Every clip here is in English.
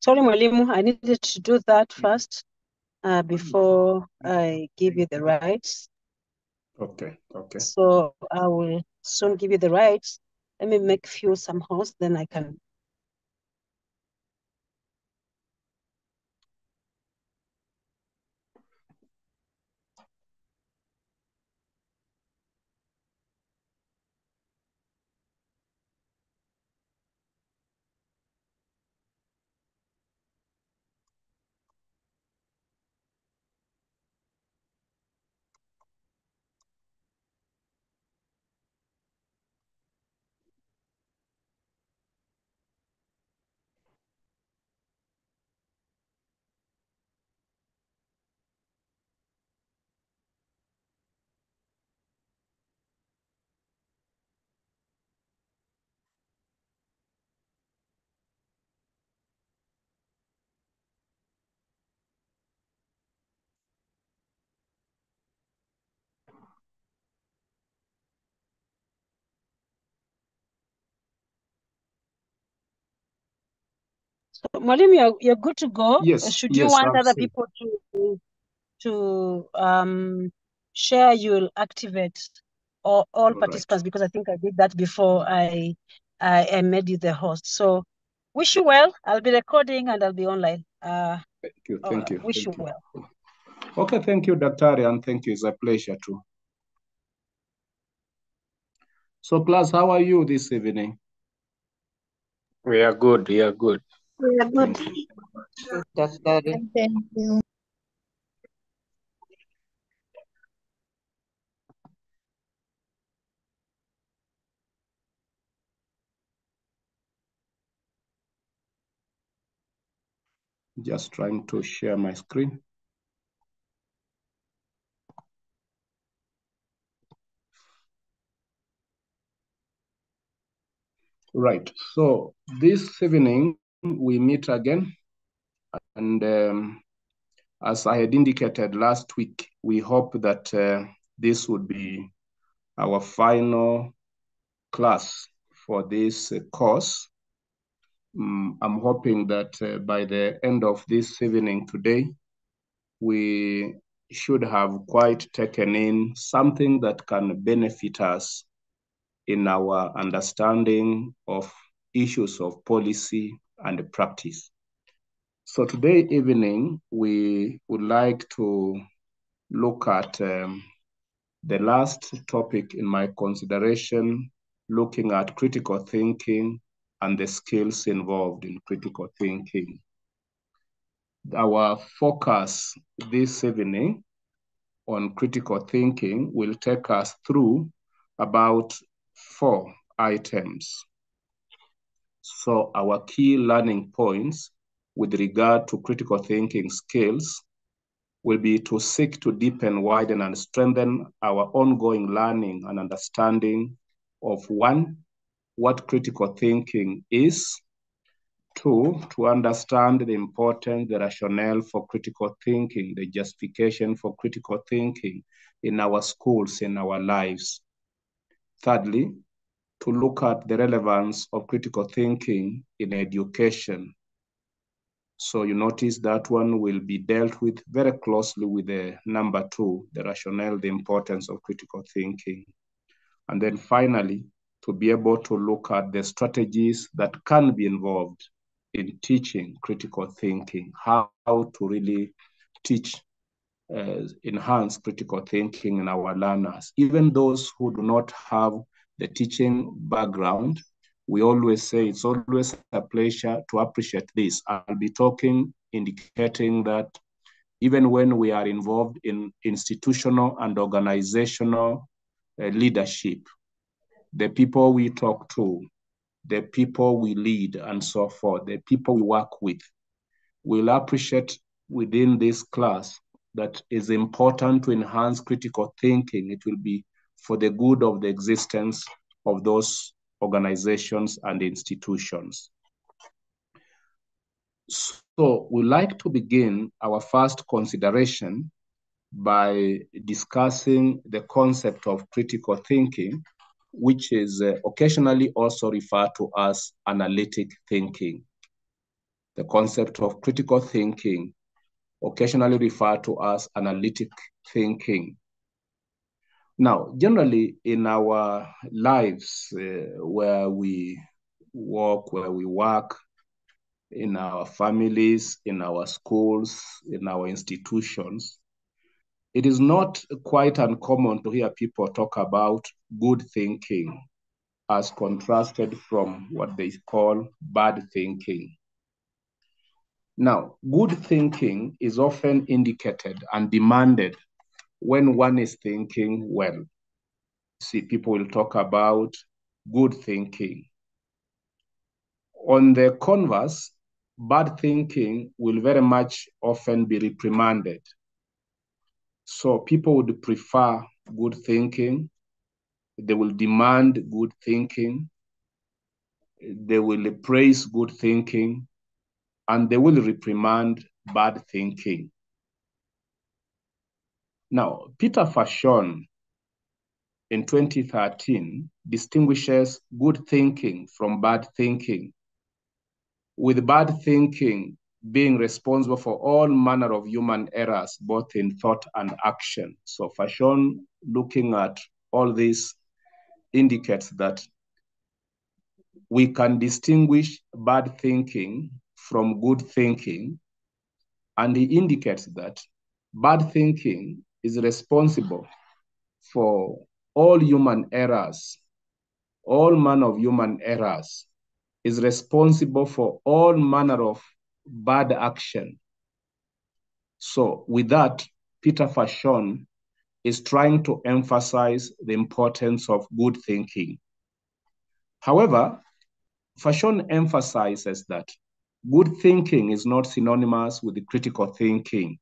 Sorry, Mwalimu, I needed to do that first uh, before I give you the rights. Okay, okay. So I will soon give you the rights. Let me make few some hosts, then I can. So, Mwalimu, you're, you're good to go. Yes, Should you yes, want I'm other set. people to to um share, you'll activate all, all All right. participants because I think I did that before I, I I made you the host. So wish you well. I'll be recording and I'll be online. Uh, Thank you, uh, thank you, wish you thank you. well. Okay, thank you, Daktari, and thank you. It's a pleasure too. So, class, how are you this evening? We are good. We are good. Are good. Thank you. Just trying to share my screen. Right. So this evening we meet again, and um, as I had indicated last week, we hope that uh, this would be our final class for this uh, course. Mm, I'm hoping that uh, by the end of this evening today, we should have quite taken in something that can benefit us in our understanding of issues of policy and practice. So today evening, we would like to look at um, the last topic in my consideration, looking at critical thinking and the skills involved in critical thinking. Our focus this evening on critical thinking will take us through about four items. So our key learning points with regard to critical thinking skills will be to seek to deepen, widen, and strengthen our ongoing learning and understanding of one, what critical thinking is, two, to understand the importance, the rationale for critical thinking, the justification for critical thinking in our schools, in our lives. Thirdly, to look at the relevance of critical thinking in education. So you notice that one will be dealt with very closely with the number two, the rationale, the importance of critical thinking. And then finally, to be able to look at the strategies that can be involved in teaching critical thinking, how, how to really teach, uh, enhance critical thinking in our learners, even those who do not have the teaching background, we always say it's always a pleasure to appreciate this. I'll be talking, indicating that even when we are involved in institutional and organizational uh, leadership, the people we talk to, the people we lead, and so forth, the people we work with, will appreciate within this class that is important to enhance critical thinking. It will be for the good of the existence of those organizations and institutions. So we like to begin our first consideration by discussing the concept of critical thinking, which is uh, occasionally also referred to as analytic thinking. The concept of critical thinking, occasionally referred to as analytic thinking. Now, generally in our lives uh, where we work, where we work, in our families, in our schools, in our institutions, it is not quite uncommon to hear people talk about good thinking as contrasted from what they call bad thinking. Now, good thinking is often indicated and demanded when one is thinking well. See, people will talk about good thinking. On the converse, bad thinking will very much often be reprimanded. So people would prefer good thinking. They will demand good thinking. They will praise good thinking. And they will reprimand bad thinking. Now, Peter Facione in 2013 distinguishes good thinking from bad thinking, with bad thinking being responsible for all manner of human errors, both in thought and action. So Facione, looking at all this, indicates that we can distinguish bad thinking from good thinking, and he indicates that bad thinking is responsible for all human errors, all manner of human errors, is responsible for all manner of bad action. So with that, Peter Facione is trying to emphasize the importance of good thinking. However, Facione emphasizes that good thinking is not synonymous with critical thinking.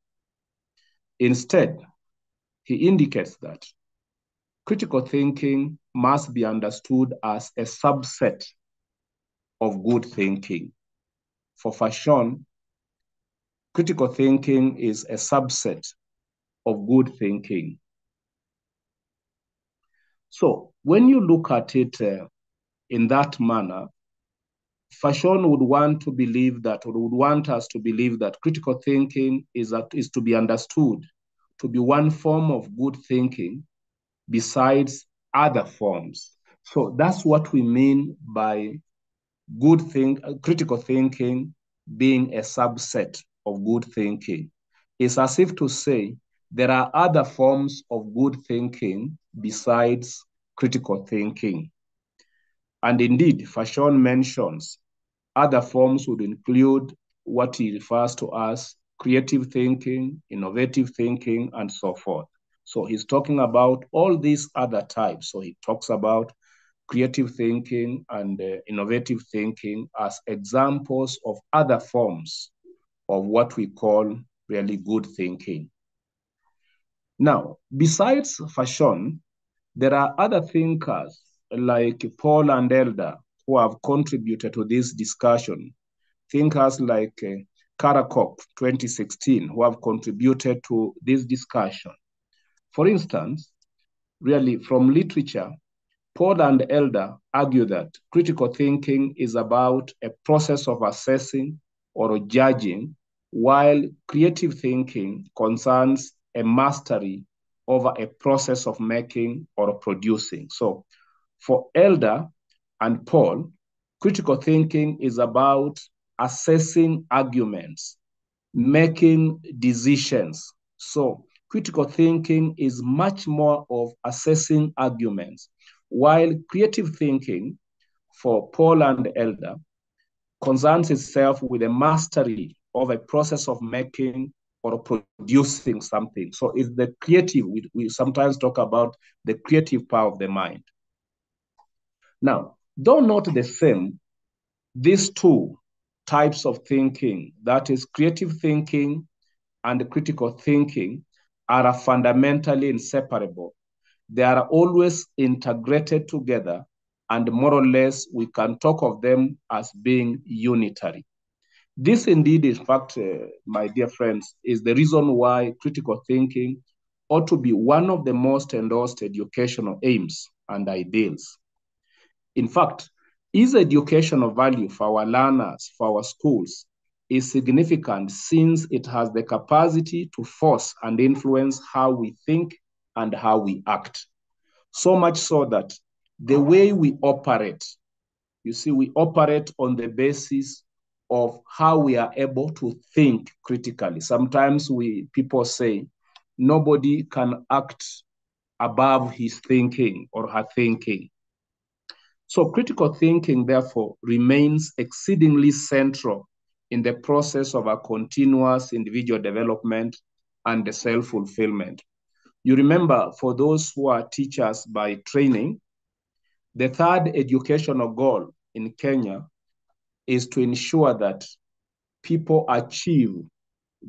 Instead, he indicates that critical thinking must be understood as a subset of good thinking. For Facione, critical thinking is a subset of good thinking. So when you look at it uh, in that manner, Facione would want to believe that, or would want us to believe that critical thinking is, that, is to be understood to be one form of good thinking besides other forms. So that's what we mean by good think, uh, critical thinking being a subset of good thinking. It's as if to say there are other forms of good thinking besides critical thinking. And indeed, Facione mentions other forms would include what he refers to as creative thinking, innovative thinking, and so forth. So he's talking about all these other types. So he talks about creative thinking and uh, innovative thinking as examples of other forms of what we call really good thinking. Now, besides Facione, there are other thinkers like Paul and Elder who have contributed to this discussion. Thinkers like uh, Karakop 2016 who have contributed to this discussion. For instance, really from literature, Paul and Elder argue that critical thinking is about a process of assessing or judging, while creative thinking concerns a mastery over a process of making or producing. So for Elder and Paul, critical thinking is about assessing arguments, making decisions. So critical thinking is much more of assessing arguments while creative thinking for Paul and Elder concerns itself with a mastery of a process of making or producing something. So it's the creative, we, we sometimes talk about the creative power of the mind. Now, though not the same, these two types of thinking, that is creative thinking and critical thinking, are fundamentally inseparable they are always integrated together and more or less we can talk of them as being unitary. This indeed, in fact, uh, my dear friends, is the reason why critical thinking ought to be one of the most endorsed educational aims and ideals. In fact, is education of value for our learners, for our schools, is significant since it has the capacity to force and influence how we think and how we act. So much so that the way we operate, you see, we operate on the basis of how we are able to think critically. Sometimes we people say nobody can act above his thinking or her thinking. So critical thinking, therefore, remains exceedingly central in the process of a continuous individual development and the self-fulfillment. You remember, for those who are teachers by training, the third educational goal in Kenya is to ensure that people achieve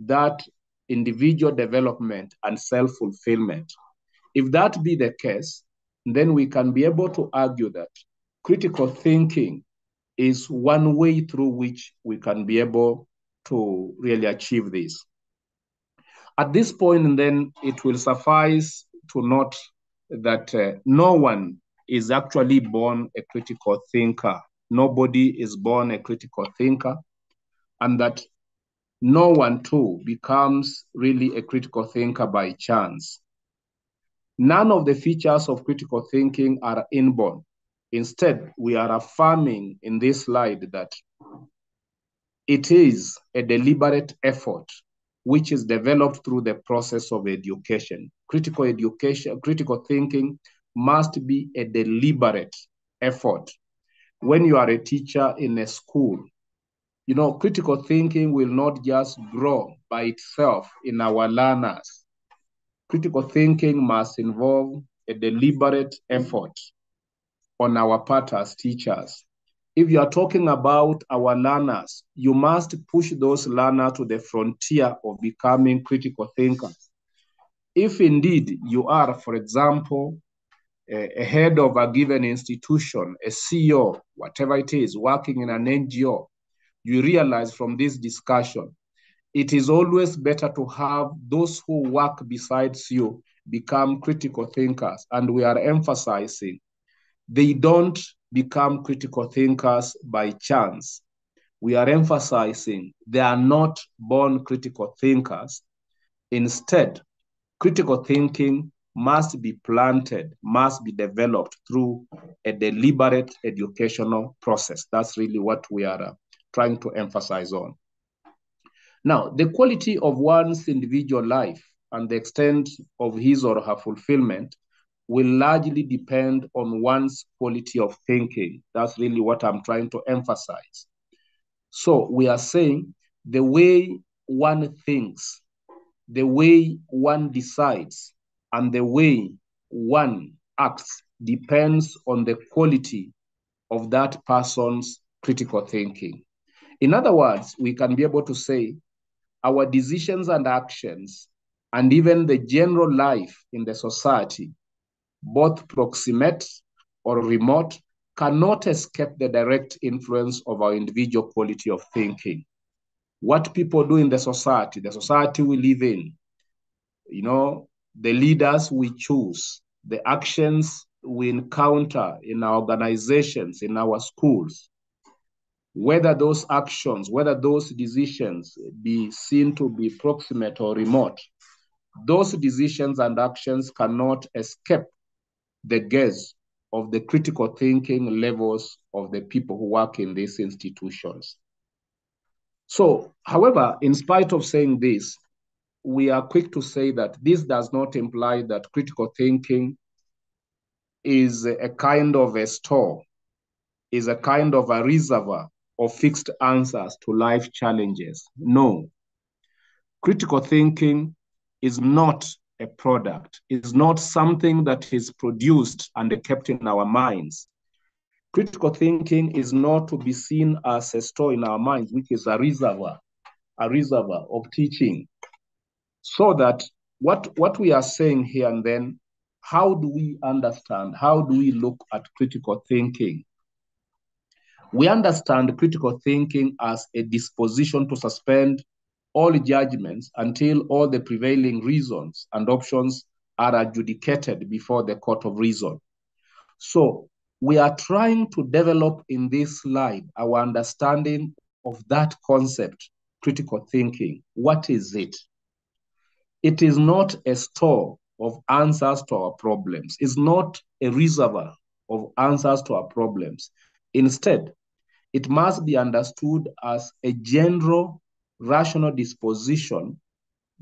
that individual development and self-fulfillment. If that be the case, then we can be able to argue that critical thinking is one way through which we can be able to really achieve this. At this point, then it will suffice to note that uh, no one is actually born a critical thinker. Nobody is born a critical thinker, and that no one too becomes really a critical thinker by chance. None of the features of critical thinking are inborn. Instead, we are affirming in this slide that it is a deliberate effort which is developed through the process of education. Critical education, critical thinking must be a deliberate effort. When you are a teacher in a school, you know, critical thinking will not just grow by itself in our learners. Critical thinking must involve a deliberate effort on our part as teachers. If you are talking about our learners, you must push those learners to the frontier of becoming critical thinkers. If indeed you are, for example, a, a head of a given institution, a CEO, whatever it is, working in an NGO, you realize from this discussion, it is always better to have those who work besides you become critical thinkers. And we are emphasizing they don't become critical thinkers by chance. We are emphasizing they are not born critical thinkers. Instead, critical thinking must be planted, must be developed through a deliberate educational process. That's really what we are uh, trying to emphasize on. Now, the quality of one's individual life and the extent of his or her fulfillment will largely depend on one's quality of thinking. That's really what I'm trying to emphasize. So we are saying the way one thinks, the way one decides, and the way one acts depends on the quality of that person's critical thinking. In other words, we can be able to say our decisions and actions, and even the general life in the society both proximate or remote, cannot escape the direct influence of our individual quality of thinking. What people do in the society, the society we live in, you know, the leaders we choose, the actions we encounter in our organizations, in our schools, whether those actions, whether those decisions be seen to be proximate or remote, those decisions and actions cannot escape the gaze of the critical thinking levels of the people who work in these institutions. So, however, in spite of saying this, we are quick to say that this does not imply that critical thinking is a kind of a store, is a kind of a reservoir of fixed answers to life challenges. No. Critical thinking is not a product, is not something that is produced and kept in our minds. Critical thinking is not to be seen as a store in our minds, which is a reservoir, a reservoir of teaching. So that what, what we are saying here and then, how do we understand, how do we look at critical thinking? We understand critical thinking as a disposition to suspend all judgments until all the prevailing reasons and options are adjudicated before the court of reason. So we are trying to develop in this slide our understanding of that concept, critical thinking. What is it? It is not a store of answers to our problems. It's not a reservoir of answers to our problems. Instead, it must be understood as a general rational disposition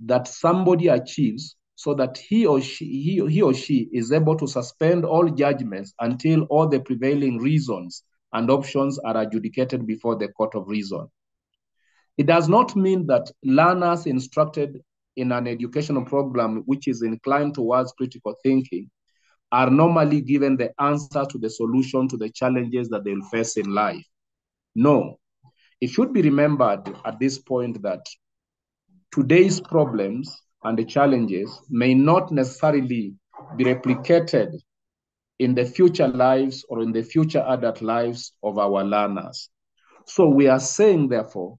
that somebody achieves so that he or she he, he or she is able to suspend all judgments until all the prevailing reasons and options are adjudicated before the court of reason. It does not mean that learners instructed in an educational program which is inclined towards critical thinking are normally given the answer to the solution to the challenges that they'll face in life. No, it should be remembered at this point that today's problems and the challenges may not necessarily be replicated in the future lives or in the future adult lives of our learners. So we are saying, therefore,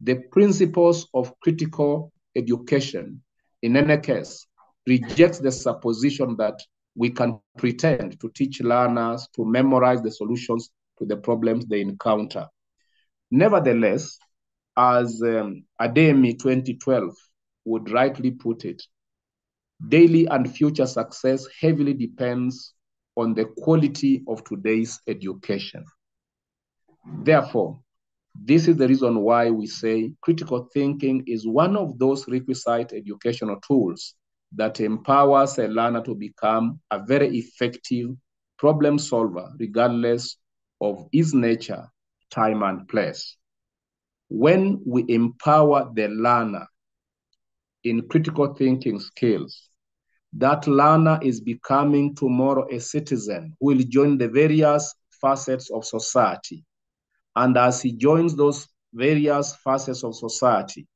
the principles of critical education, in any case, rejects the supposition that we can pretend to teach learners to memorize the solutions to the problems they encounter. Nevertheless, as um, Ademi 2012 would rightly put it, daily and future success heavily depends on the quality of today's education. Therefore, this is the reason why we say critical thinking is one of those requisite educational tools that empowers a learner to become a very effective problem solver, regardless of his nature, time, and place. When we empower the learner in critical thinking skills, that learner is becoming tomorrow a citizen who will join the various facets of society. And as he joins those various facets of society,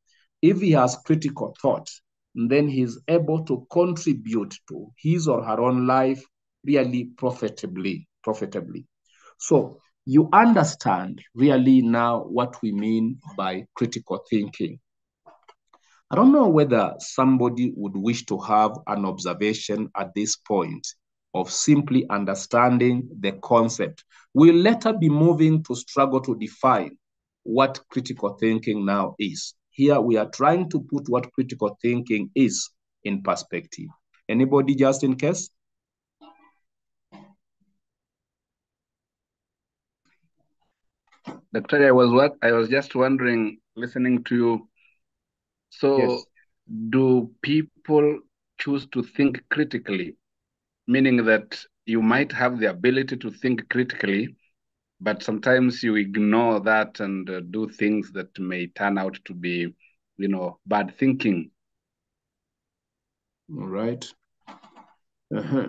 if he has critical thought, then he's able to contribute to his or her own life really profitably, profitably. So you understand really now what we mean by critical thinking. I don't know whether somebody would wish to have an observation at this point of simply understanding the concept. We'll later be moving to struggle to define what critical thinking now is. Here we are trying to put what critical thinking is in perspective. Anybody just in case? Doctor, I was what I was just wondering, listening to you. So, Yes. do people choose to think critically, meaning that you might have the ability to think critically, but sometimes you ignore that and uh, do things that may turn out to be, you know, bad thinking. All right. Uh-huh.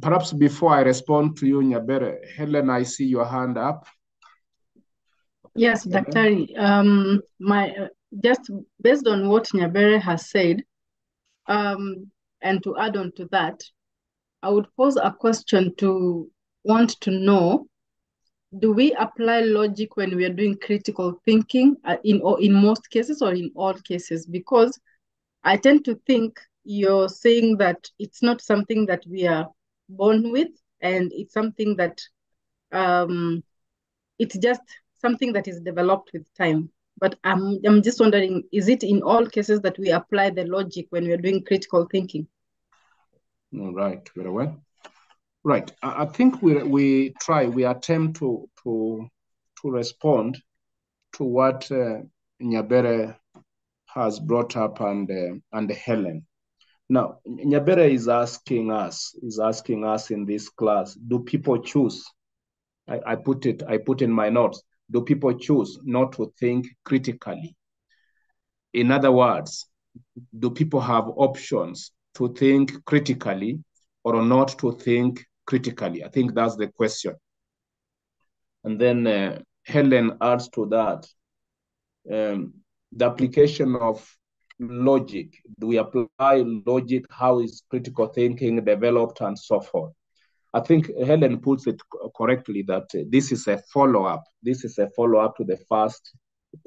Perhaps before I respond to you, Nyabere, Helen, I see your hand up. Yes, Daktari. Um, my uh, just based on what Nyabere has said, um, and to add on to that, I would pose a question to want to know: Do we apply logic when we are doing critical thinking uh, in or in most cases or in all cases? Because I tend to think you're saying that it's not something that we are born with, and it's something that um, it's just something that is developed with time. But I'm I'm just wondering, is it in all cases that we apply the logic when we are doing critical thinking? All right, very well. Right. I, I think we we try, we attempt to to to respond to what uh, Nyabere has brought up and uh, and Helen. Now, Nyabere is asking us, is asking us in this class, do people choose? I, I put it, I put in my notes, do people choose not to think critically? In other words, do people have options to think critically or not to think critically? I think that's the question. And then uh, Helen adds to that um, the application of logic. Do we apply logic? How is critical thinking developed and so forth? I think Helen puts it correctly that uh, this is a follow up. This is a follow up to the first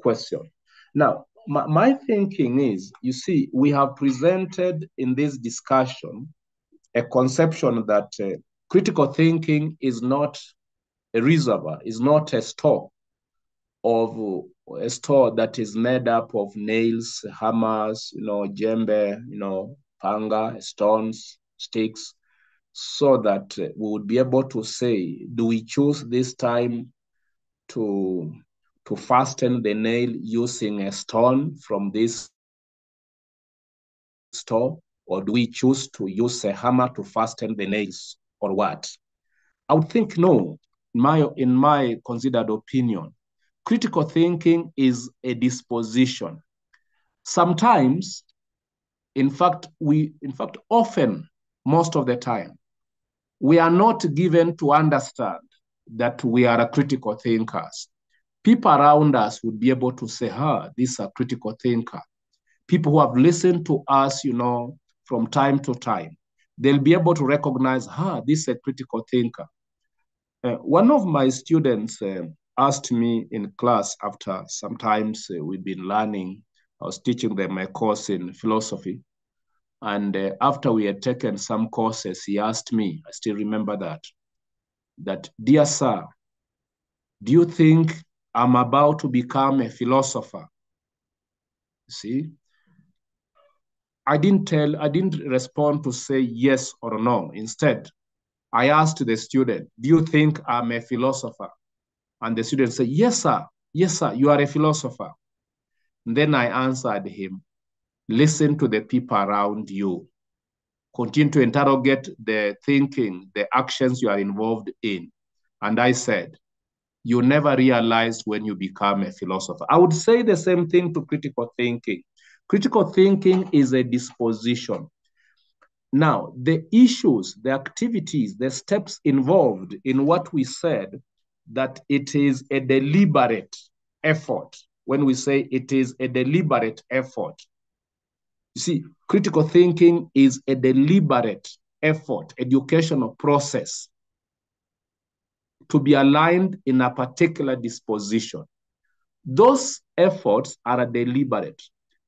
question. Now, my, my thinking is you see, we have presented in this discussion a conception that uh, critical thinking is not a reservoir, is not a store of a store that is made up of nails, hammers, you know, jembe, you know, panga, stones, sticks, so that uh, we would be able to say, do we choose this time to to fasten the nail using a stone from this store, or do we choose to use a hammer to fasten the nails, or what? I would think no. My in my considered opinion, critical thinking is a disposition. Sometimes, in fact, we in fact often, most of the time, we are not given to understand that we are critical thinkers. People around us would be able to say, "Ah, this is a critical thinker." People who have listened to us, you know, from time to time, they'll be able to recognize, "Ah, this is a critical thinker." Uh, one of my students uh, asked me in class after sometimes uh, we've been learning, I was teaching them a course in philosophy. And uh, after we had taken some courses, he asked me, I still remember that, that, dear sir, do you think I'm about to become a philosopher? See, I didn't tell, I didn't respond to say yes or no. Instead, I asked the student, do you think I'm a philosopher? And the student said, yes, sir. Yes, sir, you are a philosopher. And then I answered him, listen to the people around you. Continue to interrogate the thinking, the actions you are involved in. And I said, you never realized when you become a philosopher. I would say the same thing to critical thinking. Critical thinking is a disposition. Now, the issues, the activities, the steps involved in what we said, that it is a deliberate effort. When we say it is a deliberate effort, you see, critical thinking is a deliberate effort, educational process to be aligned in a particular disposition. Those efforts are deliberate,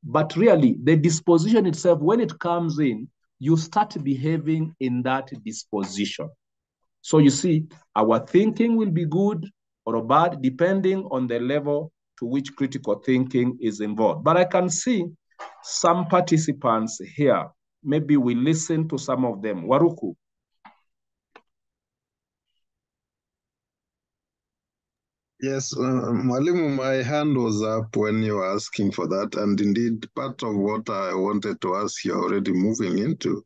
but really the disposition itself, when it comes in, you start behaving in that disposition. So you see, our thinking will be good or bad depending on the level to which critical thinking is involved. But I can see some participants here. Maybe we listen to some of them. Waruku. Yes, uh, Mwalimu, my hand was up when you were asking for that. And indeed, part of what I wanted to ask you already moving into,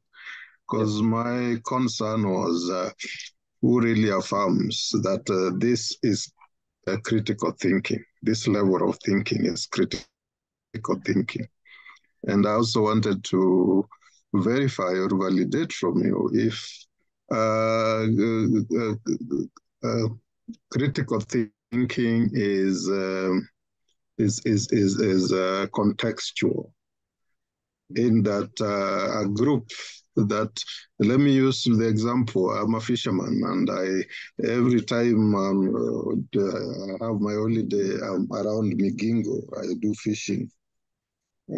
because my concern was uh, who really affirms that uh, this is a critical thinking. This level of thinking is critical thinking. And I also wanted to verify or validate from you if uh, uh, uh, critical thinking is um, is is is is uh, contextual in that uh, a group that let me use the example i'm a fisherman and i every time um, uh, i have my holiday um, around migingo i do fishing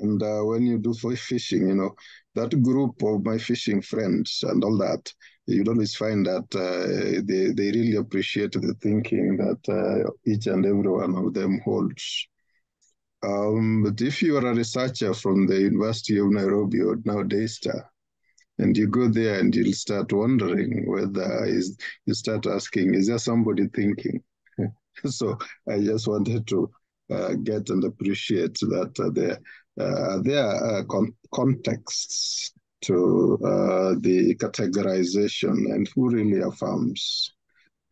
and uh, when you do fishing you know that group of my fishing friends and all that you'd always find that uh, they, they really appreciate the thinking that uh, each and every one of them holds. Um, but if you are a researcher from the University of Nairobi or now Daystar, and you go there and you'll start wondering whether is you start asking, is there somebody thinking? so I just wanted to uh, get and appreciate that uh, there, there are con contexts to uh, the categorization and who really affirms.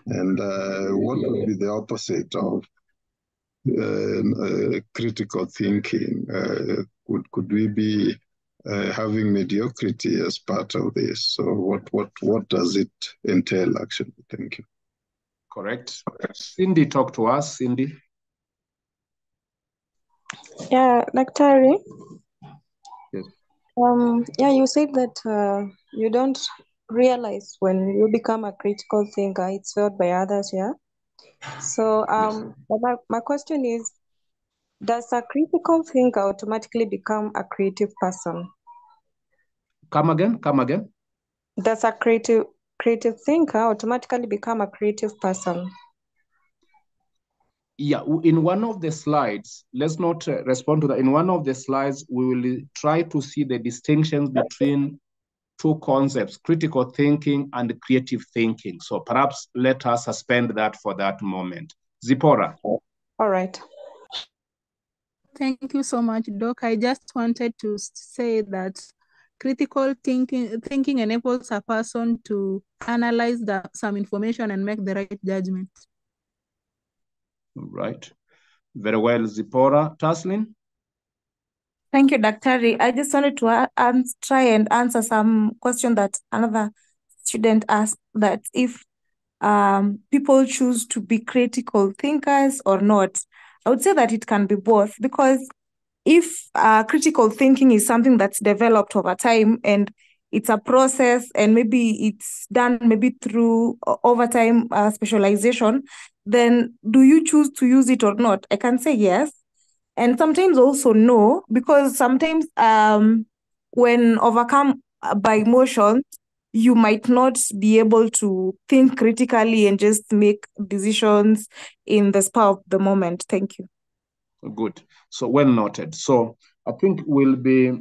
And uh, what would be the opposite of uh, uh critical thinking? Uh, could could we be uh, having mediocrity as part of this? So what what what does it entail actually? Thank you. Correct. Cindy talk to us cindy yeah daktari yes um, yeah, you said that uh, you don't realize when you become a critical thinker, it's felt by others, yeah? So um, my, my question is, does a critical thinker automatically become a creative person? Come again, come again. Does a creative creative thinker automatically become a creative person? Yeah, in one of the slides, let's not uh, respond to that. In one of the slides, we will try to see the distinctions between two concepts, critical thinking and creative thinking. So perhaps let us suspend that for that moment. Zipporah. All right. Thank you so much, Doc. I just wanted to say that critical thinking thinking enables a person to analyze the, some information and make the right judgment. Right. Very well, Zipporah. Taslin? Thank you, Dr. I just wanted to try and answer some question that another student asked that if um, people choose to be critical thinkers or not. I would say that it can be both because if uh, critical thinking is something that's developed over time and it's a process and maybe it's done maybe through over time uh, specialization, then do you choose to use it or not? I can say yes. And sometimes also no, because sometimes um, when overcome by emotions, you might not be able to think critically and just make decisions in the spur of the moment. Thank you. Good. So well noted. So I think will be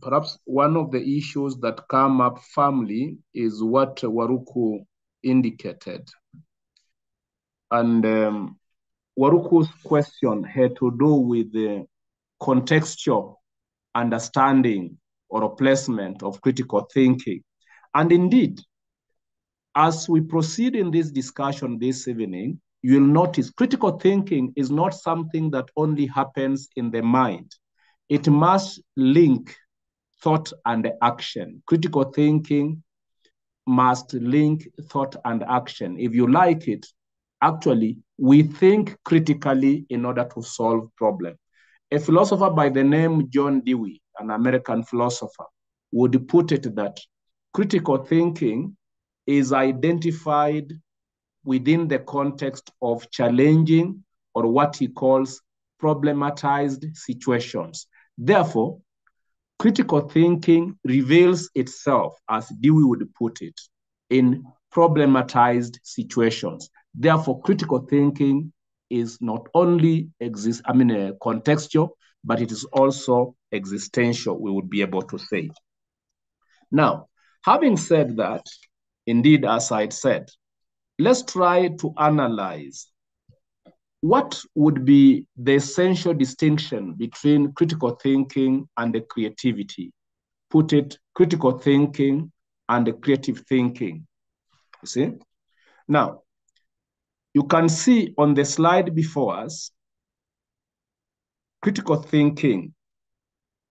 perhaps one of the issues that come up firmly is what Waruku indicated. And um, Waruku's question had to do with the contextual understanding or placement of critical thinking. And indeed, as we proceed in this discussion this evening, you will notice critical thinking is not something that only happens in the mind. It must link thought and action. Critical thinking must link thought and action. If you like it, actually, we think critically in order to solve problems. A philosopher by the name John Dewey, an American philosopher, would put it that critical thinking is identified within the context of challenging or what he calls problematized situations. Therefore, critical thinking reveals itself, as Dewey would put it, in problematized situations. Therefore, critical thinking is not only exist, I mean, uh, contextual, but it is also existential, we would be able to say. Now, having said that, indeed, as I said, let's try to analyze what would be the essential distinction between critical thinking and the creativity? Put it, critical thinking and the creative thinking. You see? Now, you can see on the slide before us, critical thinking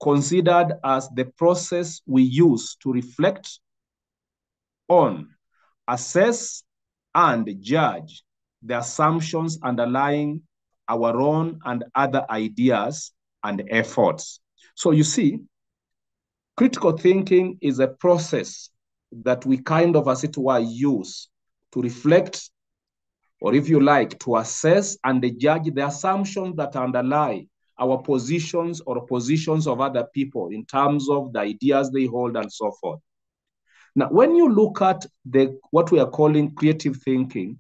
considered as the process we use to reflect on, assess, and judge the assumptions underlying our own and other ideas and efforts. So you see, critical thinking is a process that we kind of, as it were, use to reflect, or if you like, to assess and judge the assumptions that underlie our positions or positions of other people in terms of the ideas they hold and so forth. Now, when you look at the what we are calling creative thinking,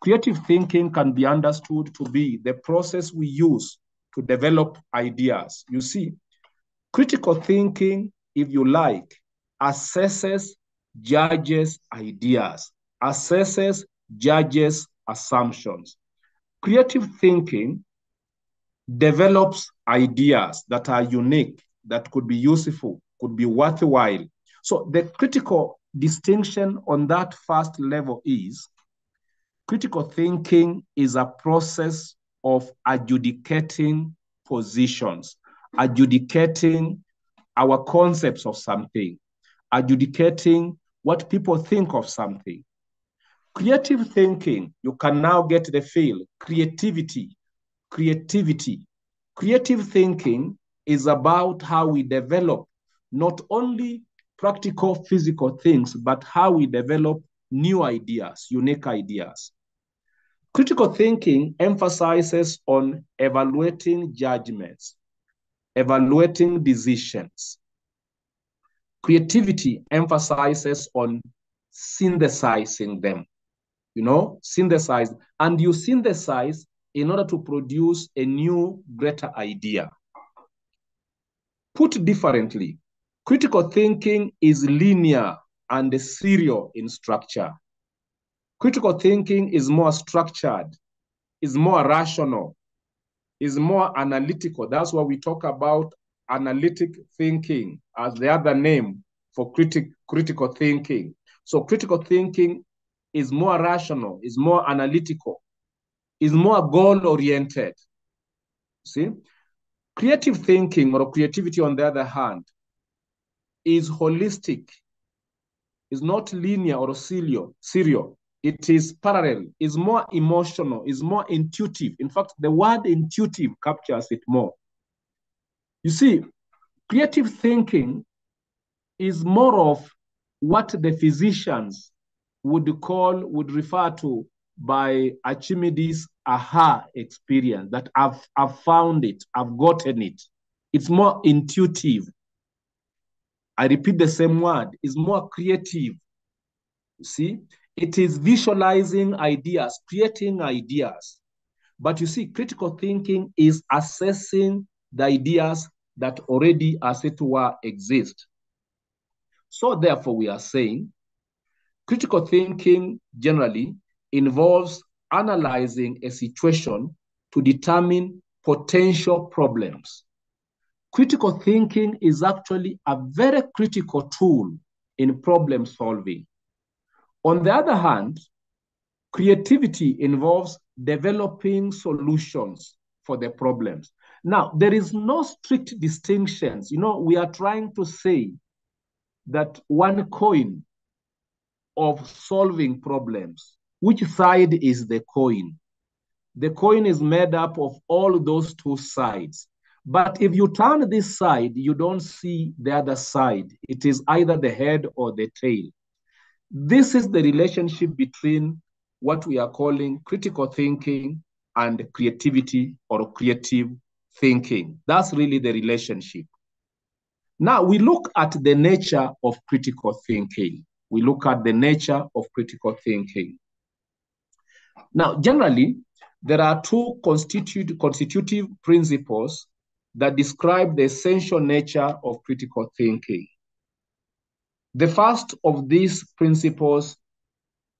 creative thinking can be understood to be the process we use to develop ideas. You see, critical thinking, if you like, assesses, judges ideas, assesses, judges assumptions. Creative thinking develops ideas that are unique, that could be useful, could be worthwhile. So the critical distinction on that first level is critical thinking is a process of adjudicating positions, adjudicating our concepts of something, adjudicating what people think of something. Creative thinking, you can now get the feel, creativity, creativity. Creative thinking is about how we develop not only practical physical things, but how we develop new ideas, unique ideas. Critical thinking emphasizes on evaluating judgments, evaluating decisions. Creativity emphasizes on synthesizing them. You know, synthesize, and you synthesize in order to produce a new, greater idea. Put differently, critical thinking is linear and serial in structure. Critical thinking is more structured, is more rational, is more analytical. That's why we talk about analytic thinking as the other name for critic, critical thinking. So critical thinking is more rational, is more analytical, is more goal-oriented. See? Creative thinking or creativity, on the other hand, is holistic, is not linear or serial. serial. It is parallel, is more emotional, is more intuitive. In fact, the word intuitive captures it more. You see, creative thinking is more of what the physicians would call, would refer to by Archimedes aha experience that I've, I've found it, I've gotten it. It's more intuitive. I repeat the same word, it's more creative. You see, it is visualizing ideas, creating ideas. But you see, critical thinking is assessing the ideas that already, as it were, exist. So therefore, we are saying critical thinking generally involves analyzing a situation to determine potential problems. Critical thinking is actually a very critical tool in problem solving. On the other hand, creativity involves developing solutions for the problems. Now, there is no strict distinctions. You know, we are trying to say that one coin of solving problems, which side is the coin? The coin is made up of all those two sides. But if you turn this side, you don't see the other side. It is either the head or the tail. This is the relationship between what we are calling critical thinking and creativity or creative thinking. That's really the relationship. Now we look at the nature of critical thinking. We look at the nature of critical thinking. Now, generally, there are two constitute, constitutive principles that describe the essential nature of critical thinking. The first of these principles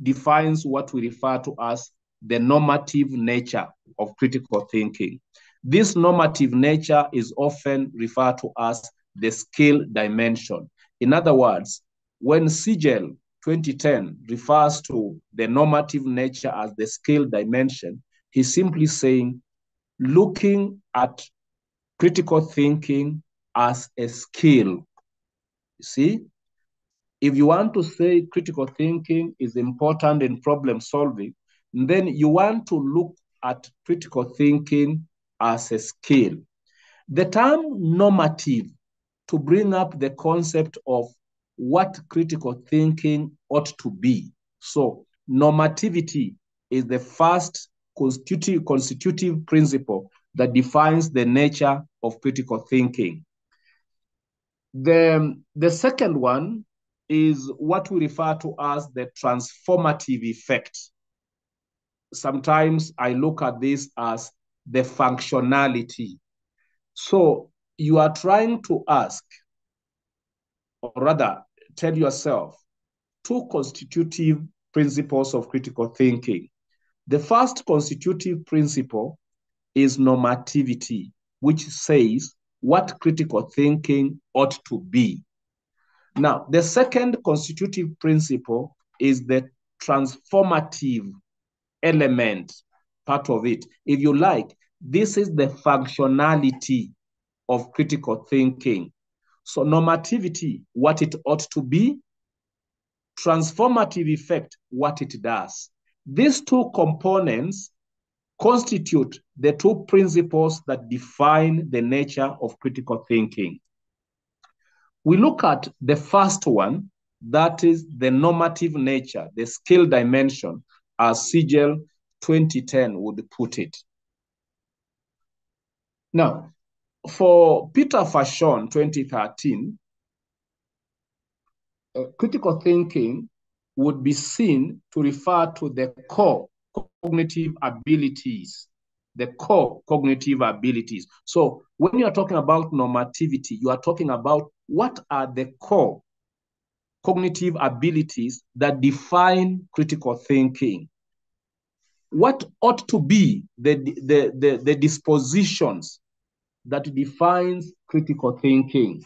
defines what we refer to as the normative nature of critical thinking. This normative nature is often referred to as the skill dimension. In other words, when Siegel 2010 refers to the normative nature as the skill dimension, he's simply saying looking at critical thinking as a skill. You see, if you want to say critical thinking is important in problem solving, then you want to look at critical thinking as a skill. The term normative to bring up the concept of what critical thinking ought to be. So normativity is the first constitutive, constitutive principle that defines the nature of critical thinking. The, the second one is what we refer to as the transformative effect. Sometimes I look at this as the functionality. So you are trying to ask, or rather tell yourself, two constitutive principles of critical thinking. The first constitutive principle is normativity, which says what critical thinking ought to be. Now, the second constitutive principle is the transformative element part of it. If you like, this is the functionality of critical thinking. So normativity, what it ought to be, transformative effect, what it does. These two components constitute the two principles that define the nature of critical thinking. We look at the first one, that is the normative nature, the skill dimension, as Siegel 2010 would put it. Now, for Peter Facione 2013, uh, critical thinking would be seen to refer to the core cognitive abilities, the core cognitive abilities. So when you're talking about normativity, you are talking about what are the core cognitive abilities that define critical thinking. What ought to be the, the, the, the dispositions that defines critical thinking?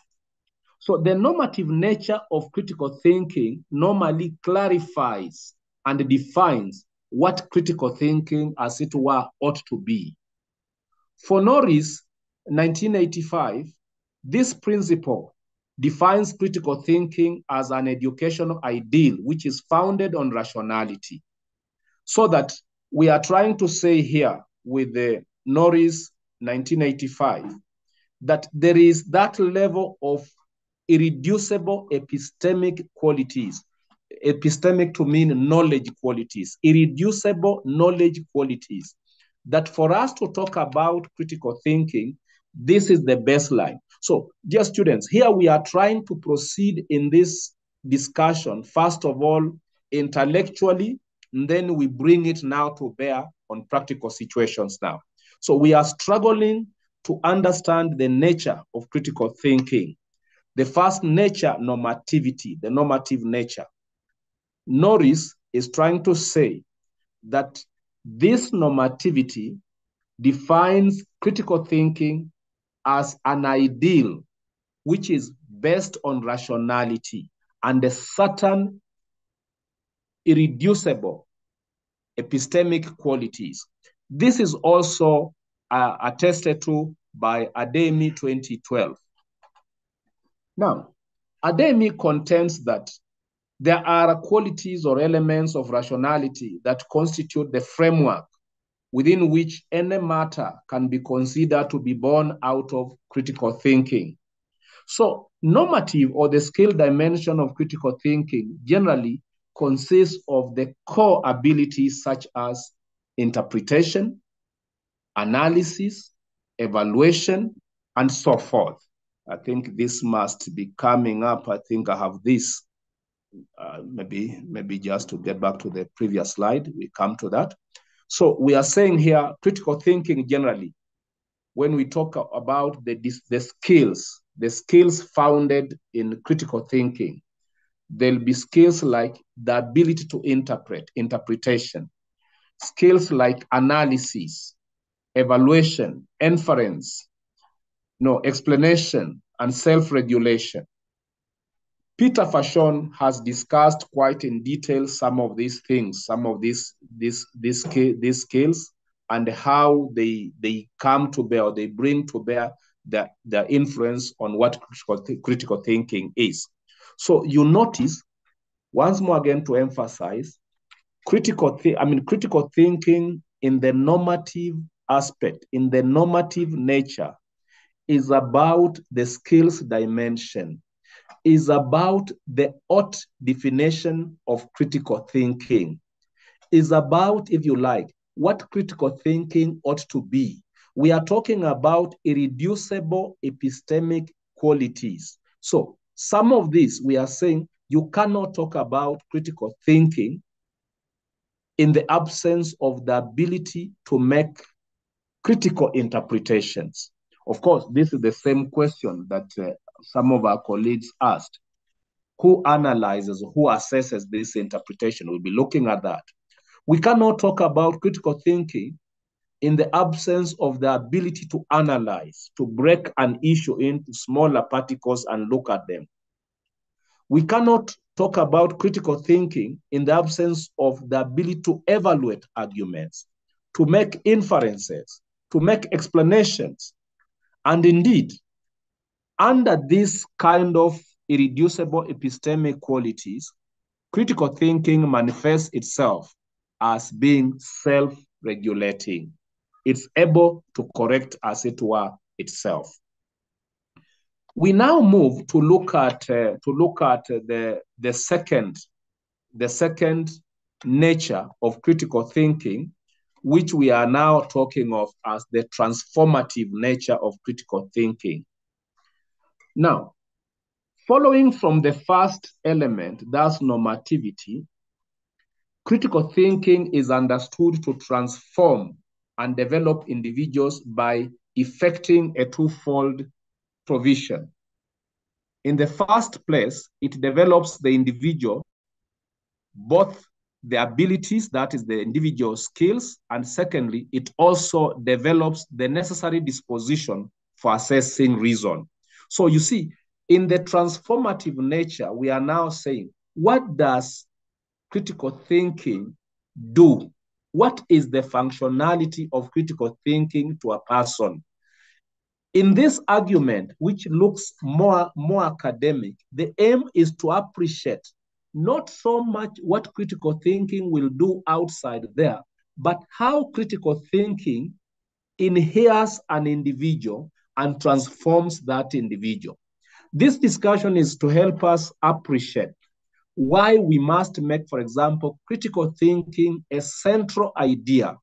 So the normative nature of critical thinking normally clarifies and defines what critical thinking, as it were, ought to be. For Norris, 1985, this principle defines critical thinking as an educational ideal which is founded on rationality. So that we are trying to say here with the Norris 1985 that there is that level of irreducible epistemic qualities. Epistemic to mean knowledge qualities, irreducible knowledge qualities. That for us to talk about critical thinking, this is the baseline. So, dear students, here we are trying to proceed in this discussion, first of all, intellectually, and then we bring it now to bear on practical situations now. So we are struggling to understand the nature of critical thinking. The first nature, normativity, the normative nature. Norris is trying to say that this normativity defines critical thinking as an ideal which is based on rationality and a certain irreducible epistemic qualities. This is also uh, attested to by Ademi 2012. Now, Ademi contends that there are qualities or elements of rationality that constitute the framework within which any matter can be considered to be born out of critical thinking. So, normative or the skill dimension of critical thinking generally consists of the core abilities such as interpretation, analysis, evaluation, and so forth. I think this must be coming up. I think I have this. Uh, maybe, maybe just to get back to the previous slide, we come to that. So we are saying here critical thinking generally, when we talk about the, the skills, the skills founded in critical thinking, there'll be skills like the ability to interpret, interpretation, skills like analysis, evaluation, inference, no, explanation, and self-regulation. Peter Facione has discussed quite in detail some of these things, some of these these these these skills, and how they they come to bear, they bring to bear the, the influence on what critical, critical thinking is. So you notice, once more again to emphasize, critical th- I mean critical thinking in the normative aspect, in the normative nature, is about the skills dimension is about the ought definition of critical thinking. Is about, if you like, what critical thinking ought to be. We are talking about irreducible epistemic qualities. So some of these we are saying you cannot talk about critical thinking in the absence of the ability to make critical interpretations. Of course, this is the same question that uh, some of our colleagues asked. Who analyzes, who assesses this interpretation? We'll be looking at that. We cannot talk about critical thinking in the absence of the ability to analyze, to break an issue into smaller particles and look at them. We cannot talk about critical thinking in the absence of the ability to evaluate arguments, to make inferences, to make explanations. And indeed, under this kind of irreducible epistemic qualities, critical thinking manifests itself as being self-regulating. It's able to correct, as it were, itself. We now move to look at uh, to look at the the second the second nature of critical thinking, which we are now talking of as the transformative nature of critical thinking. Now, following from the first element, that's normativity, critical thinking is understood to transform and develop individuals by effecting a twofold provision. In the first place, it develops the individual, both the abilities, that is the individual skills, and secondly, it also develops the necessary disposition for assessing reason. So you see, in the transformative nature, we are now saying, what does critical thinking do? What is the functionality of critical thinking to a person? In this argument, which looks more, more academic, the aim is to appreciate not so much what critical thinking will do outside there, but how critical thinking inheres an individual and transforms that individual. This discussion is to help us appreciate why we must make, for example, critical thinking a central idea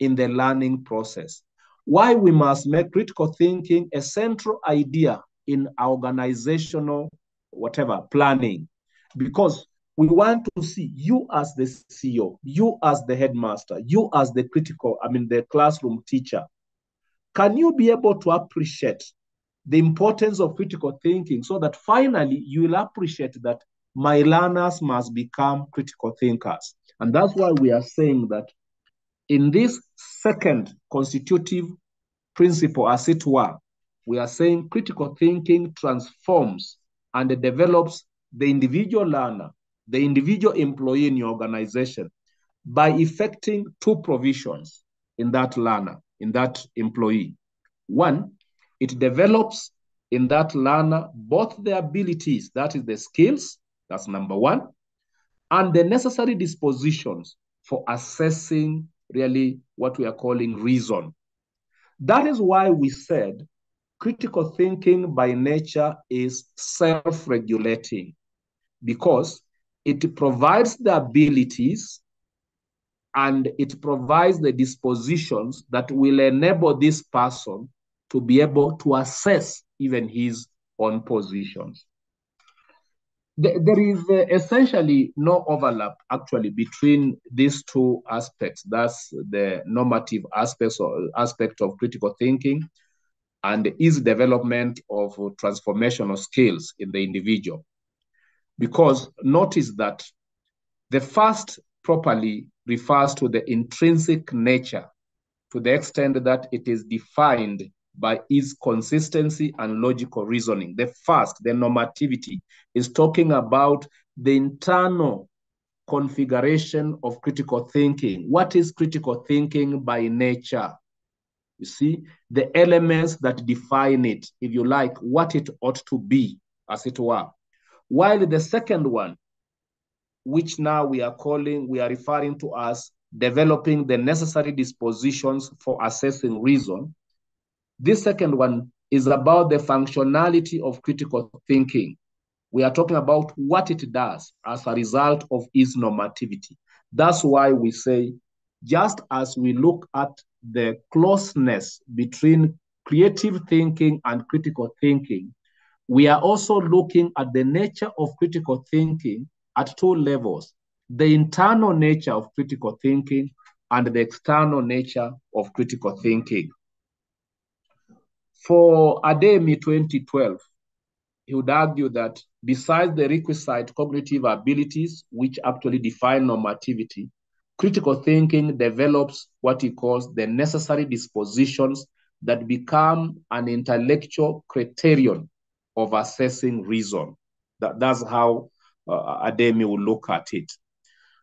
in the learning process. Why we must make critical thinking a central idea in organizational, whatever, planning. Because we want to see you as the CEO, you as the headmaster, you as the critical, I mean, the classroom teacher. Can you be able to appreciate the importance of critical thinking so that finally you will appreciate that my learners must become critical thinkers. And that's why we are saying that in this second constitutive principle, as it were, we are saying critical thinking transforms and develops the individual learner, the individual employee in your organization by effecting two provisions in that learner, in that employee. One, it develops in that learner both the abilities, that is the skills, that's number one. And the necessary dispositions for assessing really what we are calling reason. That is why we said critical thinking by nature is self-regulating because it provides the abilities and it provides the dispositions that will enable this person to be able to assess even his own positions there is uh, essentially no overlap actually between these two aspects. That's the normative aspects or aspect of critical thinking and easy development of transformational skills in the individual. Because notice that the first properly refers to the intrinsic nature to the extent that it is defined by its consistency and logical reasoning. The first, the normativity, is talking about the internal configuration of critical thinking. What is critical thinking by nature? You see, the elements that define it, if you like, what it ought to be, as it were. While the second one, which now we are calling, we are referring to as developing the necessary dispositions for assessing reason, this second one is about the functionality of critical thinking. We are talking about what it does as a result of its normativity. That's why we say, just as we look at the closeness between creative thinking and critical thinking, we are also looking at the nature of critical thinking at two levels the internal nature of critical thinking and the external nature of critical thinking. For Ademi 2012, he would argue that besides the requisite cognitive abilities, which actually define normativity, critical thinking develops what he calls the necessary dispositions that become an intellectual criterion of assessing reason. That, that's how uh, Ademi would look at it.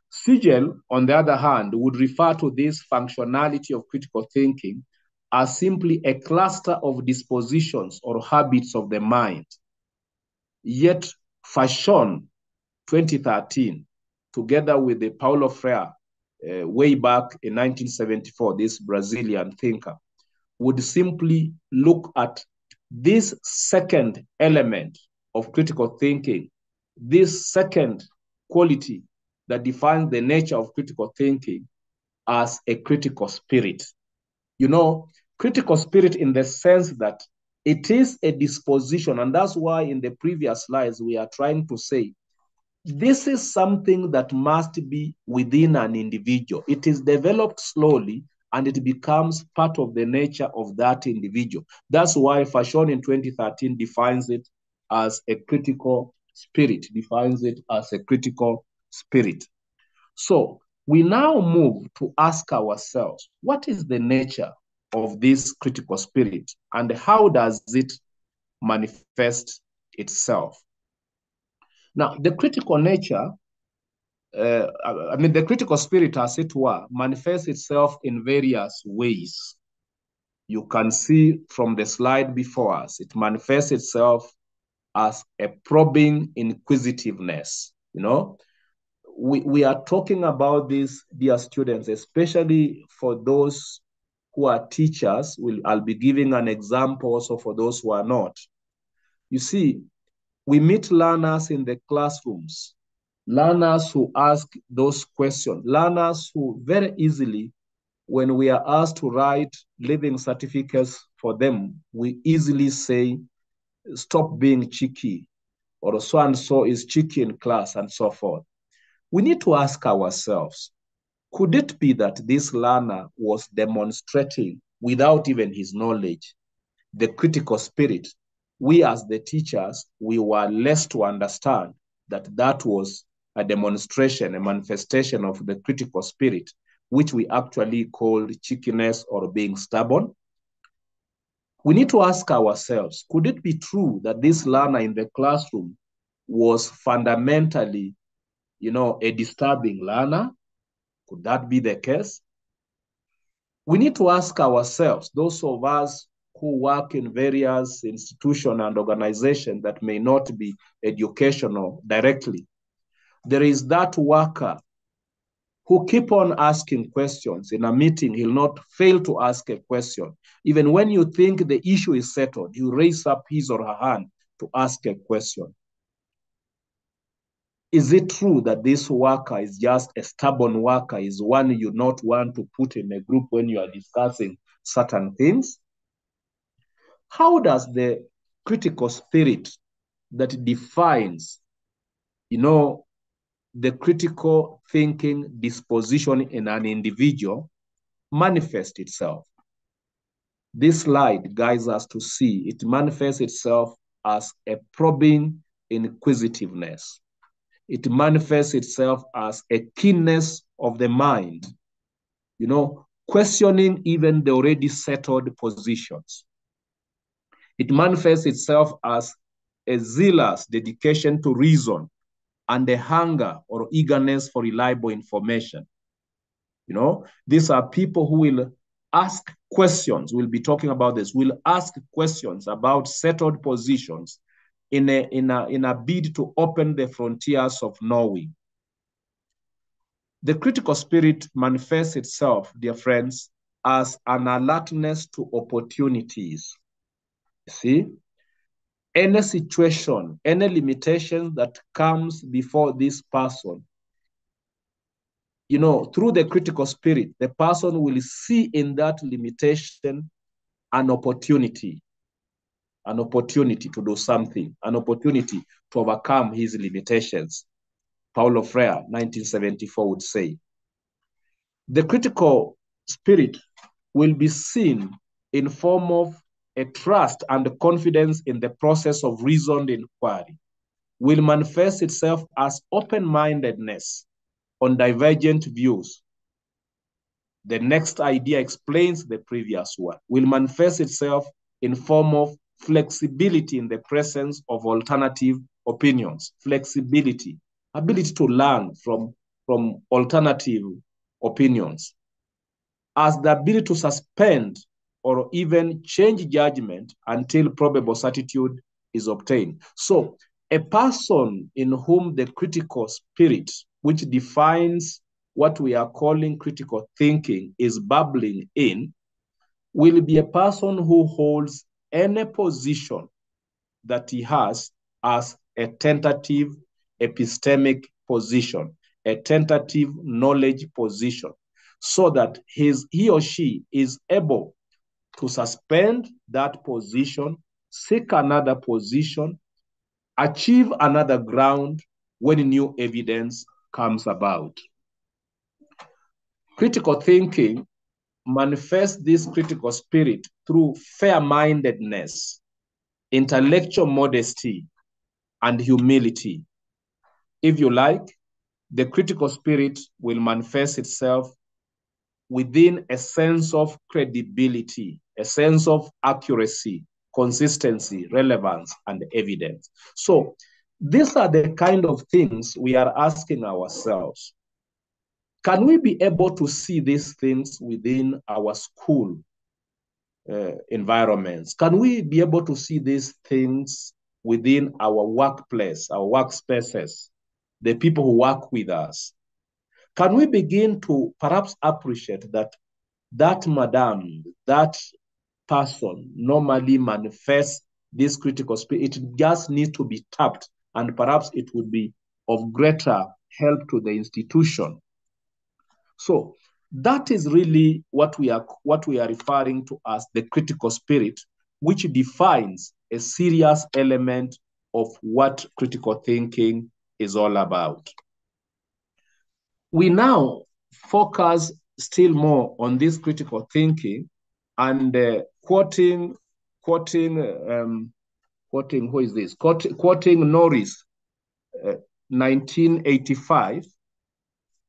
Siegel, on the other hand, would refer to this functionality of critical thinking are simply a cluster of dispositions or habits of the mind. Yet Facione 2013, together with the Paulo Freire, uh, way back in 1974, this Brazilian thinker, would simply look at this second element of critical thinking, this second quality that defines the nature of critical thinking as a critical spirit you know, critical spirit in the sense that it is a disposition. And that's why in the previous slides, we are trying to say this is something that must be within an individual. It is developed slowly and it becomes part of the nature of that individual. That's why Facione in 2013 defines it as a critical spirit, defines it as a critical spirit. So we now move to ask ourselves, what is the nature of this critical spirit and how does it manifest itself? Now, the critical nature, uh, I mean, the critical spirit, as it were, manifests itself in various ways. You can see from the slide before us, it manifests itself as a probing inquisitiveness. You know, we, we are talking about this, dear students, especially for those who are teachers. We'll, I'll be giving an example also for those who are not. You see, we meet learners in the classrooms, learners who ask those questions, learners who very easily, when we are asked to write living certificates for them, we easily say, stop being cheeky, or so and so is cheeky in class, and so forth. We need to ask ourselves, could it be that this learner was demonstrating without even his knowledge the critical spirit we as the teachers, we were less to understand that that was a demonstration, a manifestation of the critical spirit, which we actually called cheekiness or being stubborn. We need to ask ourselves, could it be true that this learner in the classroom was fundamentally, you know, a disturbing learner? Could that be the case? We need to ask ourselves, those of us who work in various institutions and organizations that may not be educational directly. There is that worker who keep on asking questions. In a meeting, he'll not fail to ask a question. Even when you think the issue is settled, he'll raise up his or her hand to ask a question. Is it true that this worker is just a stubborn worker, is one you not want to put in a group when you are discussing certain things? how does the critical spirit that defines, you know, the critical thinking disposition in an individual manifest itself? This slide guides us to see it manifests itself as a probing inquisitiveness. It manifests itself as a keenness of the mind, you know, questioning even the already settled positions. It manifests itself as a zealous dedication to reason and a hunger or eagerness for reliable information. You know, these are people who will ask questions. We'll be talking about this. Will ask questions about settled positions in a, in, a, in a bid to open the frontiers of knowing. The critical spirit manifests itself, dear friends, as an alertness to opportunities. See, any situation, any limitation that comes before this person, you know, through the critical spirit, the person will see in that limitation an opportunity, an opportunity to do something, an opportunity to overcome his limitations. Paulo Freire, 1974, would say. The critical spirit will be seen in form of a trust and confidence in the process of reasoned inquiry will manifest itself as open-mindedness on divergent views. The next idea explains the previous one, will manifest itself in form of flexibility in the presence of alternative opinions, flexibility, ability to learn from, from alternative opinions, as the ability to suspend or even change judgment until probable certitude is obtained. So, a person in whom the critical spirit, which defines what we are calling critical thinking, is bubbling in, will be a person who holds any position that he has as a tentative epistemic position, a tentative knowledge position, so that his he or she is able to suspend that position, seek another position, achieve another ground when new evidence comes about. Critical thinking manifests this critical spirit through fair-mindedness, intellectual modesty, and humility. If you like, the critical spirit will manifest itself within a sense of credibility, a sense of accuracy, consistency, relevance, and evidence. So these are the kind of things we are asking ourselves. Can we be able to see these things within our school uh, environments? Can we be able to see these things within our workplace, our workspaces, the people who work with us? Can we begin to perhaps appreciate that that madam, that person normally manifests this critical spirit? It just needs to be tapped, and perhaps it would be of greater help to the institution. So that is really what we are what we are referring to as the critical spirit, which defines a serious element of what critical thinking is all about. We now focus still more on this critical thinking and uh, quoting quoting um, quoting who is this Quote, quoting Norris uh, 1985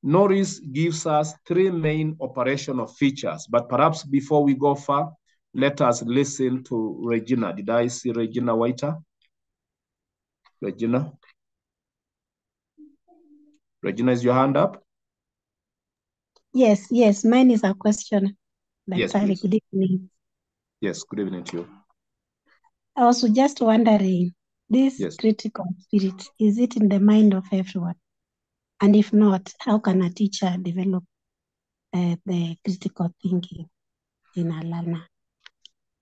Norris gives us three main operational features but perhaps before we go far let us listen to Regina did I see Regina Whiter Regina Regina is your hand up Yes, yes, mine is a question. Yes, please. good evening. Yes, good evening to you. I was just wondering, this Yes. critical spirit, is it in the mind of everyone? And if not, how can a teacher develop uh, the critical thinking in a learner?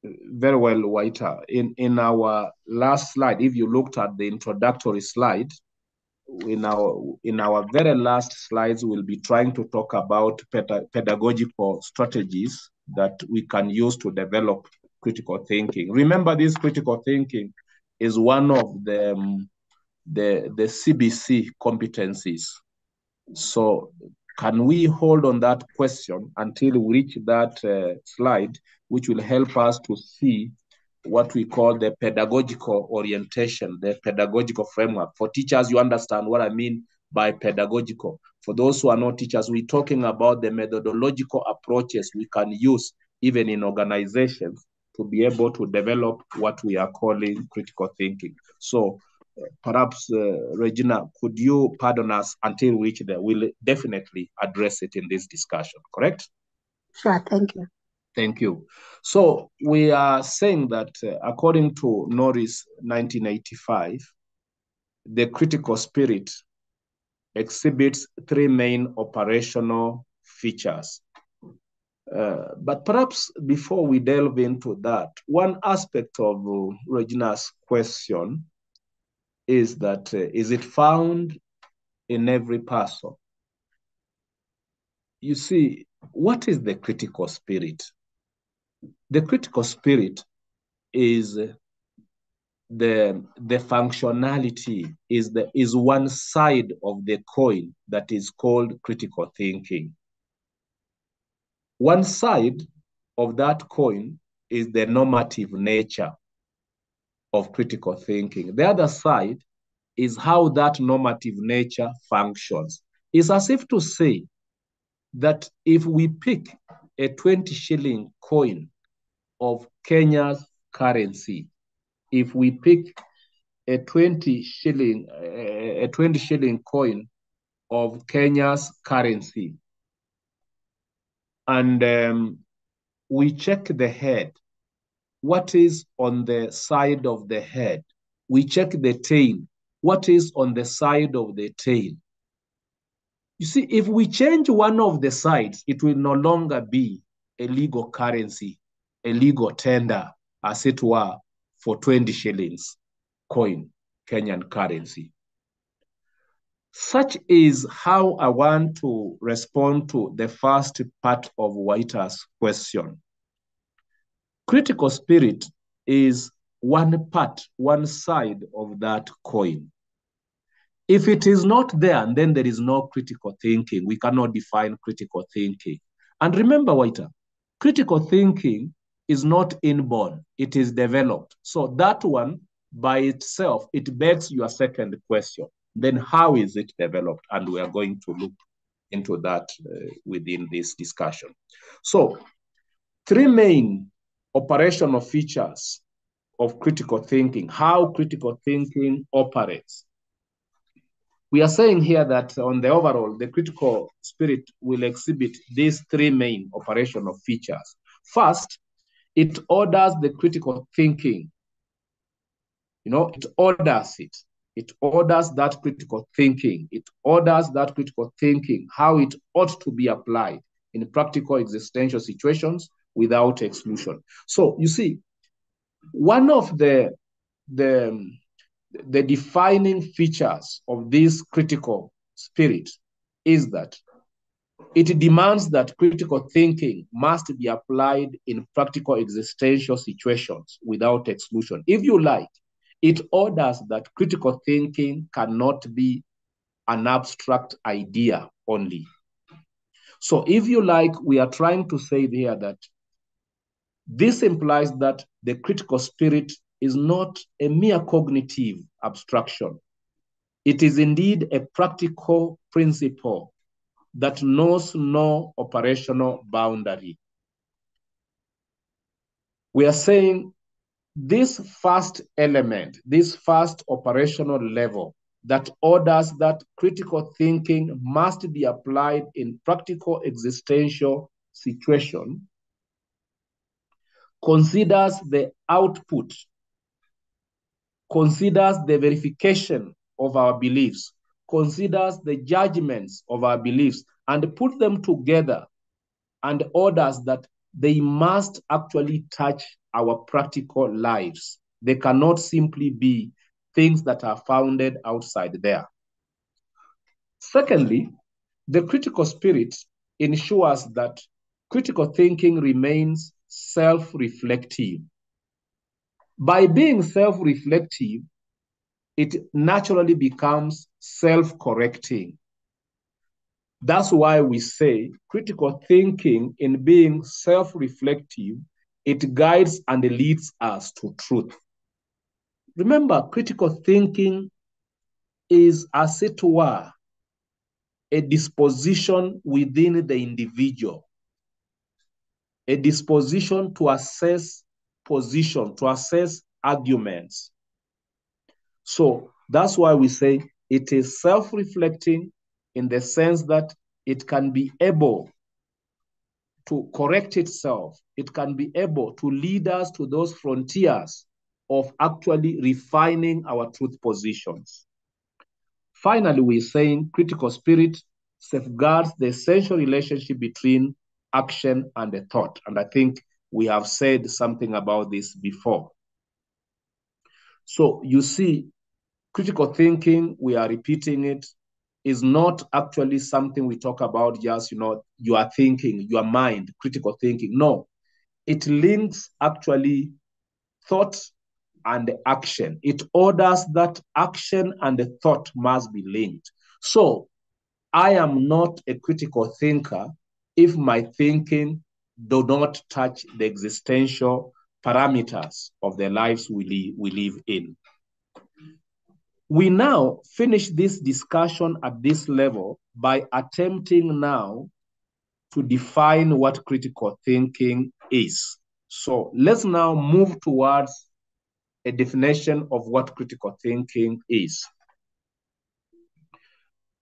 Very well, Whiter. In in our last slide, if you looked at the introductory slide, in our in our very last slides, we'll be trying to talk about peda- pedagogical strategies that we can use to develop critical thinking. Remember, this critical thinking is one of the um, the the CBC competencies. So, can we hold on that question until we reach that uh, slide, which will help us to see what we call the pedagogical orientation, the pedagogical framework. For teachers, you understand what I mean by pedagogical. For those who are not teachers, we're talking about the methodological approaches we can use even in organizations to be able to develop what we are calling critical thinking. So perhaps, uh, Regina, could you pardon us until we? We'll definitely address it in this discussion, correct? Sure, thank you. Thank you. So we are saying that uh, according to Norris 1985, the critical spirit exhibits three main operational features. Uh, but perhaps before we delve into that, one aspect of uh, Regina's question is that uh, is it found in every person? You see, what is the critical spirit? The critical spirit is the the functionality is the is one side of the coin that is called critical thinking. One side of that coin is the normative nature of critical thinking. The other side is how that normative nature functions. It's as if to say that if we pick a 20 shilling coin of Kenya's currency, if we pick a 20 shilling a 20 shilling coin of Kenya's currency and um, we check the head what is on the side of the head we check the tail what is on the side of the tail you see if we change one of the sides it will no longer be a legal currency a legal tender as it were for 20 shillings coin, Kenyan currency. Such is how I want to respond to the first part of Whiter's question. Critical spirit is one part, one side of that coin. If it is not there, then there is no critical thinking. We cannot define critical thinking. And remember, Waiter, critical thinking is not inborn, it is developed. So that one by itself, it begs your second question. Then how is it developed? And we are going to look into that uh, within this discussion. So three main operational features of critical thinking, how critical thinking operates. We are saying here that on the overall, the critical spirit will exhibit these three main operational features. First, it orders the critical thinking. You know, it orders it. It orders that critical thinking. It orders that critical thinking, how it ought to be applied in practical existential situations without exclusion. So you see, one of the the the defining features of this critical spirit is that it demands that critical thinking must be applied in practical existential situations without exclusion. If you like, it orders that critical thinking cannot be an abstract idea only. So if you like, we are trying to say here that this implies that the critical spirit is not a mere cognitive abstraction. It is indeed a practical principle that knows no operational boundary. We are saying this first element, this first operational level that orders that critical thinking must be applied in practical existential situation considers the output, considers the verification of our beliefs, considers the judgments of our beliefs, and put them together and orders that they must actually touch our practical lives. They cannot simply be things that are founded outside there. Secondly, the critical spirit ensures that critical thinking remains self-reflective. By being self-reflective, it naturally becomes self-correcting. That's why we say critical thinking in being self-reflective, it guides and leads us to truth. Remember, critical thinking is, as it were, a disposition within the individual a disposition to assess position, to assess arguments. So that's why we say it is self-reflecting in the sense that it can be able to correct itself. It can be able to lead us to those frontiers of actually refining our truth positions. Finally, we're saying critical spirit safeguards the essential relationship between action and a thought. And I think we have said something about this before. So you see, critical thinking, we are repeating it, is not actually something we talk about just, you know, you are thinking, your mind, critical thinking. No, it links actually thought and action. It orders that action and the thought must be linked. So I am not a critical thinker if my thinking do not touch the existential parameters of the lives we, li we live in. We now finish this discussion at this level by attempting now to define what critical thinking is. So let's now move towards a definition of what critical thinking is.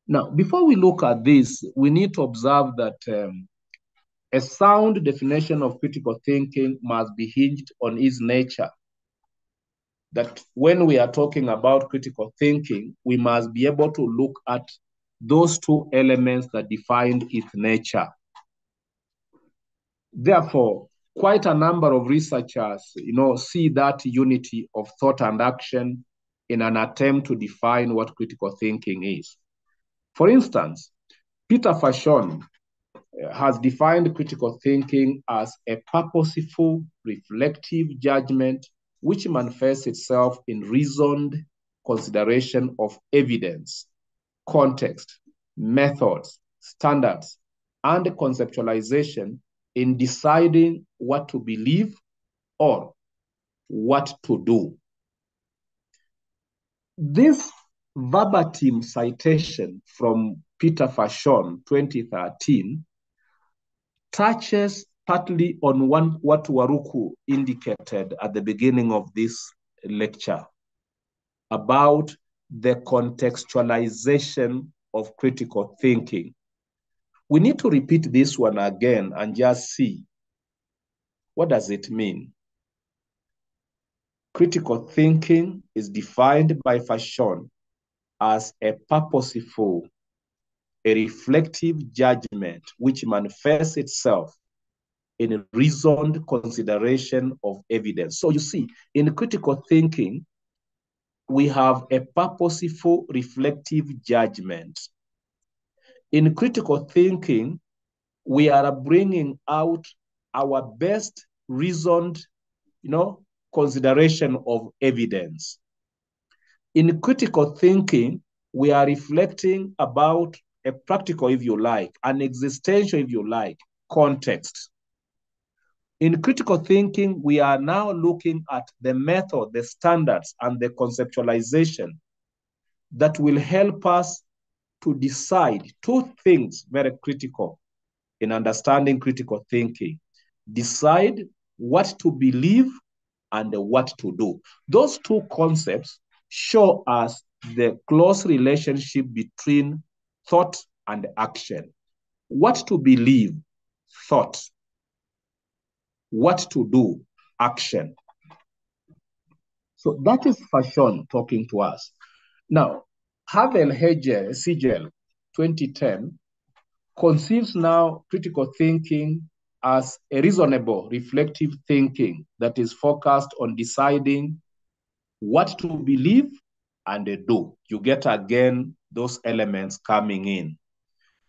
Now, before we look at this, we need to observe that um, a sound definition of critical thinking must be hinged on its nature. That when we are talking about critical thinking, we must be able to look at those two elements that define its nature. Therefore, quite a number of researchers, you know, see that unity of thought and action in an attempt to define what critical thinking is. For instance, Peter Facione eh, has defined critical thinking as a purposeful, reflective judgment which manifests itself in reasoned consideration of evidence context, methods, standards, and conceptualization in deciding what to believe or what to do. This verbatim citation from Peter Facione, 2013, touches partly on one, what Waruku indicated at the beginning of this lecture about the contextualization of critical thinking. We need to repeat this one again and just see what does it mean. Critical thinking is defined by Facione as a purposeful, a reflective judgment which manifests itself in reasoned consideration of evidence. So you see, in critical thinking, we have a purposeful, reflective judgment. In critical thinking, we are bringing out our best reasoned, you know, consideration of evidence. In critical thinking, we are reflecting about a practical, if you like, an existential, if you like, context. In critical thinking, we are now looking at the method, the standards, and the conceptualization that will help us to decide two things very critical in understanding critical thinking. Decide what to believe and what to do. Those two concepts show us the close relationship between thought and action. What to believe, thought. What to do, action. So that is Facione talking to us. Now, Harvey Siegel, Siegel, 2010, conceives now critical thinking as a reasonable, reflective thinking that is focused on deciding what to believe and do. You get again those elements coming in.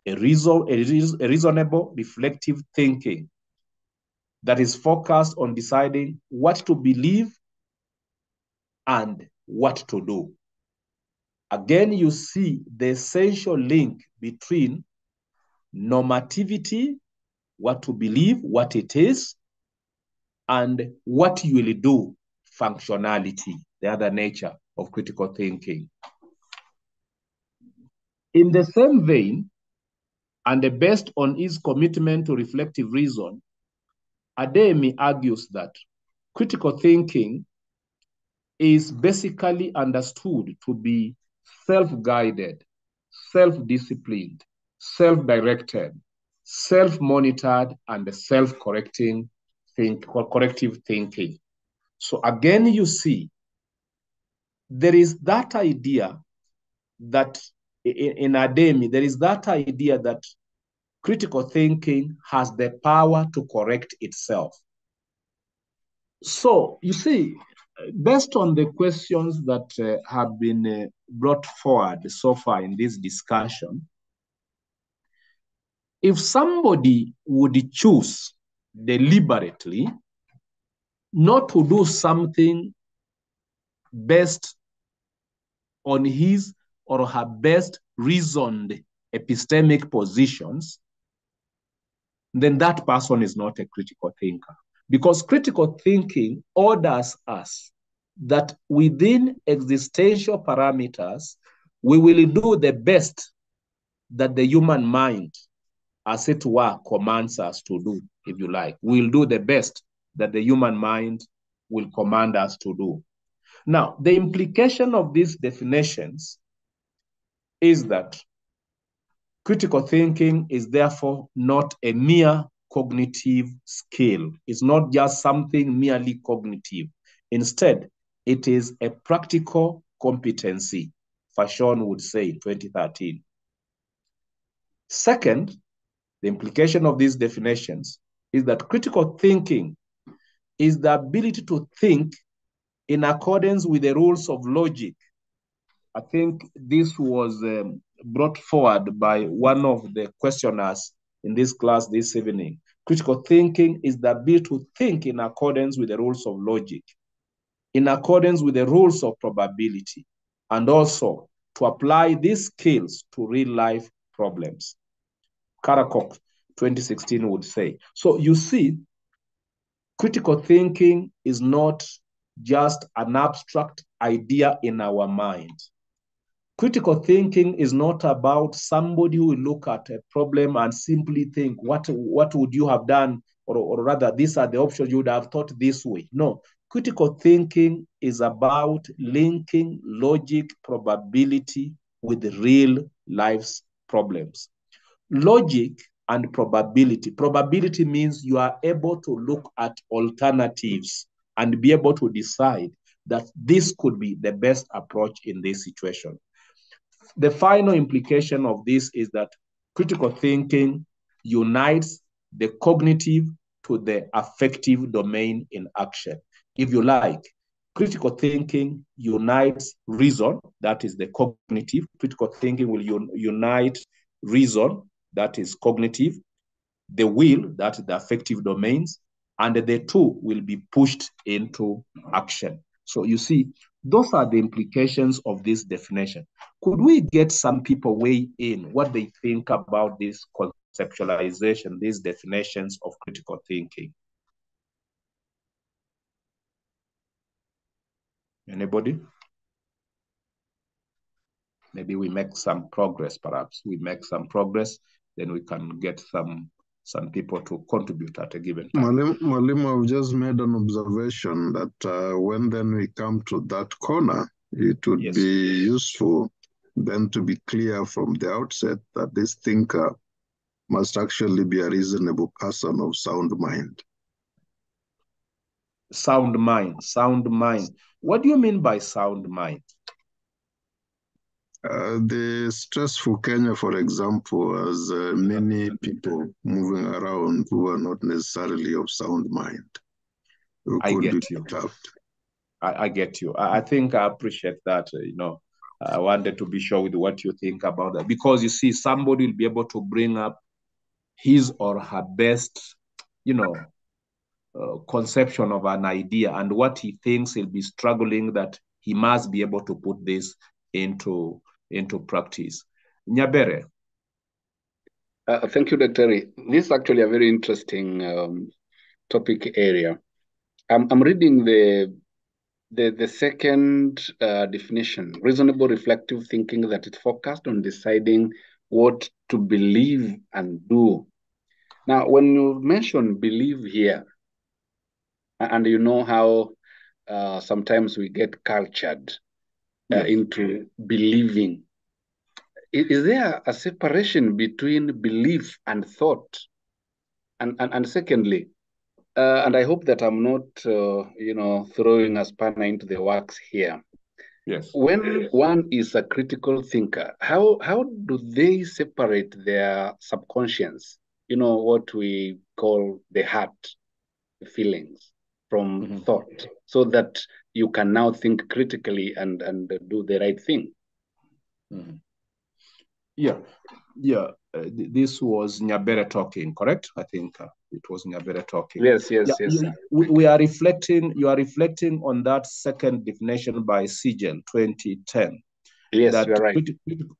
A, reason, a, a reasonable, reflective thinking that is focused on deciding what to believe and what to do. Again, you see the essential link between normativity, what to believe, what it is, and what you will do, functionality, the other nature of critical thinking. In the same vein, and based on his commitment to reflective reason, Adeyemi argues that critical thinking is basically understood to be self-guided, self-disciplined, self-directed, self-monitored, and self-correcting think corrective thinking. So again, you see, there is that idea that in, Adeyemi, there is that idea that critical thinking has the power to correct itself. So you see, based on the questions that uh, have been uh, brought forward so far in this discussion, if somebody would choose deliberately not to do something based on his or her best reasoned epistemic positions, then that person is not a critical thinker. Because critical thinking orders us that within existential parameters, we will do the best that the human mind, as it were, commands us to do, if you like. We'll do the best that the human mind will command us to do. Now, the implication of these definitions is that critical thinking is therefore not a mere cognitive skill. It's not just something merely cognitive. Instead, it is a practical competency, Facione would say in 2013. Second, the implication of these definitions is that critical thinking is the ability to think in accordance with the rules of logic. I think this was um, brought forward by one of the questioners in this class this evening. Critical thinking is the ability to think in accordance with the rules of logic, in accordance with the rules of probability, and also to apply these skills to real life problems. Karakok 2016 would say. So you see, critical thinking is not just an abstract idea in our mind. Critical thinking is not about somebody who look at a problem and simply think, what, what would you have done? Or, or rather, these are the options you would have thought this way. No, critical thinking is about linking logic, probability with real life's problems. Logic and probability. Probability means you are able to look at alternatives and be able to decide that this could be the best approach in this situation. The final implication of this is that critical thinking unites the cognitive to the affective domain in action. If you like, critical thinking unites reason, that is the cognitive. Critical thinking will un unite reason, that is cognitive, the will, that is the affective domains, and the two will be pushed into action. So you see, those are the implications of this definition. Could we get some people weigh in what they think about this conceptualization, these definitions of critical thinking? Anybody? Maybe we make some progress, perhaps. We make some progress, then we can get some some people to contribute at a given time. Malim, Malim I've just made an observation that uh, when then we come to that corner, it would yes. be useful then to be clear from the outset that this thinker must actually be a reasonable person of sound mind. Sound mind, sound mind. What do you mean by sound mind? Uh, the stressful Kenya, for example, has uh, many people moving around who are not necessarily of sound mind. I get you. I, I, get you. I, I, think I appreciate that. Uh, you know, I wanted to be sure with what you think about that because you see, somebody will be able to bring up his or her best, you know, uh, conception of an idea and what he thinks he'll be struggling that he must be able to put this into into practice. Nyabere. Uh, thank you, Dr. This is actually a very interesting um, topic area. I'm, I'm reading the the, the second uh, definition, reasonable reflective thinking that is focused on deciding what to believe and do. Now, when you mention believe here, and you know how uh, sometimes we get cultured uh, into believing. Is, is, there a separation between belief and thought? And and, and secondly, uh, and I hope that I'm not, uh, you know, throwing a spanner into the works here. Yes. When one is a critical thinker, how how do they separate their subconscious? You know what we call the heart, the feelings, from mm-hmm. thought, so that you can now think critically and and do the right thing. Mm-hmm. Yeah, yeah. Uh, this was Nyabere talking, correct? I think uh, it was Nyabere talking. Yes, yes, yeah, yes. You, we, we are reflecting. You are reflecting on that second definition by Siegel, 2010. Yes, that you're right.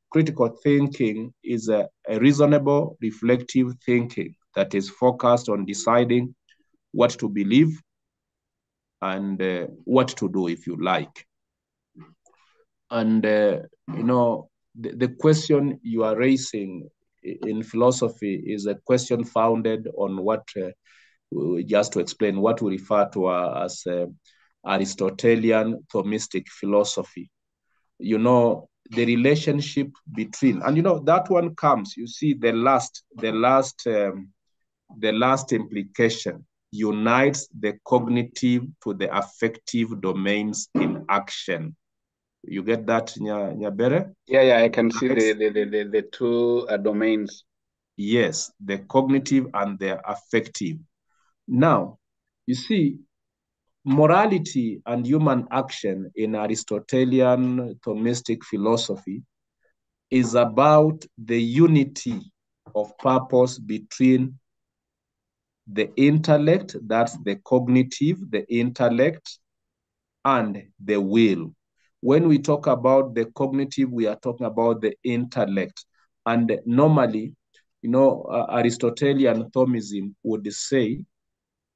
critical thinking is a, a reasonable, reflective thinking that is focused on deciding what to believe and uh, what to do if you like. And, uh, you know, the, the question you are raising in philosophy is a question founded on what, uh, just to explain, what we refer to as uh, Aristotelian Thomistic philosophy. You know, the relationship between, and you know, that one comes, you see the last, the last, um, the last implication unites the cognitive to the affective domains in action. You get that, Nyabere? Yeah, yeah, I can see the, the, the, the two uh, domains. Yes, the cognitive and the affective. Now, you see, morality and human action in Aristotelian Thomistic philosophy is about the unity of purpose between the intellect, that's the cognitive, the intellect, and the will. When we talk about the cognitive, we are talking about the intellect. And normally, you know, uh, Aristotelian Thomism would say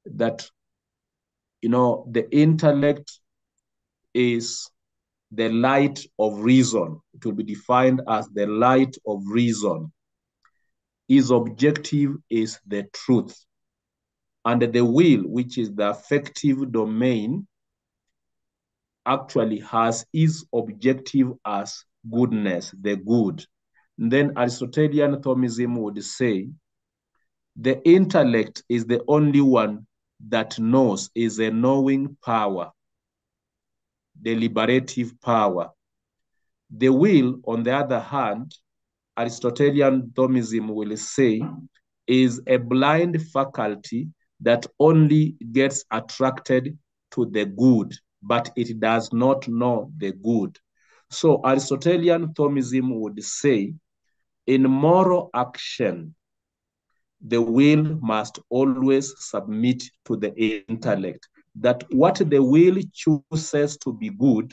that, you know, the intellect is the light of reason. It will be defined as the light of reason. His objective is the truth. And the will, which is the affective domain, actually has its objective as goodness, the good. And then Aristotelian Thomism would say the intellect is the only one that knows, is a knowing power, deliberative power. The will, on the other hand, Aristotelian Thomism will say, is a blind faculty that only gets attracted to the good, but it does not know the good. So Aristotelian Thomism would say, in moral action, the will must always submit to the intellect. That what the will chooses to be good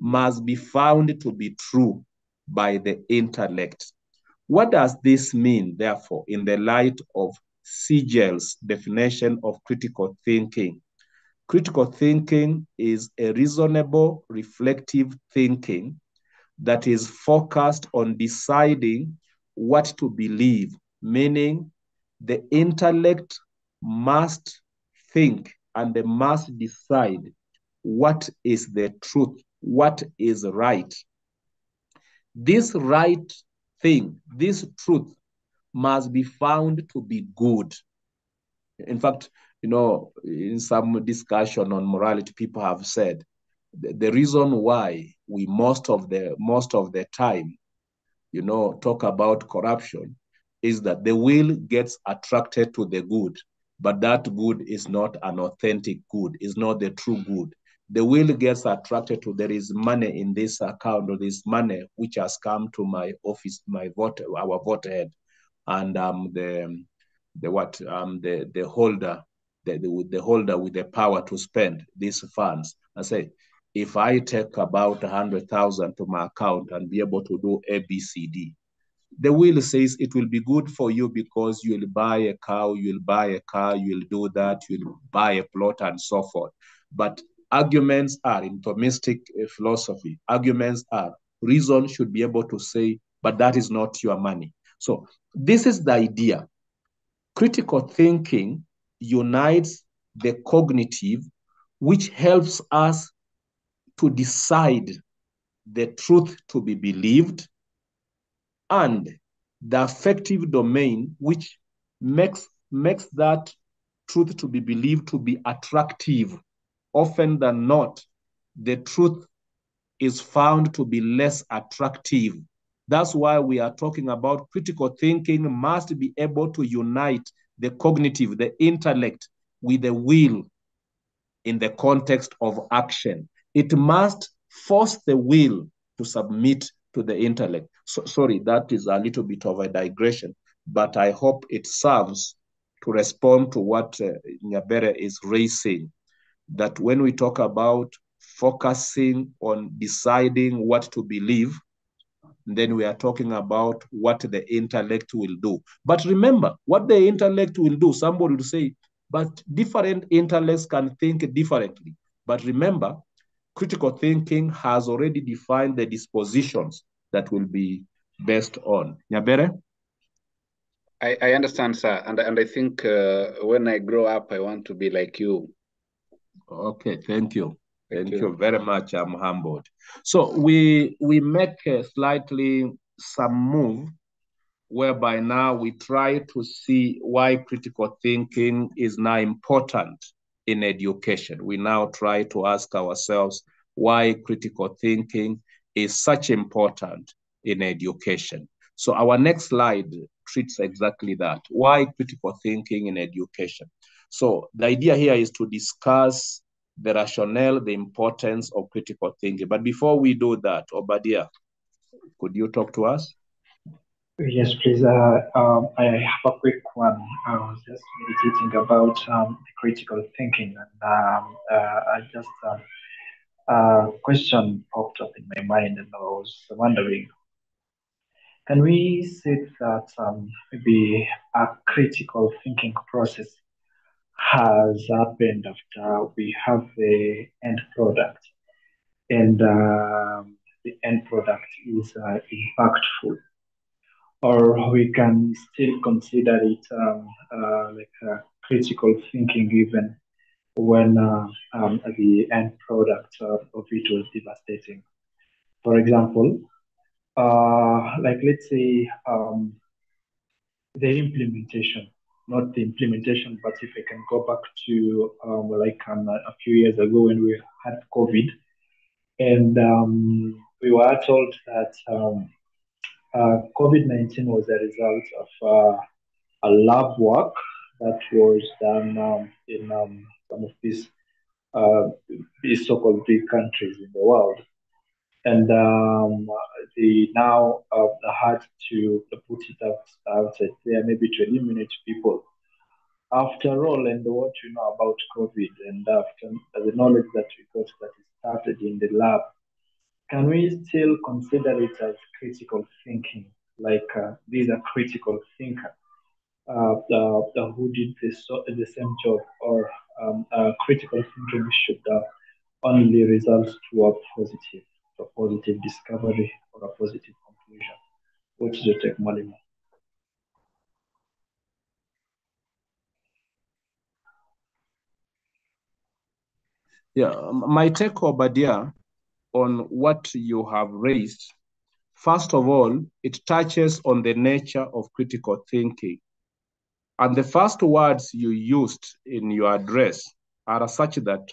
must be found to be true by the intellect. What does this mean, therefore, in the light of Siegel's definition of critical thinking? Critical thinking is a reasonable, reflective thinking that is focused on deciding what to believe, meaning the intellect must think and they must decide what is the truth, what is right. This right thing, this truth must be found to be good. In fact, you know, in some discussion on morality, people have said the, the reason why we most of the most of the time, you know, talk about corruption is that the will gets attracted to the good, but that good is not an authentic good, is not the true good. The will gets attracted to there is money in this account or this money which has come to my office, my vote, our voter head, and um the the what um the the holder, the, the the holder with the power to spend these funds. I say, if I take about a hundred thousand to my account and be able to do A, B, C, D, the will says it will be good for you because you will buy a cow, you'll buy a car, you'll do that, you'll buy a plot, and so forth. But arguments are in Thomistic philosophy, arguments are reason should be able to say, but that is not your money. So this is the idea. Critical thinking unites the cognitive, which helps us to decide the truth to be believed and the affective domain, which makes, makes that truth to be believed to be attractive. Often than not, the truth is found to be less attractive. That's why we are talking about critical thinking must be able to unite the cognitive, the intellect, with the will in the context of action. It must force the will to submit to the intellect. So, sorry, that is a little bit of a digression, but I hope it serves to respond to what uh, Nyabere is raising, that when we talk about focusing on deciding what to believe, then we are talking about what the intellect will do. But remember, what the intellect will do, somebody will say, but different intellects can think differently. But remember, critical thinking has already defined the dispositions that will be based on. Nyabere? I, I understand, sir. And, and I think uh, when I grow up, I want to be like you. Okay, thank you. Thank Thank you. you very much. Um, I'm humbled. So we we make a slightly some move whereby now we try to see why critical thinking is now important in education. We now try to ask ourselves why critical thinking is such important in education. So our next slide treats exactly that. Why critical thinking in education? So the idea here is to discuss the rationale, the importance of critical thinking. But before we do that, Obadia, could you talk to us? Yes, please. Uh, um, I have a quick one. I was just meditating about um, critical thinking, and um, uh, I just um, a question popped up in my mind, and I was wondering, can we say that um, maybe a critical thinking process has happened after we have the end product, and um, the end product is uh, impactful, or we can still consider it um, uh, like a critical thinking even when uh, um, the end product of it was devastating. For example, uh, like let's say um, the implementation, not the implementation, but if I can go back to um, like um, a few years ago when we had COVID, and um, we were told that um, uh, COVID 19 was a result of uh, a lab work that was done um, in um, some of these uh, these so-called big countries in the world, and um, they now uh, had to put it out outside there, maybe to eliminate people. After all, and what you know about COVID, and after the knowledge that we got that started in the lab, can we still consider it as critical thinking? Like uh, these are critical thinkers uh, uh, who did this, the same job, or um, uh, critical thinking should only result to a positive, a positive discovery or a positive conclusion. What is your take, Malima? Yeah, my take, Obadia, on what you have raised, first of all, it touches on the nature of critical thinking. And the first words you used in your address are such that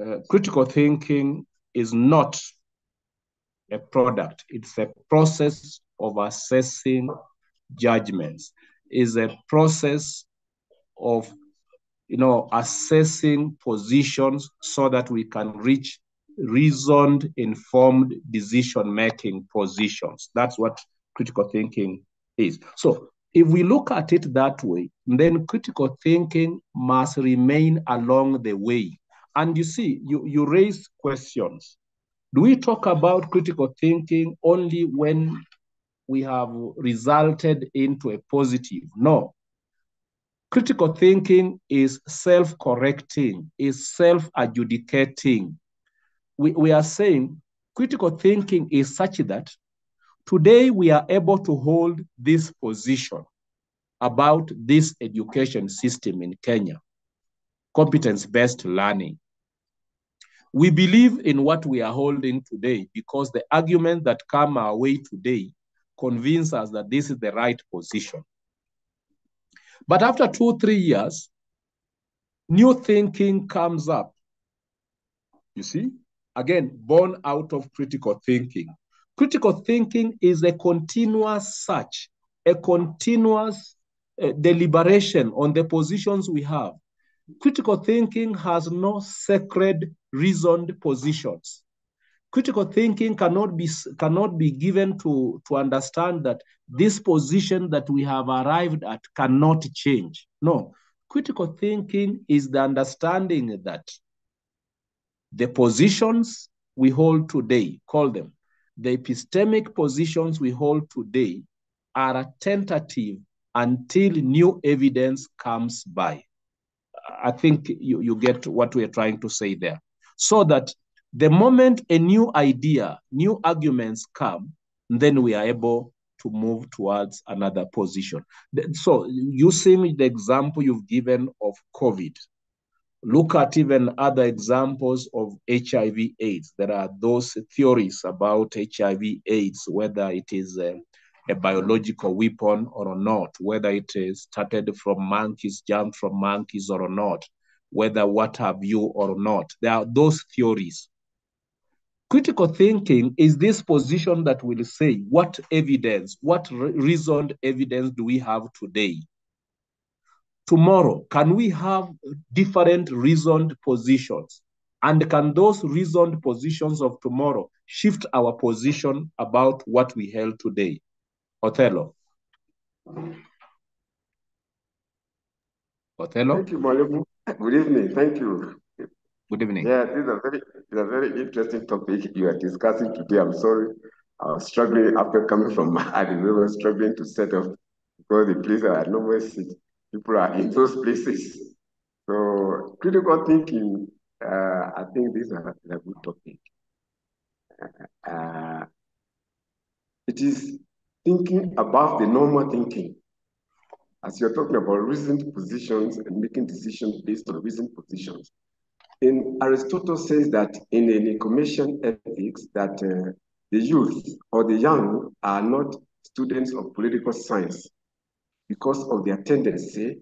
uh, critical thinking is not a product, it's a process of assessing judgments, is a process of you know assessing positions so that we can reach reasoned informed decision making positions. That's what critical thinking is. So if we look at it that way, then critical thinking must remain along the way. And you see, you, you raise questions. Do we talk about critical thinking only when we have resulted into a positive? No. Critical thinking is self-correcting, is self-adjudicating. We, we are saying critical thinking is such that Today, we are able to hold this position about this education system in Kenya, competence-based learning. We believe in what we are holding today because the arguments that come our way today convince us that this is the right position. But after two, three years, new thinking comes up. You see, again, born out of critical thinking. Critical thinking is a continuous search, a continuous uh, deliberation on the positions we have. Critical thinking has no sacred reasoned positions. Critical thinking cannot be, cannot be given to, to understand that this position that we have arrived at cannot change. No, critical thinking is the understanding that the positions we hold today, call them the epistemic positions we hold today are tentative until new evidence comes by. I think you, you get what we're trying to say there. So that the moment a new idea, new arguments come, then we are able to move towards another position. So using the example you've given of COVID, Look at even other examples of HIV AIDS. There are those theories about HIV AIDS, whether it is a, a biological weapon or not, whether it is started from monkeys, jumped from monkeys or not, whether what have you or not. There are those theories. Critical thinking is this position that will say what evidence, what reasoned evidence do we have today tomorrow, can we have different reasoned positions? And can those reasoned positions of tomorrow shift our position about what we held today? Othello. Othello? Thank you, Malemu. Good evening. Thank you. Good evening. Yeah, this is a very, it's a very interesting topic you are discussing today. I'm sorry, I was struggling after coming from Addis Ababa, struggling to set up because the place I normally sit, people are in those places. So critical thinking, uh, I think this is a, a good topic. Uh, it is thinking above the normal thinking. As you're talking about reasoned positions and making decisions based on reasoned positions. In Aristotle says that in a Nicomachean ethics that uh, the youth or the young are not students of political science because of their tendency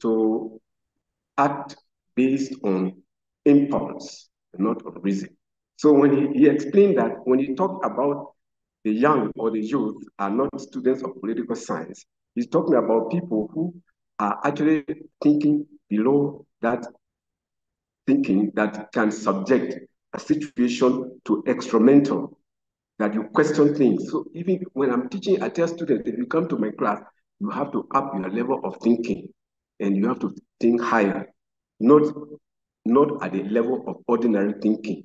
to act based on impulse, not on reason. So when he, he explained that when he talked about the young or the youth are not students of political science, he's talking about people who are actually thinking below that thinking that can subject a situation to experimental, that you question things. So even when I'm teaching, I tell students, if you come to my class, you have to up your level of thinking and you have to think higher, not, not at the level of ordinary thinking.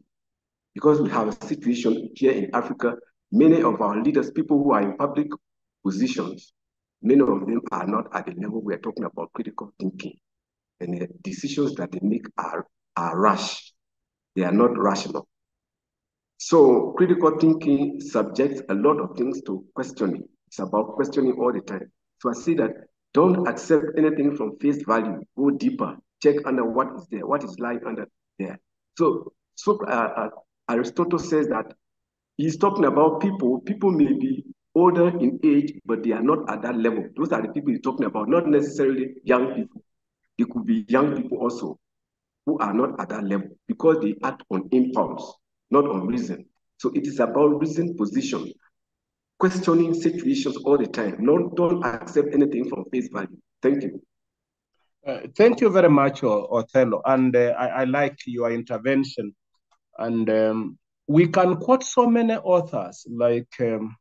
Because we have a situation here in Africa, many of our leaders, people who are in public positions, many of them are not at the level we're talking about critical thinking. And the decisions that they make are, are rash. They are not rational. So critical thinking subjects a lot of things to questioning. It's about questioning all the time. So I see that don't accept anything from face value. Go deeper. Check under what is there, what is lying under there. So, so uh, uh, Aristotle says that he's talking about people. People may be older in age, but they are not at that level. Those are the people you're talking about, not necessarily young people. They could be young people also who are not at that level because they act on impulse, not on reason. So it is about reason position, questioning situations all the time. No, don't accept anything from face value. Thank you. Uh, thank you very much, Othello. And uh, I, I, like your intervention. And um, we can quote so many authors, like um,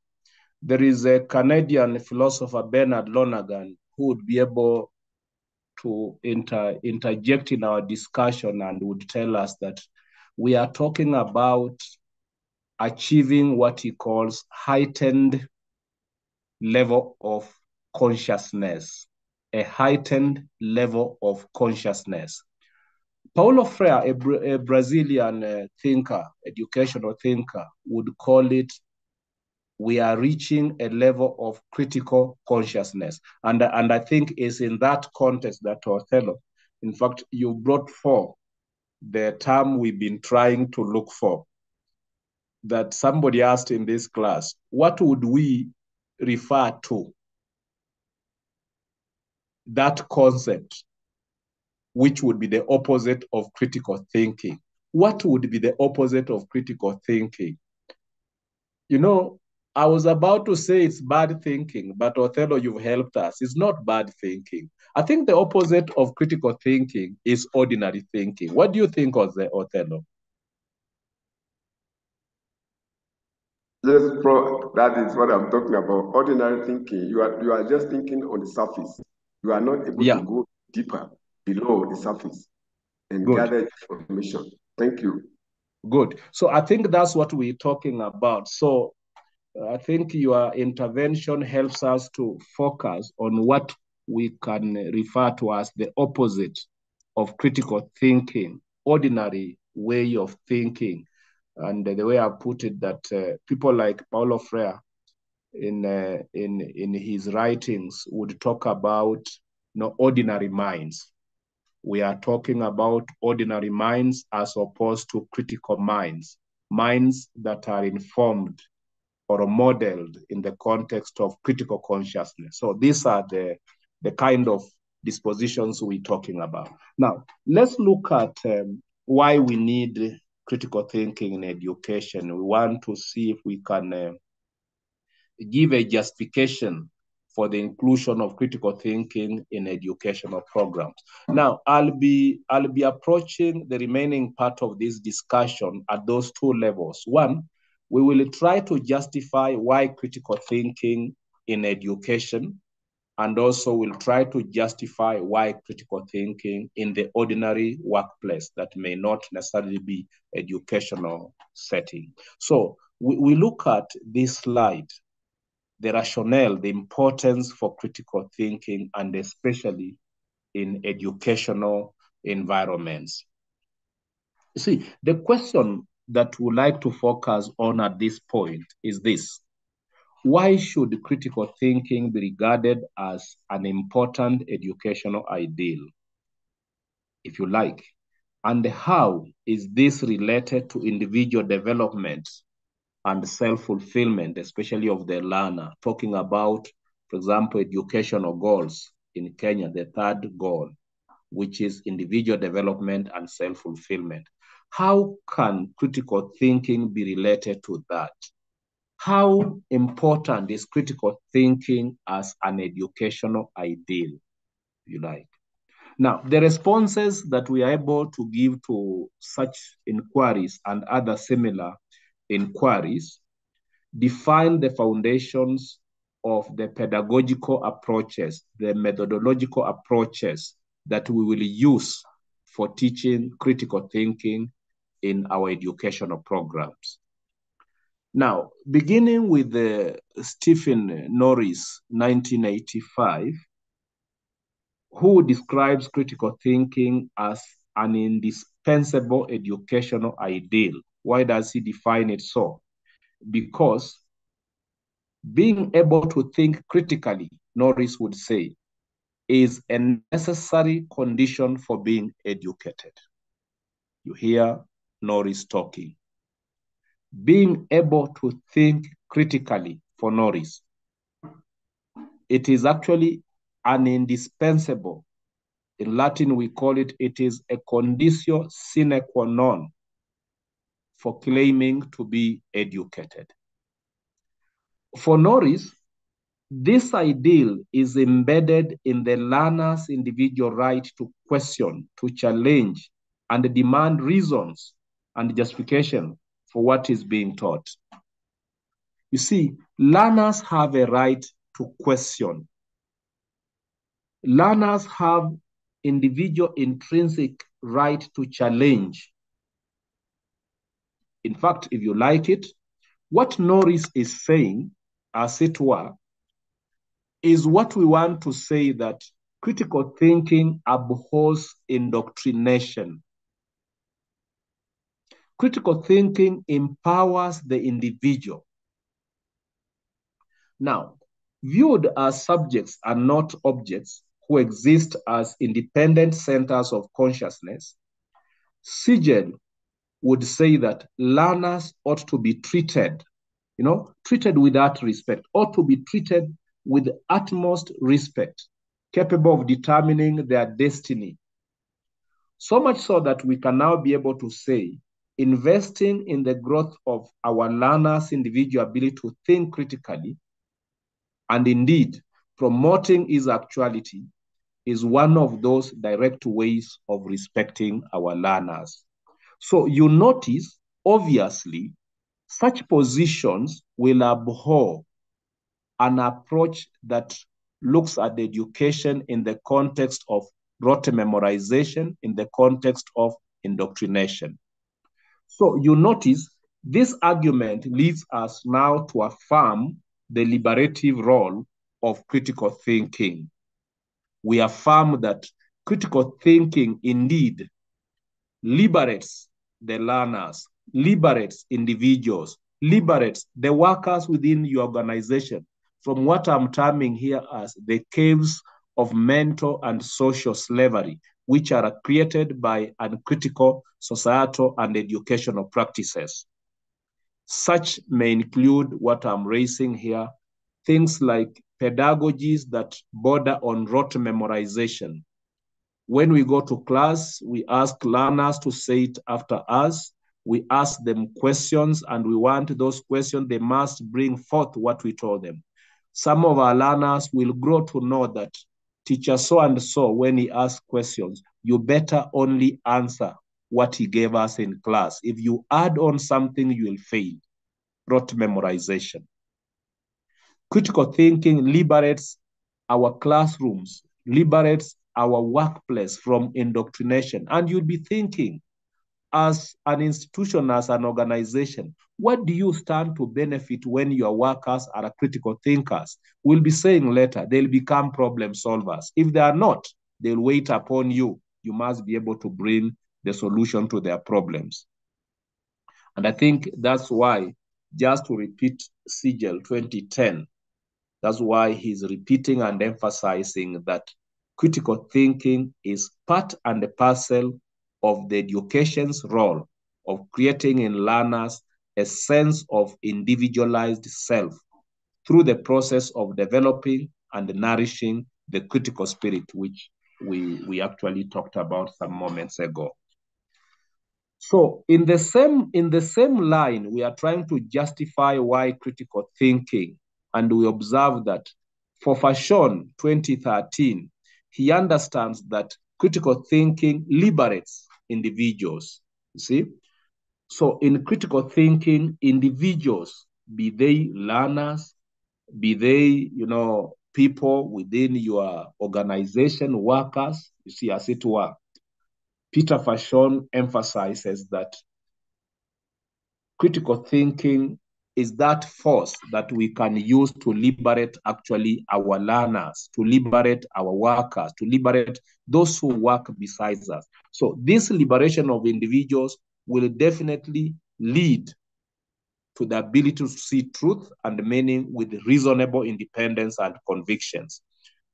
there is a Canadian philosopher, Bernard Lonergan, who would be able to inter, interject in our discussion and would tell us that we are talking about achieving what he calls heightened level of consciousness, a heightened level of consciousness. Paulo Freire, a, Brazilian uh, thinker, educational thinker, would call it we are reaching a level of critical consciousness. And, and I think it's in that context that Othello, in fact, you brought forth the term we've been trying to look for. That somebody asked in this class, what would we refer to? That concept, which would be the opposite of critical thinking. What would be the opposite of critical thinking? You know, I was about to say it's bad thinking, but Othello, you've helped us. It's not bad thinking. I think the opposite of critical thinking is ordinary thinking. What do you think of the Othello? Yes, bro, that is what I'm talking about. Ordinary thinking. You are you are just thinking on the surface. You are not able Yeah. to go deeper below the surface and Good. gather information. Thank you. Good. So I think that's what we're talking about. So I think your intervention helps us to focus on what we can refer to as the opposite of critical thinking, ordinary way of thinking. And the way I put it, that uh, people like Paulo Freire in, uh, in, in his writings would talk about you know, ordinary minds. We are talking about ordinary minds as opposed to critical minds, minds that are informed or modeled in the context of critical consciousness. So these are the, the kind of dispositions we're talking about. Now, let's look at um, why we need critical thinking in education. We want to see if we can uh, give a justification for the inclusion of critical thinking in educational programs. Now, I'll be I'll be approaching the remaining part of this discussion at those two levels. One, we will try to justify why critical thinking in education and also will try to justify why critical thinking in the ordinary workplace that may not necessarily be educational setting. So we, we look at this slide, the rationale, the importance for critical thinking, and especially in educational environments. You see, the question that we like to focus on at this point is this why should critical thinking be regarded as an important educational ideal, if you like? And how is this related to individual development and self-fulfillment, especially of the learner, talking about, for example, educational goals in Kenya, the third goal, which is individual development and self-fulfillment. How can critical thinking be related to that? how important is critical thinking as an educational ideal, you like? Now, the responses that we are able to give to such inquiries and other similar inquiries define the foundations of the pedagogical approaches, the methodological approaches that we will use for teaching critical thinking in our educational programs. Now, beginning with the Stephen Norris, 1985, who describes critical thinking as an indispensable educational ideal. Why does he define it so? Because being able to think critically, Norris would say, is a necessary condition for being educated. You hear Norris talking being able to think critically for Norris. It is actually an indispensable. In Latin, we call it, it is a conditio sine qua non for claiming to be educated. For Norris, this ideal is embedded in the learner's individual right to question, to challenge, and demand reasons and justification for what is being taught. You see, learners have a right to question. Learners have individual intrinsic right to challenge. In fact, if you like it, what Norris is saying, as it were, is what we want to say that critical thinking abhors indoctrination. Critical thinking empowers the individual. Now, viewed as subjects and not objects who exist as independent centers of consciousness, Siegel would say that learners ought to be treated, you know, treated with that respect, ought to be treated with utmost respect, capable of determining their destiny. So much so that we can now be able to say investing in the growth of our learners' individual ability to think critically and indeed promoting its actuality is one of those direct ways of respecting our learners. So you notice, obviously, such positions will abhor an approach that looks at education in the context of rote memorization, in the context of indoctrination. So you notice this argument leads us now to affirm the liberative role of critical thinking. We affirm that critical thinking indeed liberates the learners, liberates individuals, liberates the workers within your organization from what I'm terming here as the caves of mental and social slavery, which are created by uncritical societal and educational practices. Such may include what I'm raising here, things like pedagogies that border on rote memorization. When we go to class, we ask learners to say it after us. We ask them questions and we want those questions, they must bring forth what we told them. Some of our learners will grow to know that teacher so and so, when he asks questions, you better only answer what he gave us in class. If you add on something, you will fail. Rote memorization. Critical thinking liberates our classrooms, liberates our workplace from indoctrination. And you'll be thinking, as an institution, as an organization, what do you stand to benefit when your workers are critical thinkers? We'll be saying later, they'll become problem solvers. If they are not, they'll wait upon you. You must be able to bring the solution to their problems. And I think that's why, just to repeat Siegel 2010, that's why he's repeating and emphasizing that critical thinking is part and parcel of the education's role of creating in learners a sense of individualized self through the process of developing and nourishing the critical spirit, which we, we actually talked about some moments ago. So in the same in the same line, we are trying to justify why critical thinking, and we observe that for Facione 2013, he understands that critical thinking liberates individuals. You see? So in critical thinking, individuals, be they learners, be they, you know, people within your organization, workers, you see, as it were, Peter Facione emphasizes that critical thinking is that force that we can use to liberate actually our learners, to liberate our workers, to liberate those who work besides us. So this liberation of individuals will definitely lead to the ability to see truth and meaning with reasonable independence and convictions.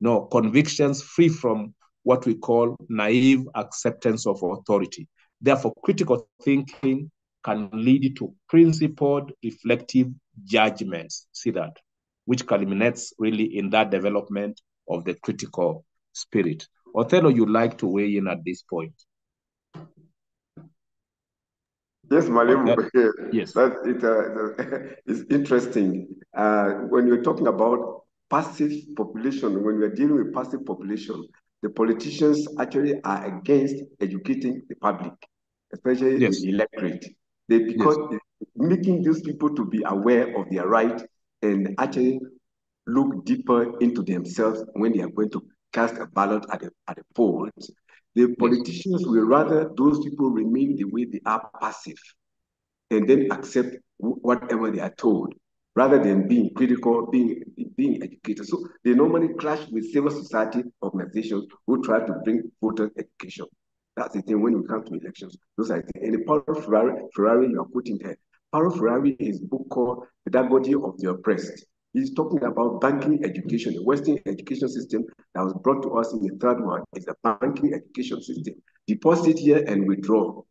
No, convictions free from what we call naive acceptance of authority. Therefore, critical thinking can lead to principled, reflective judgments. See that, which culminates really in that development of the critical spirit. Othello, you'd like to weigh in at this point. Yes, Malim. Yes. That it, uh, it's interesting. Uh, when you're talking about passive population, when we're dealing with passive population, the politicians actually are against educating the public, especially yes. the electorate. They because yes. making these people to be aware of their right and actually look deeper into themselves when they are going to cast a ballot at the at the polls. The politicians yes. will rather those people remain the way they are passive and then accept whatever they are told rather than being critical, being being educated. So they normally clash with civil society organizations who try to bring voter education. That's the thing when we come to elections. Those are the things. And the Paulo Freire, Freire you are putting there. Paulo Freire is book called Pedagogy of the Oppressed. He's talking about banking education. The Western education system that was brought to us in the third world is a banking education system. Deposit here and withdraw.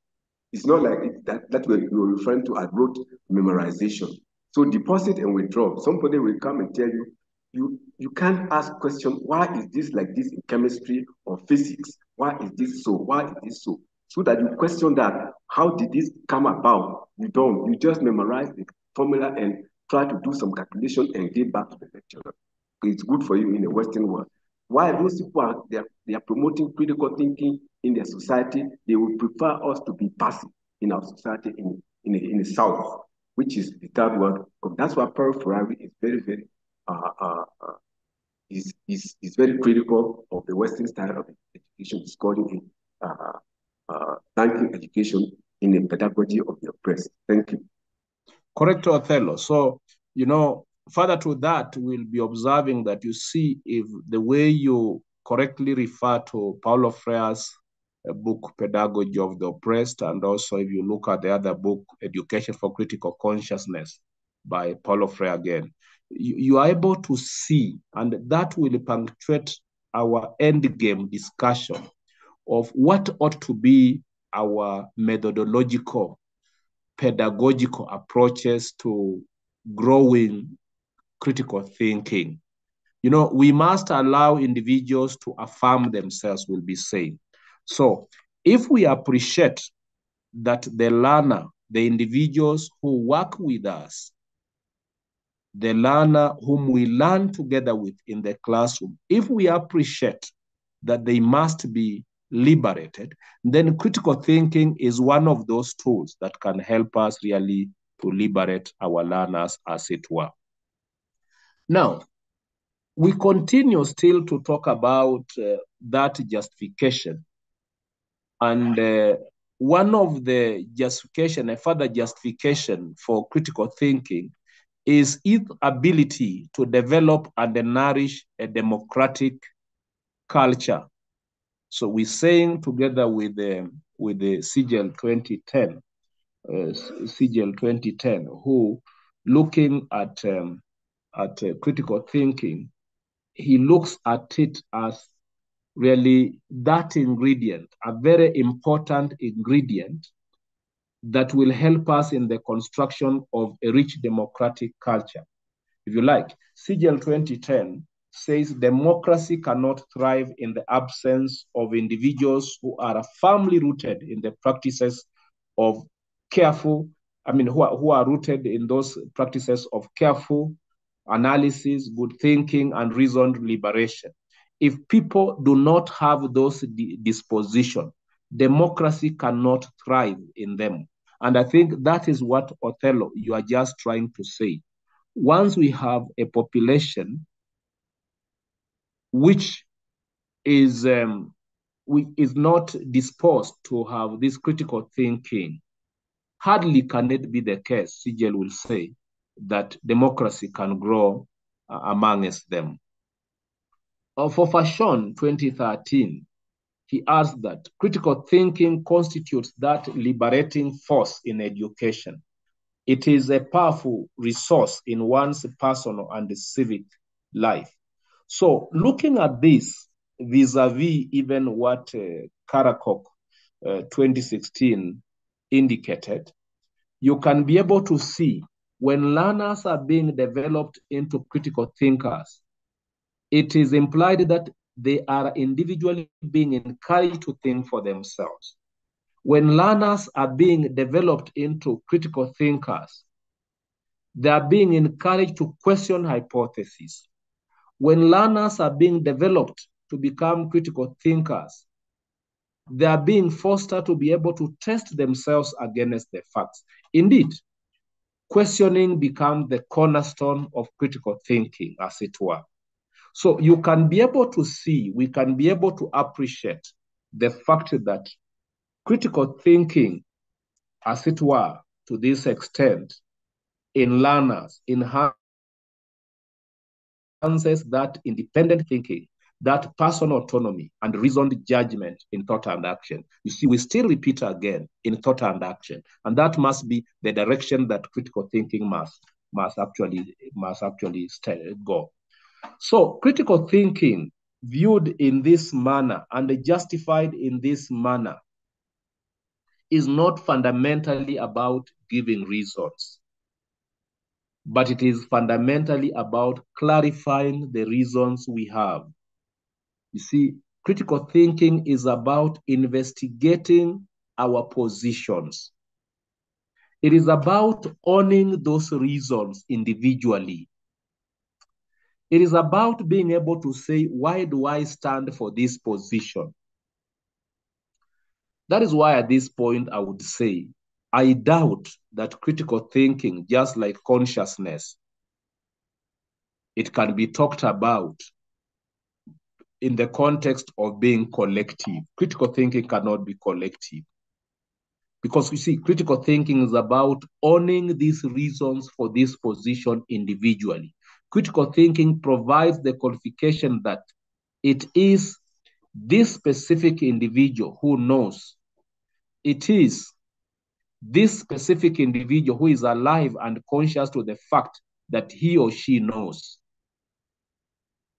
It's not like it, that, that we're, we're referring to as rote memorization. So deposit and withdraw. Somebody will come and tell you, you, you can't ask question, why is this like this in chemistry or physics? Why is this so? Why is this so? So that you question that, how did this come about? You don't. You just memorize the formula and try to do some calculation and give back to the lecturer. It's good for you in the Western world. Why those people are they, are they are promoting critical thinking in their society, they will prefer us to be passive in our society in, in, the, in the South which is the third world. That's why Paulo Freire is very, very is, is, is very critical of the Western style of education, is calling it uh, uh, banking education in the pedagogy of the oppressed. Thank you. Correct, Othello. So, you know, further to that, we'll be observing that you see if the way you correctly refer to Paulo Freire's book Pedagogy of the Oppressed, and also if you look at the other book, Education for Critical Consciousness by Paulo Freire again, you, are able to see, and that will punctuate our end game discussion of what ought to be our methodological, pedagogical approaches to growing critical thinking. You know, we must allow individuals to affirm themselves, we'll be saying. So if we appreciate that the learner, the individuals who work with us, the learner whom we learn together with in the classroom, if we appreciate that they must be liberated, then critical thinking is one of those tools that can help us really to liberate our learners, as it were. Now, we continue still to talk about uh, that justification. And uh, one of the justification, a further justification for critical thinking is its ability to develop and nourish a democratic culture. So we're saying together with the, with the Siegel 2010, uh, Siegel 2010, who looking at, um, at uh, critical thinking, he looks at it as really that ingredient, a very important ingredient that will help us in the construction of a rich democratic culture. If you like, Siegel 2010 says democracy cannot thrive in the absence of individuals who are firmly rooted in the practices of careful, I mean, who are, who are rooted in those practices of careful analysis, good thinking, and reasoned liberation. If people do not have those disposition, democracy cannot thrive in them. And I think that is what Othello, you are just trying to say. Once we have a population which is um, we, is not disposed to have this critical thinking, hardly can it be the case, Siegel will say, that democracy can grow uh, amongst them. Uh, for Facione 2013, he asked that critical thinking constitutes that liberating force in education. It is a powerful resource in one's personal and civic life. So looking at this vis-a-vis even what uh, Karakok uh, 2016 indicated, you can be able to see when learners are being developed into critical thinkers, it is implied that they are individually being encouraged to think for themselves. When learners are being developed into critical thinkers, they are being encouraged to question hypotheses. When learners are being developed to become critical thinkers, they are being fostered to be able to test themselves against the facts. Indeed, questioning becomes the cornerstone of critical thinking, as it were. So you can be able to see, we can be able to appreciate the fact that critical thinking, as it were, to this extent, in learners, enhances that independent thinking, that personal autonomy and reasoned judgment in thought and action. You see, we still repeat again in thought and action, and that must be the direction that critical thinking must must actually must actually go. So critical thinking viewed in this manner and justified in this manner is not fundamentally about giving reasons, but it is fundamentally about clarifying the reasons we have. You see, critical thinking is about investigating our positions. It is about owning those reasons individually it is about being able to say, why do I stand for this position? That is why at this point I would say, I doubt that critical thinking, just like consciousness, it can be talked about in the context of being collective. Critical thinking cannot be collective. Because you see, critical thinking is about owning these reasons for this position individually. Critical thinking provides the qualification that it is this specific individual who knows. It is this specific individual who is alive and conscious to the fact that he or she knows.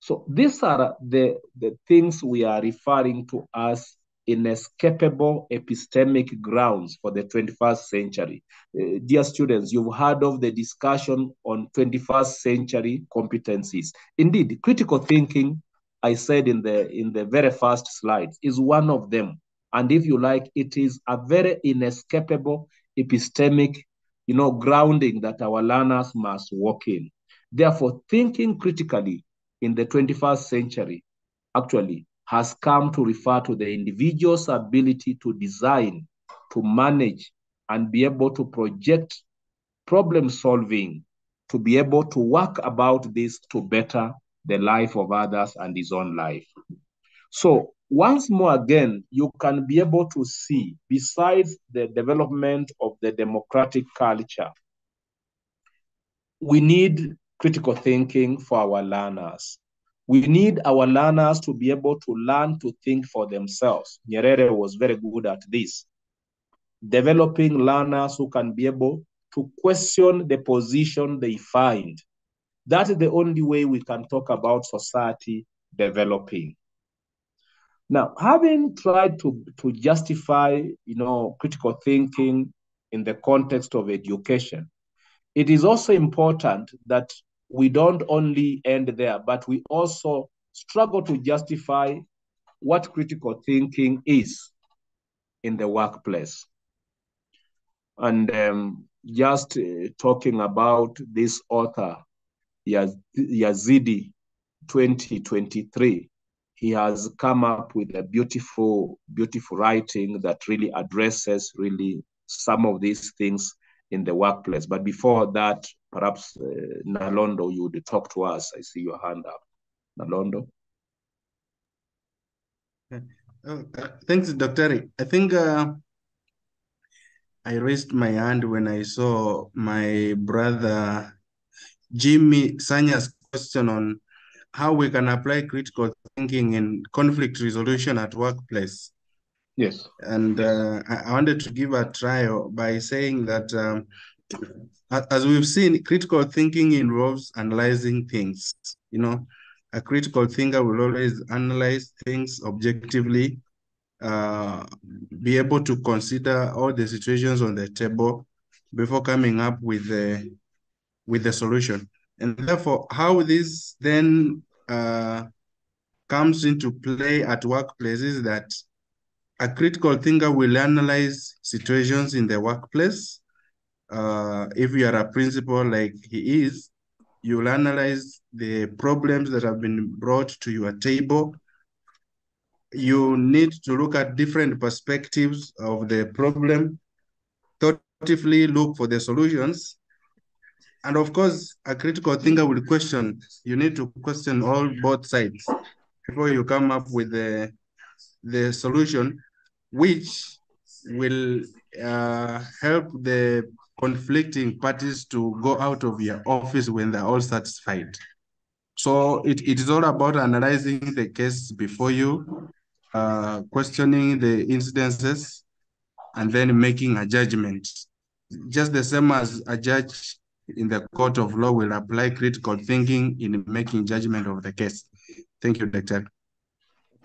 So these are the, the things we are referring to as inescapable epistemic grounds for the 21st century. Uh, dear students, you've heard of the discussion on 21st century competencies. Indeed, critical thinking, I said in the, in the very first slides, is one of them. And if you like, it is a very inescapable epistemic you know, grounding that our learners must walk in. Therefore, thinking critically in the 21st century actually has come to refer to the individual's ability to design, to manage, and be able to project problem solving, to be able to work about this to better the life of others and his own life. So once more again, you can be able to see, besides the development of the democratic culture, we need critical thinking for our learners. We need our learners to be able to learn to think for themselves. Nyerere was very good at this, developing learners who can be able to question the position they find. That is the only way we can talk about society developing. Now, having tried to, to justify, you know, critical thinking in the context of education, it is also important that we don't only end there, but we also struggle to justify what critical thinking is in the workplace. And um, just uh, talking about this author, Yaz Yazidi 2023, he has come up with a beautiful, beautiful writing that really addresses really some of these things in the workplace. But before that, perhaps uh, Nalondo, you would talk to us. I see your hand up. Nalondo. Oh, uh, thanks, Dr. I think uh, I raised my hand when I saw my brother Jimmy Sanya's question on how we can apply critical thinking in conflict resolution at workplace. Yes. And uh, I wanted to give a trial by saying that, um, as we've seen, critical thinking involves analyzing things. You know, a critical thinker will always analyze things objectively, uh, be able to consider all the situations on the table before coming up with the with the solution. And therefore, how this then uh, comes into play at workplaces that a critical thinker will analyze situations in the workplace. Uh, if you are a principal like he is, you will analyze the problems that have been brought to your table. You need to look at different perspectives of the problem, thoughtfully look for the solutions. And of course, a critical thinker will question, you need to question all both sides before you come up with the, the solution which will uh, help the conflicting parties to go out of your office when they're all satisfied. So it, it is all about analyzing the case before you, uh, questioning the incidences, and then making a judgment. Just the same as a judge in the court of law will apply critical thinking in making judgment of the case. Thank you, Doctor.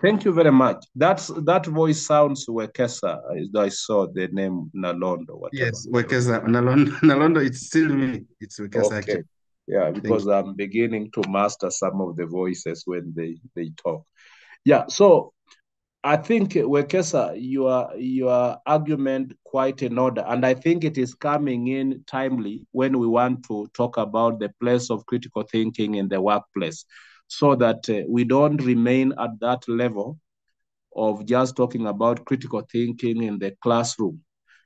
Thank you very much. That's that voice sounds Wekesa. I saw the name Nalondo. Whatever. Yes, Wekesa. Nalondo, Nalondo, it's still me. It's Wekesa. Okay. Actually. Yeah, because I'm beginning to master some of the voices when they they talk. Yeah, so I think Wekesa, your your argument quite in order, and I think it is coming in timely when we want to talk about the place of critical thinking in the workplace so that uh, we don't remain at that level of just talking about critical thinking in the classroom.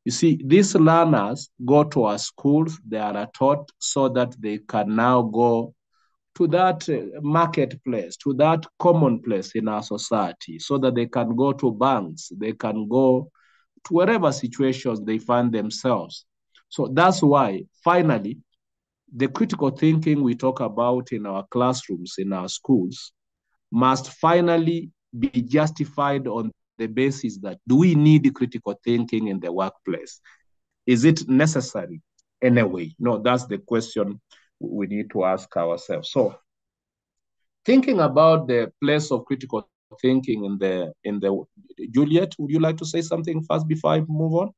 You see, these learners go to our schools, they are taught so that they can now go to that uh, marketplace, to that common place in our society, so that they can go to banks, they can go to wherever situations they find themselves. So that's why, finally, the critical thinking we talk about in our classrooms, in our schools, must finally be justified on the basis that do we need critical thinking in the workplace? Is it necessary anyway? No, that's the question we need to ask ourselves. So, thinking about the place of critical thinking in the in the Juliet, would you like to say something first before I move on?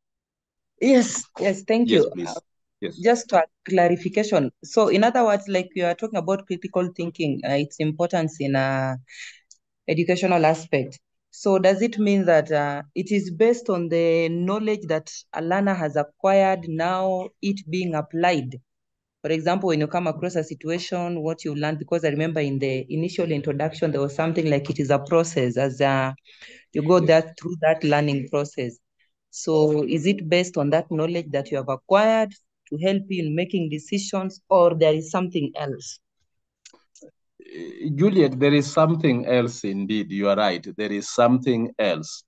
Yes, yes, thank yes, you. Please. Yes. Just a clarification. So, in other words, like you are talking about critical thinking, uh, its importance in a educational aspect. So, does it mean that uh, it is based on the knowledge that a learner has acquired now, it being applied? For example, when you come across a situation, what you learn, because I remember in the initial introduction, there was something like it is a process as uh, you go that through that learning process. So, is it based on that knowledge that you have acquired to help you in making decisions, or there is something else? Juliet, there is something else indeed. You are right. There is something else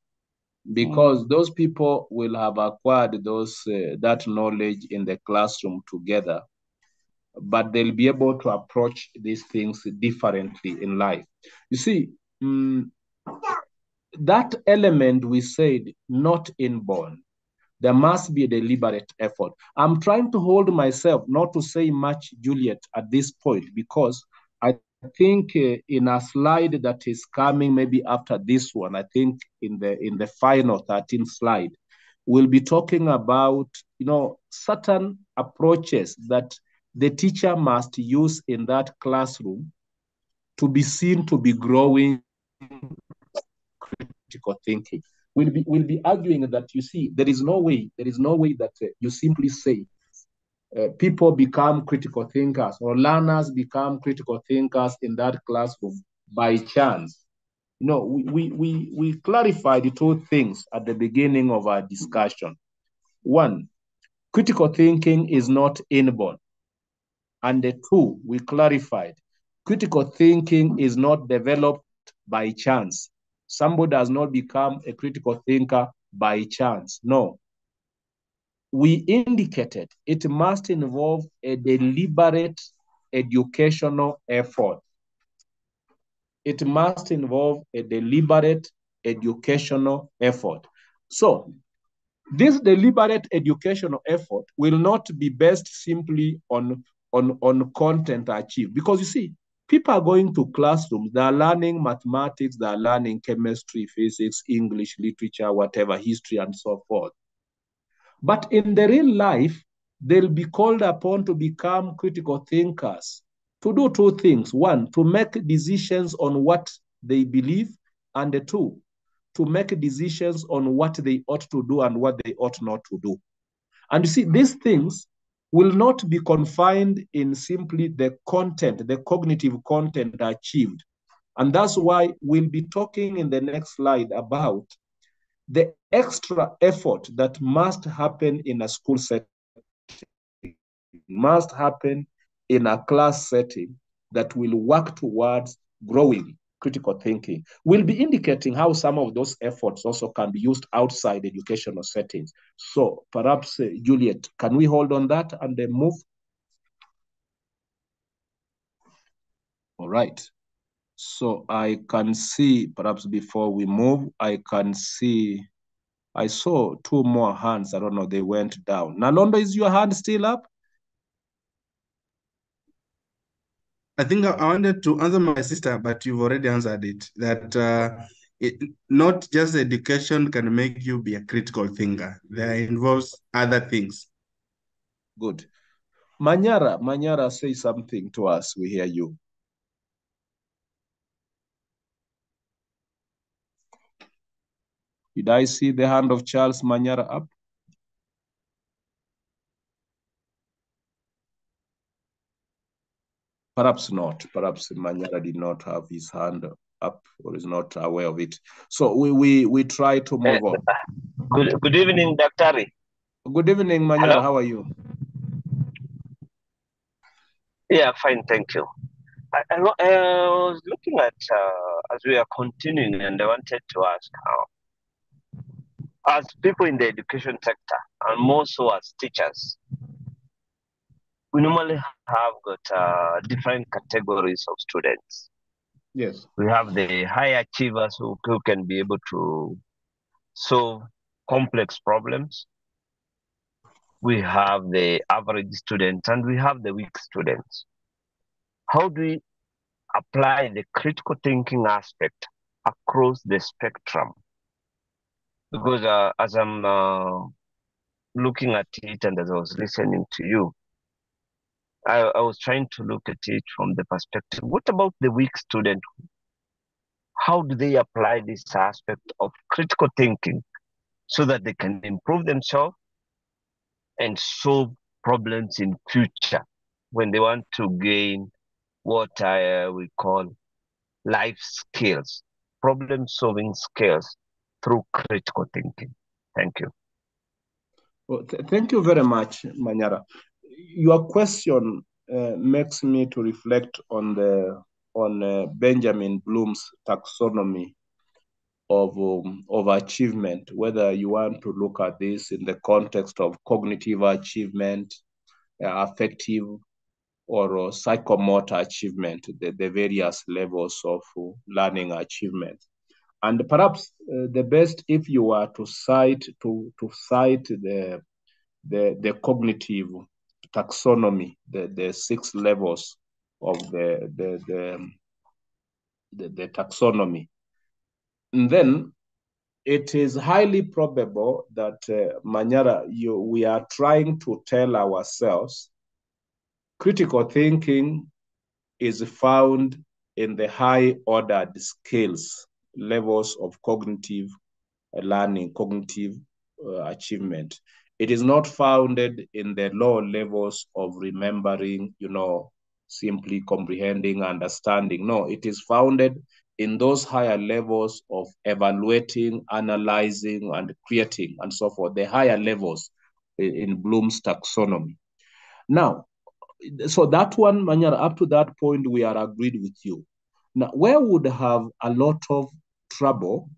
because mm. those people will have acquired those uh, that knowledge in the classroom together, but they'll be able to approach these things differently in life. You see, um, that element we said not inborn. There must be a deliberate effort. I'm trying to hold myself not to say much, Juliet, at this point because I think uh, in a slide that is coming maybe after this one, I think in the in the final 13th slide, we'll be talking about you know certain approaches that the teacher must use in that classroom to be seen to be growing critical thinking. We'll be we'll be arguing that you see there is no way there is no way that uh, you simply say uh, people become critical thinkers or learners become critical thinkers in that classroom by chance. No, we, we, we, we clarified two things at the beginning of our discussion. One, critical thinking is not inborn. And the two, we clarified, critical thinking is not developed by chance. Somebody does not become a critical thinker by chance. No, we indicated it must involve a deliberate educational effort. It must involve a deliberate educational effort. So, this deliberate educational effort will not be based simply on, on, on content achieved. Because you see, people are going to classrooms, they are learning mathematics, they are learning chemistry, physics, English, literature, whatever, history, and so forth. But in the real life, they'll be called upon to become critical thinkers, to do two things. One, to make decisions on what they believe, and the two, to make decisions on what they ought to do and what they ought not to do. And you see, these things will not be confined in simply the content, the cognitive content achieved. And that's why we'll be talking in the next slide about the extra effort that must happen in a school setting must happen in a class setting that will work towards growing critical thinking. We'll be indicating how some of those efforts also can be used outside educational settings. So perhaps, uh, Juliet, can we hold on that and then move? All right. So I can see, perhaps before we move, I can see, I saw two more hands. I don't know, they went down. Nalondo, is your hand still up? I think I wanted to answer my sister, but you've already answered it. That uh, it, not just education can make you be a critical thinker. There involves other things. Good. Manyara, Manyara, say something to us. We hear you. Did I see the hand of Charles Manyara up? Perhaps not. Perhaps Manyara did not have his hand up or is not aware of it. So we we, we try to move on. Good, good evening, Daktari. Good evening, Manyara. Hello? How are you? Yeah, fine, thank you. I, I, I was looking at uh, as we are continuing, and I wanted to ask how, as people in the education sector, and more so as teachers, we normally have got uh, different categories of students. Yes. We have the high achievers who, who can be able to solve complex problems. We have the average students and we have the weak students. How do we apply the critical thinking aspect across the spectrum? Because uh, as I'm uh, looking at it and as I was listening to you, I, I was trying to look at it from the perspective what about the weak student? How do they apply this aspect of critical thinking so that they can improve themselves and solve problems in future when they want to gain what I uh, we call life skills, problem solving skills through critical thinking. Thank you. Well, th- thank you very much, Manyara. Your question uh, makes me to reflect on the on uh, Benjamin Bloom's taxonomy of, um, of achievement, whether you want to look at this in the context of cognitive achievement, uh, affective or uh, psychomotor achievement, the, the various levels of uh, learning achievement. And perhaps uh, the best, if you were to cite to to cite the the the cognitive taxonomy, the the six levels of the the the, the, the taxonomy, and then it is highly probable that uh, Manyara, you, we are trying to tell ourselves critical thinking is found in the high ordered scales levels of cognitive learning, cognitive uh, achievement. It is not founded in the lower levels of remembering, you know, simply comprehending, understanding. No, it is founded in those higher levels of evaluating, analyzing, and creating, and so forth, the higher levels in Bloom's taxonomy. Now, so that one, Manyara, up to that point, we are agreed with you. Now, where would have a lot of trouble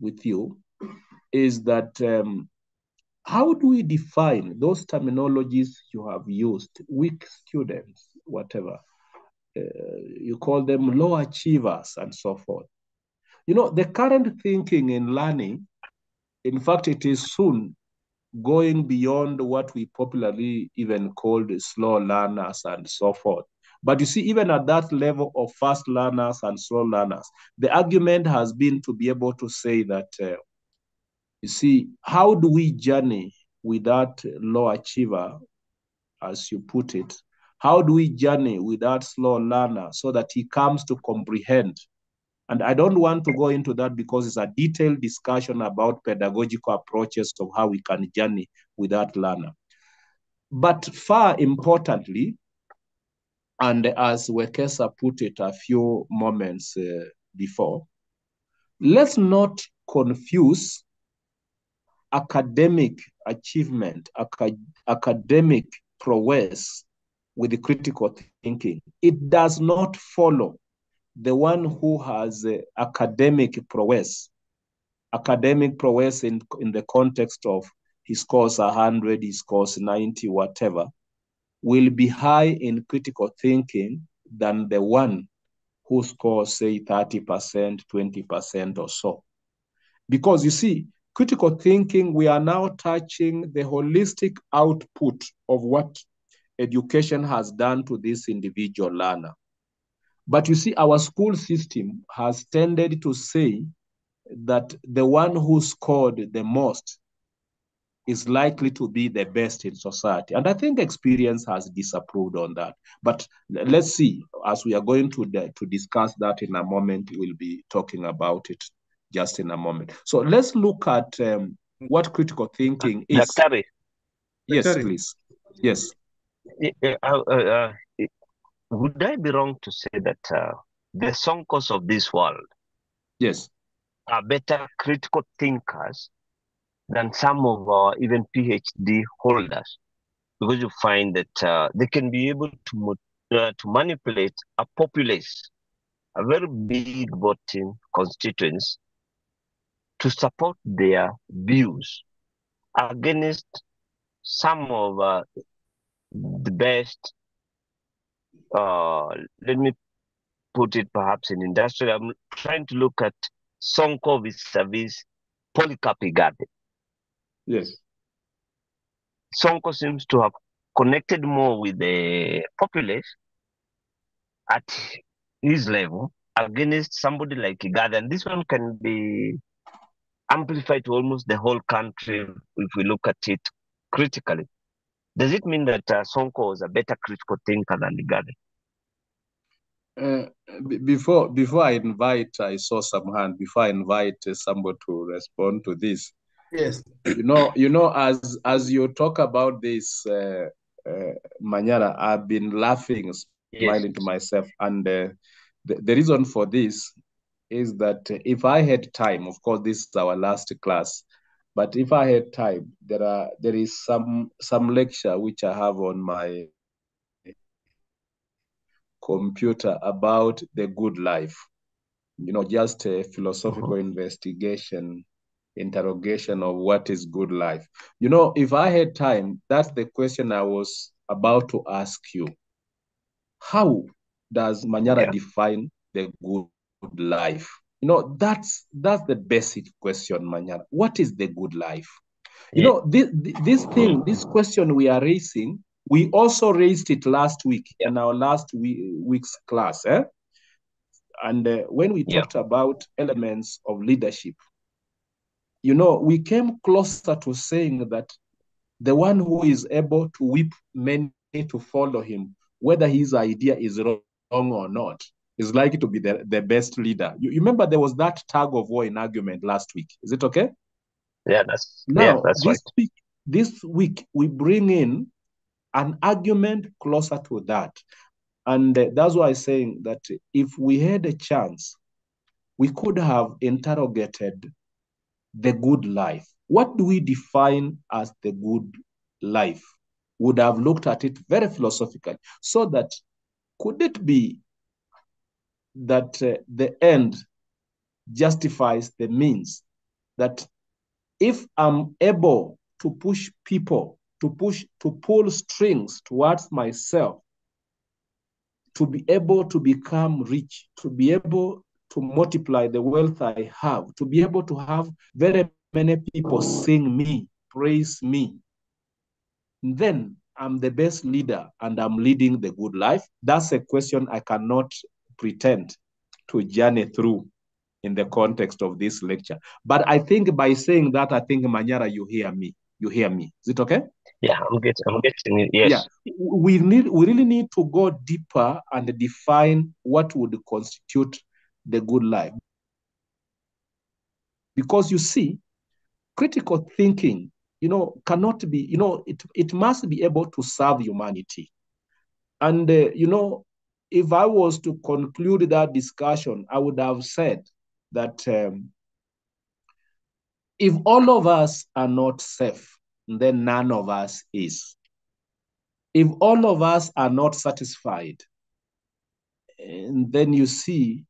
with you is that um, how do we define those terminologies you have used, weak students, whatever? Uh, you call them low achievers and so forth. You know, the current thinking in learning, in fact, it is soon going beyond what we popularly even called slow learners and so forth. But you see, even at that level of fast learners and slow learners, the argument has been to be able to say that, uh, you see, how do we journey with that low achiever, as you put it? How do we journey with that slow learner so that he comes to comprehend? And I don't want to go into that because it's a detailed discussion about pedagogical approaches of how we can journey with that learner. But far importantly, and as Wekesa put it a few moments uh, before, let's not confuse academic achievement, acad academic prowess with the critical thinking. It does not follow the one who has uh, academic prowess, academic prowess in, in the context of he scores 100, he scores 90, whatever, will be high in critical thinking than the one who scores, say, 30%, 20% or so. Because you see, critical thinking, we are now touching the holistic output of what education has done to this individual learner. But you see, our school system has tended to say that the one who scored the most is likely to be the best in society. And I think experience has disapproved on that. But let's see, as we are going to, to discuss that in a moment, we'll be talking about it just in a moment. So let's look at um, what critical thinking is. Daktari. Yes, Daktari. please. Yes. Uh, uh, uh, would I be wrong to say that uh, the Sonkos of this world yes. are better critical thinkers than some of our even PhD holders? Because you find that uh, they can be able to, uh, to manipulate a populace, a very big voting constituents, to support their views against some of uh, the best uh, let me put it perhaps in industry. I'm trying to look at Sonko vis-a-vis Polycarp Igathe. Yes. Sonko seems to have connected more with the populace at his level against somebody like Igathe. And this one can be amplified to almost the whole country if we look at it critically. Does it mean that uh, Sonko was a better critical thinker than Igathe? Uh, before before I invite, I saw some hand. Before I invite uh, somebody to respond to this, Yes. you know, you know, as as you talk about this, uh, uh, Manyara, I've been laughing, smiling to myself, and uh, the the reason for this is that if I had time, of course, this is our last class, but if I had time, there are there is some some lecture which I have on my computer about the good life. You know, just a philosophical uh-huh. investigation, interrogation of what is good life. You know, if I had time, that's the question I was about to ask you. How does Manyara Yeah. define the good life? You know, that's that's the basic question, Manyara. What is the good life? You Yeah. know, this this thing, this question we are raising, we also raised it last week in our last we, week's class. Eh? And uh, when we Yeah. talked about elements of leadership, you know, we came closer to saying that the one who is able to whip many to follow him, whether his idea is wrong or not, is likely to be the, the best leader. You, you remember there was that tug of war in argument last week. Is it okay? Yeah, that's Now, yeah, that's this right. week, this week we bring in an argument closer to that. And uh, that's why I'm saying that if we had a chance, we could have interrogated the good life. What do we define as the good life? Would have looked at it very philosophically, so that could it be that uh, the end justifies the means? That if I'm able to push people, to push, to pull strings towards myself, to be able to become rich, to be able to multiply the wealth I have, to be able to have very many people sing me, praise me, then I'm the best leader and I'm leading the good life. That's a question I cannot pretend to journey through in the context of this lecture. But I think by saying that, I think Manyara, you hear me. You hear me. Is it okay? Yeah, I'm getting I'm getting it. Yes. Yeah, we need we really need to go deeper and define what would constitute the good life. Because you see, critical thinking, you know, cannot be, you know, it, it must be able to serve humanity. And, uh, you know, if I was to conclude that discussion, I would have said that um, if all of us are not safe, then none of us is. If all of us are not satisfied, then you see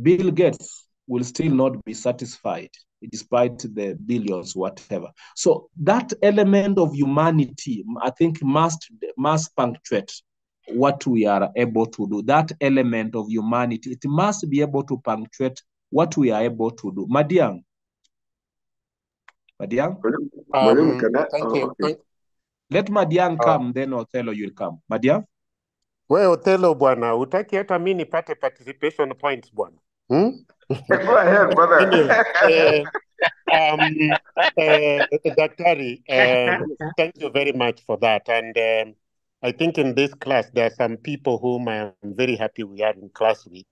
Bill Gates will still not be satisfied despite the billions, whatever. So that element of humanity, I think, must must punctuate what we are able to do. That element of humanity, it must be able to punctuate what we are able to do. Madiang. Madiang? Mwalimu, Um, can thank Oh, you. okay. Thank, Let Madiang uh, come, then Othello will come. Madiang? we Othello bwana, utaki hata mi nipate participation points bwana. Hmm? Go ahead, brother. Anyway, uh, um, uh, Daktari, um, thank you very much for that. And um, I think in this class, there are some people whom I am very happy we are in class with.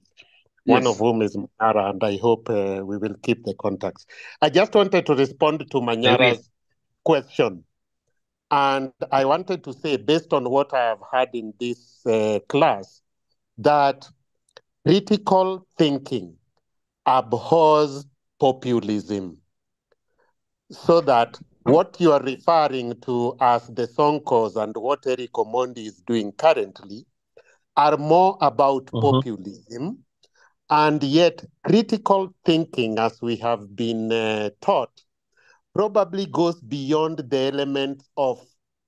One of whom is Manyara, and I hope uh, we will keep the contacts. I just wanted to respond to. Manyara's question. And I wanted to say, based on what I have had in this uh, class, that critical thinking abhors populism. So that what you are referring to as the Sonkos and what Eric Omondi is doing currently are more about Mhm. populism. And yet, critical thinking, as we have been uh, taught, probably goes beyond the element of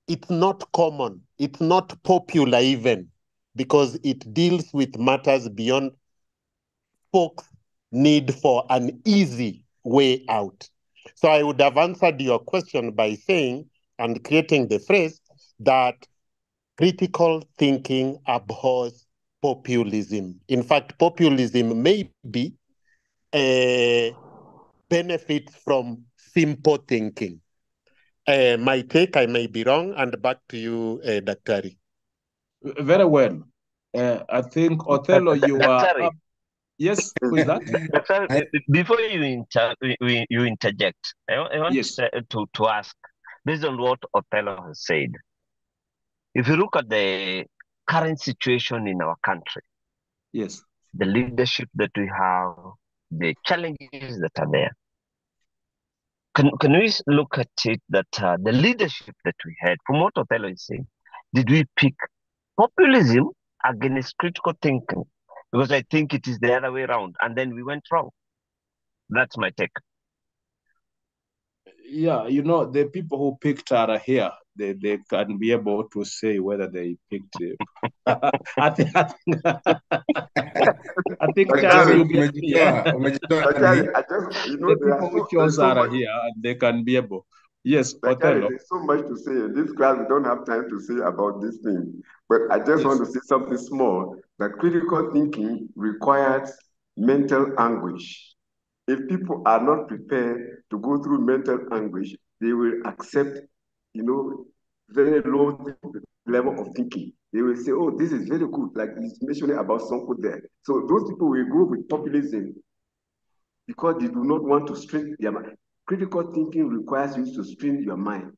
it's not common, it's not popular even, because it deals with matters beyond folks' need for an easy way out. So I would have answered your question by saying and creating the phrase that critical thinking abhors populism. In fact, populism may be a benefit from simple thinking. Uh, my take, I may be wrong, and back to you, uh, Daktari. Very well. Uh, I think Othello, you are Daktari, up. Yes, who is that? Daktari, I, be- be- before you inter you, you interject, I, I want Yes. to, to to ask, based on what Othello has said, if you look at the current situation in our country, Yes. the leadership that we have, the challenges that are there, can can we look at it that uh, the leadership that we had, from what Othello is saying, did we pick populism against critical thinking because I think it is the other way around. And then we went wrong. That's my take. Yeah, you know, the people who picked her here, they, they can be able to say whether they picked it. I think, I think, I think Charles will be yeah. I just, you know, the people who chose there's are here and they can be able. Yes, Othello. there's so much to say. In this class, we don't have time to say about this thing. But I just want to say something small, that critical thinking requires mental anguish. If people are not prepared to go through mental anguish, they will accept, you know, very low level of thinking. They will say, oh, this is very good, like he's mentioning about Sonko there. So those people will go with populism because they do not want to strain their mind. Critical thinking requires you to strain your mind.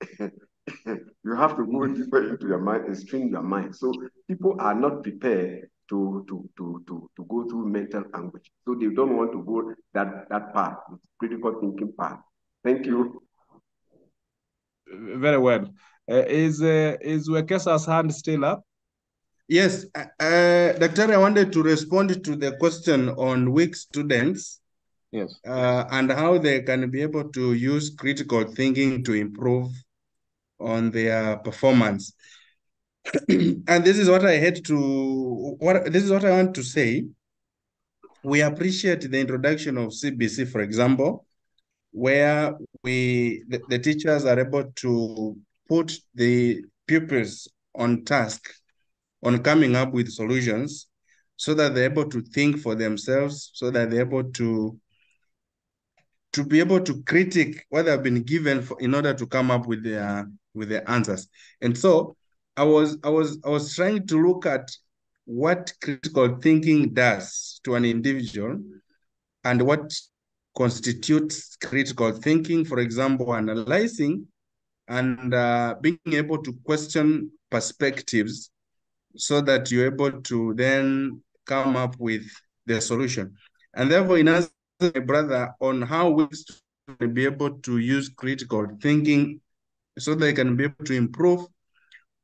you have to go deeper into your mind and strain your mind. So people are not prepared to, to, to, to, to go through mental anguish. So they don't want to go that, that path, critical thinking path. Thank you. Very well. Uh, is uh, is Wekesa's hand still up? Yes, uh, uh, Doctor, I wanted to respond to the question on weak students. Yes. Uh, and how they can be able to use critical thinking to improve on their performance. and this is what I had to what this is what I want to say. We appreciate the introduction of CBC, for example, where we the, the teachers are able to put the pupils on task on coming up with solutions so that they're able to think for themselves, so that they're able to to be able to critique what they've been given for, in order to come up with their with their answers. And so I was I was I was trying to look at what critical thinking does to an individual and what constitutes critical thinking, for example, analyzing and uh, being able to question perspectives so that you're able to then come up with the solution. And therefore, in answer my brother on how we can be able to use critical thinking so they can be able to improve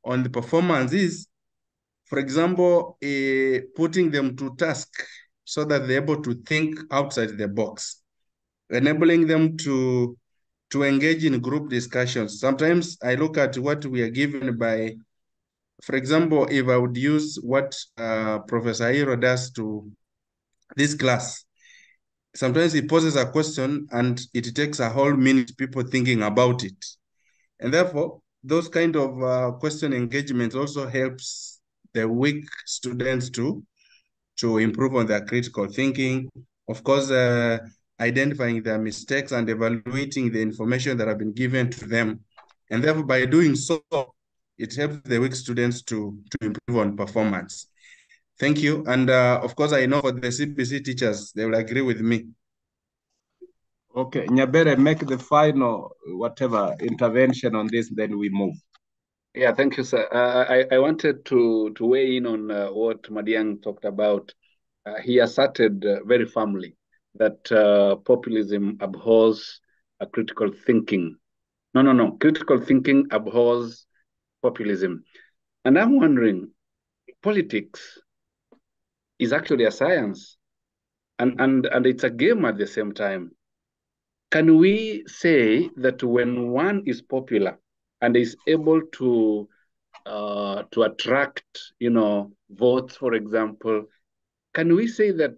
on the performance is, for example, uh, putting them to task so that they're able to think outside the box, enabling them to to engage in group discussions. Sometimes I look at what we are given by, for example, if I would use what uh, Professor Hiro does to this class, sometimes he poses a question and it takes a whole minute people thinking about it. And therefore, those kind of uh, question engagement also helps the weak students to, to improve on their critical thinking. Of course, uh, identifying their mistakes and evaluating the information that have been given to them. And therefore, by doing so, it helps the weak students to, to improve on performance. Thank you. And uh, of course, I know for the CBC teachers, they will agree with me. Okay, Nyabere, make the final whatever intervention on this, then we move. Yeah, thank you, sir. Uh, I, I wanted to, to weigh in on uh, what Madiang talked about. Uh, he asserted uh, very firmly that uh, populism abhors a critical thinking. No, no, no. Critical thinking abhors populism. And I'm wondering, politics is actually a science and, and, and it's a game at the same time. Can we say that when one is popular and is able to uh, to attract, you know, votes, for example, can we say that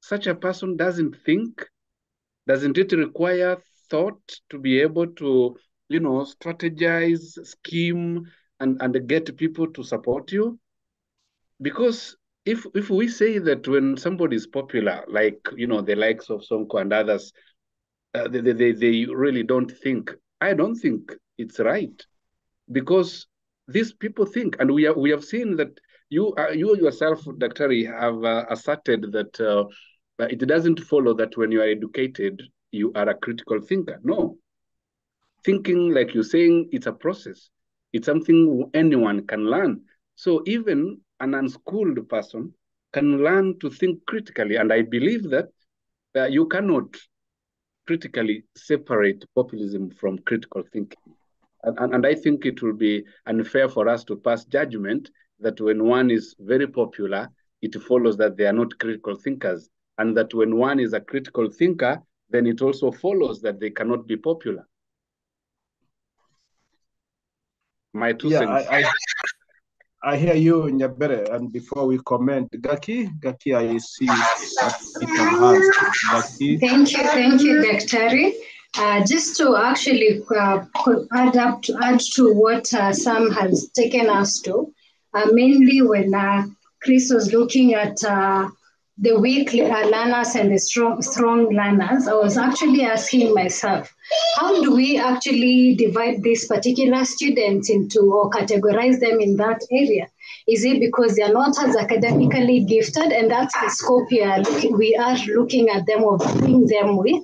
such a person doesn't think? Doesn't it require thought to be able to, you know, strategize, scheme, and, and get people to support you? Because if if we say that when somebody is popular, like you know, the likes of Sonko and others, uh, they, they they really don't think. I don't think it's right, because these people think, and we have we have seen that you uh, you yourself, Daktari, have uh, asserted that uh, it doesn't follow that when you are educated, you are a critical thinker. No. Thinking, like you're saying, it's a process. It's something anyone can learn. So even an unschooled person can learn to think critically. And I believe that uh, you cannot critically separate populism from critical thinking. And, and, and I think it will be unfair for us to pass judgment that when one is very popular, it follows that they are not critical thinkers. And that when one is a critical thinker, then it also follows that they cannot be popular. My two Yeah, cents. I, I, I hear you, Nyabere. And before we comment, Gaki, Gaki, I see Gaki. Thank you, thank you, Daktari. Uh, just to actually uh, add up to add to what uh, Sam has taken us to, uh, mainly when uh, Chris was looking at uh, the weak learners and the strong strong learners, I was actually asking myself, how do we actually divide these particular students into or categorize them in that area? Is it because they are not as academically gifted, and that's the scope we are looking, we are looking at them or viewing them with?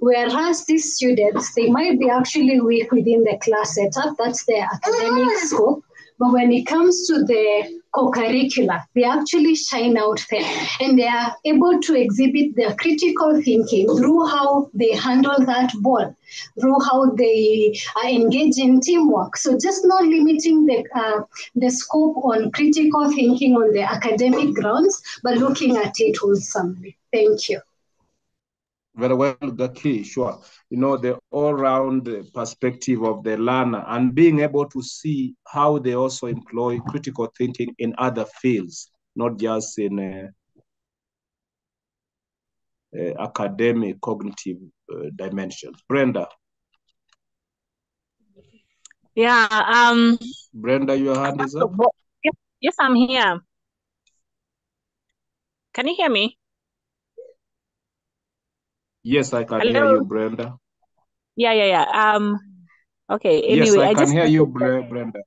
Whereas these students, they might be actually weak within the class setup, that's their academic scope. But when it comes to the co-curricular, they actually shine out there and they are able to exhibit their critical thinking through how they handle that ball, through how they uh, engage in teamwork. So just not limiting the, uh, the scope on critical thinking on the academic grounds, but looking at it wholesomely. Thank you. Very well, Gaki, sure. You know, the all-round perspective of the learner and being able to see how they also employ critical thinking in other fields, not just in uh, uh, academic cognitive uh, dimensions. Brenda, Yeah, um, Brenda, your hand is up. yes, yes, I'm here. Can you hear me? Yes, I can hear you, Brenda. Yeah, yeah, yeah. Um, okay. Yes, Anyway, I I can just hear you, noted that, Bre- Brenda.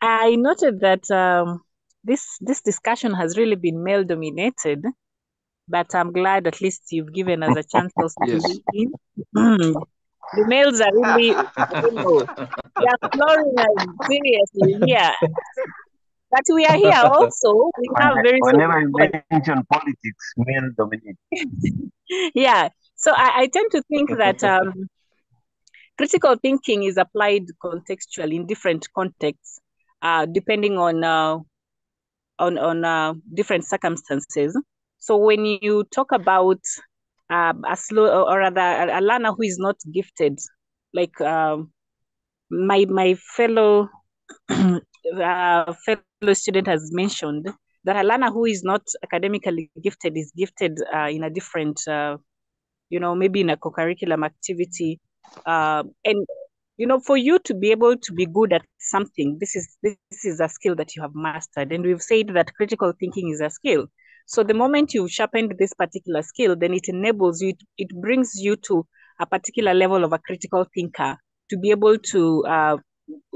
I noted that um, this this discussion has really been male dominated, but I'm glad at least you've given us a chance also to Yes. in. The males are really, you know, they are flooring us seriously here. But we are here also. We have very Whenever you mention politics, male dominate. yeah so I, I tend to think that um, critical thinking is applied contextually in different contexts uh, depending on uh, on on uh, different circumstances so when you talk about um, a slow or rather a, a learner who is not gifted like um, my my fellow uh, fellow student has mentioned that a learner who is not academically gifted is gifted uh, in a different, uh, you know, maybe in a co-curriculum activity. Uh, and, you know, for you to be able to be good at something, this is this is a skill that you have mastered. And we've said that critical thinking is a skill. So the moment you've sharpened this particular skill, then it enables you, it brings you to a particular level of a critical thinker to be able to uh,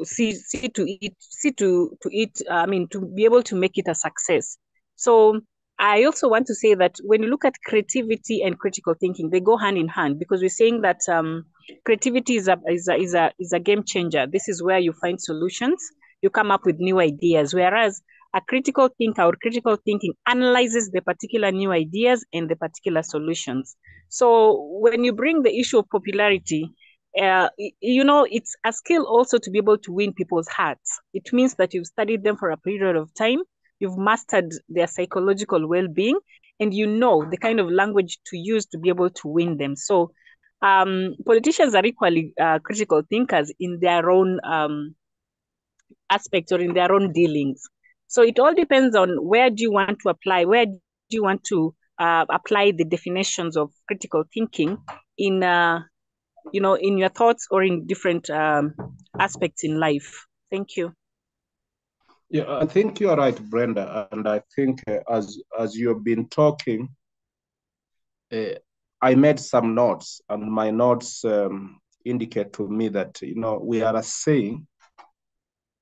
see see to it see to to it i mean to be able to make it a success. So i also want to say that when you look at creativity and critical thinking they go hand in hand because we're saying that um, creativity is a, is a is a is a game changer. This is where you find solutions. You come up with new ideas. Whereas a critical thinker or critical thinking analyzes the particular new ideas and the particular solutions. So when you bring the issue of popularity uh, you know, it's a skill also to be able to win people's hearts. It means that you've studied them for a period of time, you've mastered their psychological well being, and you know the kind of language to use to be able to win them. So, um, politicians are equally uh, critical thinkers in their own um, aspect or in their own dealings. So, it all depends on where do you want to apply, where do you want to uh, apply the definitions of critical thinking in uh, you know in your thoughts or in different um, aspects in life thank you Yeah, I think you are right, Brenda, and I think uh, as as you have been talking, uh, I made some notes, and my notes um, indicate to me that you know we are saying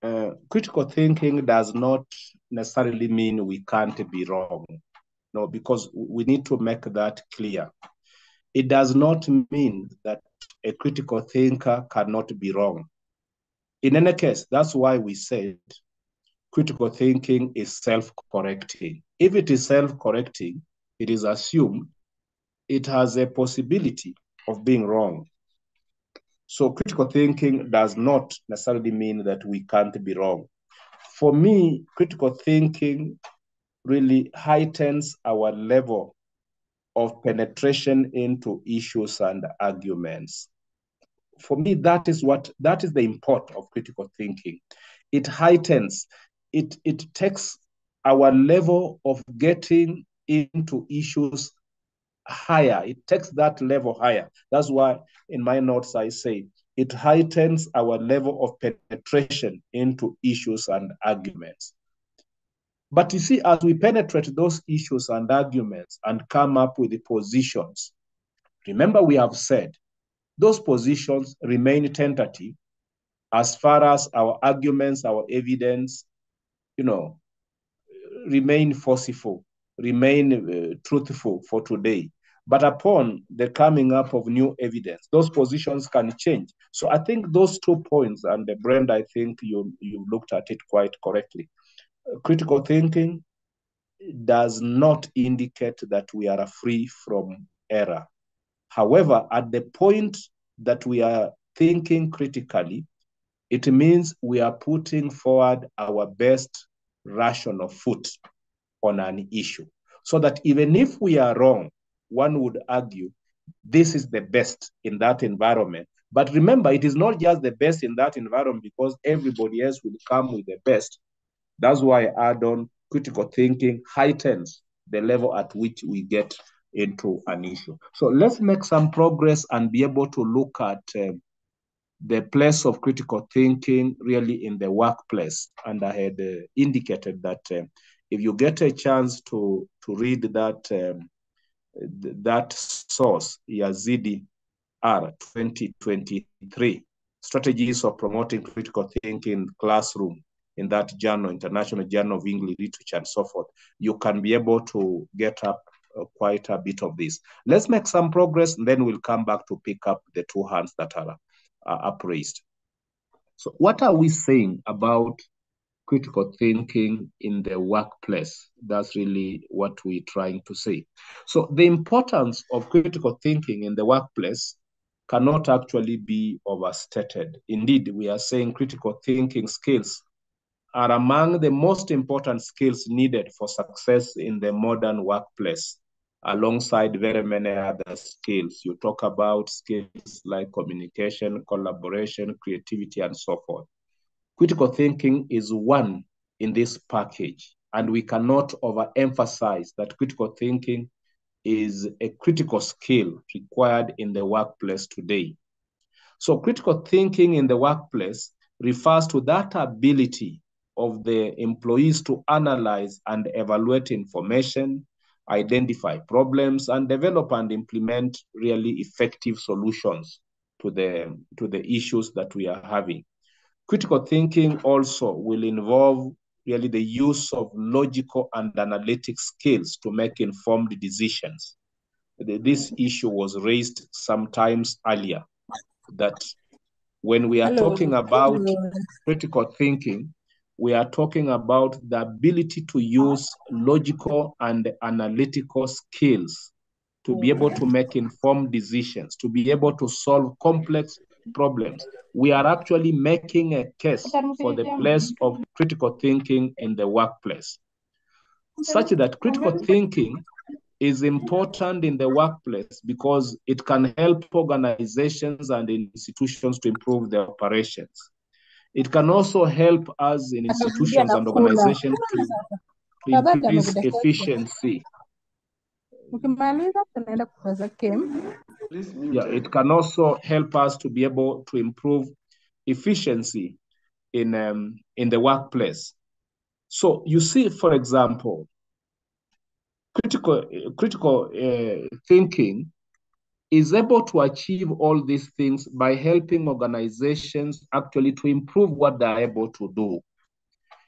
uh, critical thinking does not necessarily mean we can't be wrong. No, because we need to make that clear. It does not mean that a critical thinker cannot be wrong. In any case, that's why we said critical thinking is self-correcting. If it is self-correcting, it is assumed it has a possibility of being wrong. So critical thinking does not necessarily mean that we can't be wrong. for me, critical thinking really heightens our level of penetration into issues and arguments. For me, that is what that is the import of critical thinking. It heightens, it it takes our level of getting into issues higher. It takes that level higher. That's why in my notes I say it heightens our level of penetration into issues and arguments. But you see, as we penetrate those issues and arguments and come up with the positions, remember we have said those positions remain tentative as far as our arguments, our evidence, you know, remain forceful, remain uh, truthful for today. But upon the coming up of new evidence, those positions can change. So I think those two points, and Brenda, I think you you looked at it quite correctly. Critical thinking does not indicate that we are free from error. However, at the point that we are thinking critically, it means we are putting forward our best rational foot on an issue. So that even if we are wrong, one would argue this is the best in that environment. But remember, it is not just the best in that environment because everybody else will come with the best. That's why add on critical thinking heightens the level at which we get into an issue. So let's make some progress and be able to look at uh, the place of critical thinking really in the workplace. And I had uh, indicated that uh, if you get a chance to, to read that um, that source, Yazidi R 2023, Strategies of Promoting Critical Thinking Classroom, in that journal, International Journal of English Literature, and so forth, you can be able to get up quite a bit of this. Let's make some progress, and then we'll come back to pick up the two hands that are uh, upraised. So, what are we saying about critical thinking in the workplace. That's really what we're trying to say. So, the importance of critical thinking in the workplace cannot actually be overstated. Indeed, we are saying critical thinking skills are among the most important skills needed for success in the modern workplace, alongside very many other skills. You talk about skills like communication, collaboration, creativity, and so forth. Critical thinking is one in this package, and we cannot overemphasize that critical thinking is a critical skill required in the workplace today. So, critical thinking in the workplace refers to that ability of the employees to analyze and evaluate information, identify problems, and develop and implement really effective solutions to the, to the issues that we are having. Critical thinking also will involve really the use of logical and analytic skills to make informed decisions. This issue was raised sometimes earlier that when we are Hello. talking about Hello. critical thinking, we are talking about the ability to use logical and analytical skills to be able to make informed decisions, to be able to solve complex problems. We are actually making a case for the place of critical thinking in the workplace, such that critical thinking is important in the workplace because it can help organizations and institutions to improve their operations. It can also help us in institutions and organizations to, to increase efficiency. Ukimaliza tunaenda kucheza game. Yeah, it can also help us to be able to improve efficiency in um, in the workplace. So you see, for example, critical critical uh, thinking is able to achieve all these things by helping organizations actually to improve what they're able to do.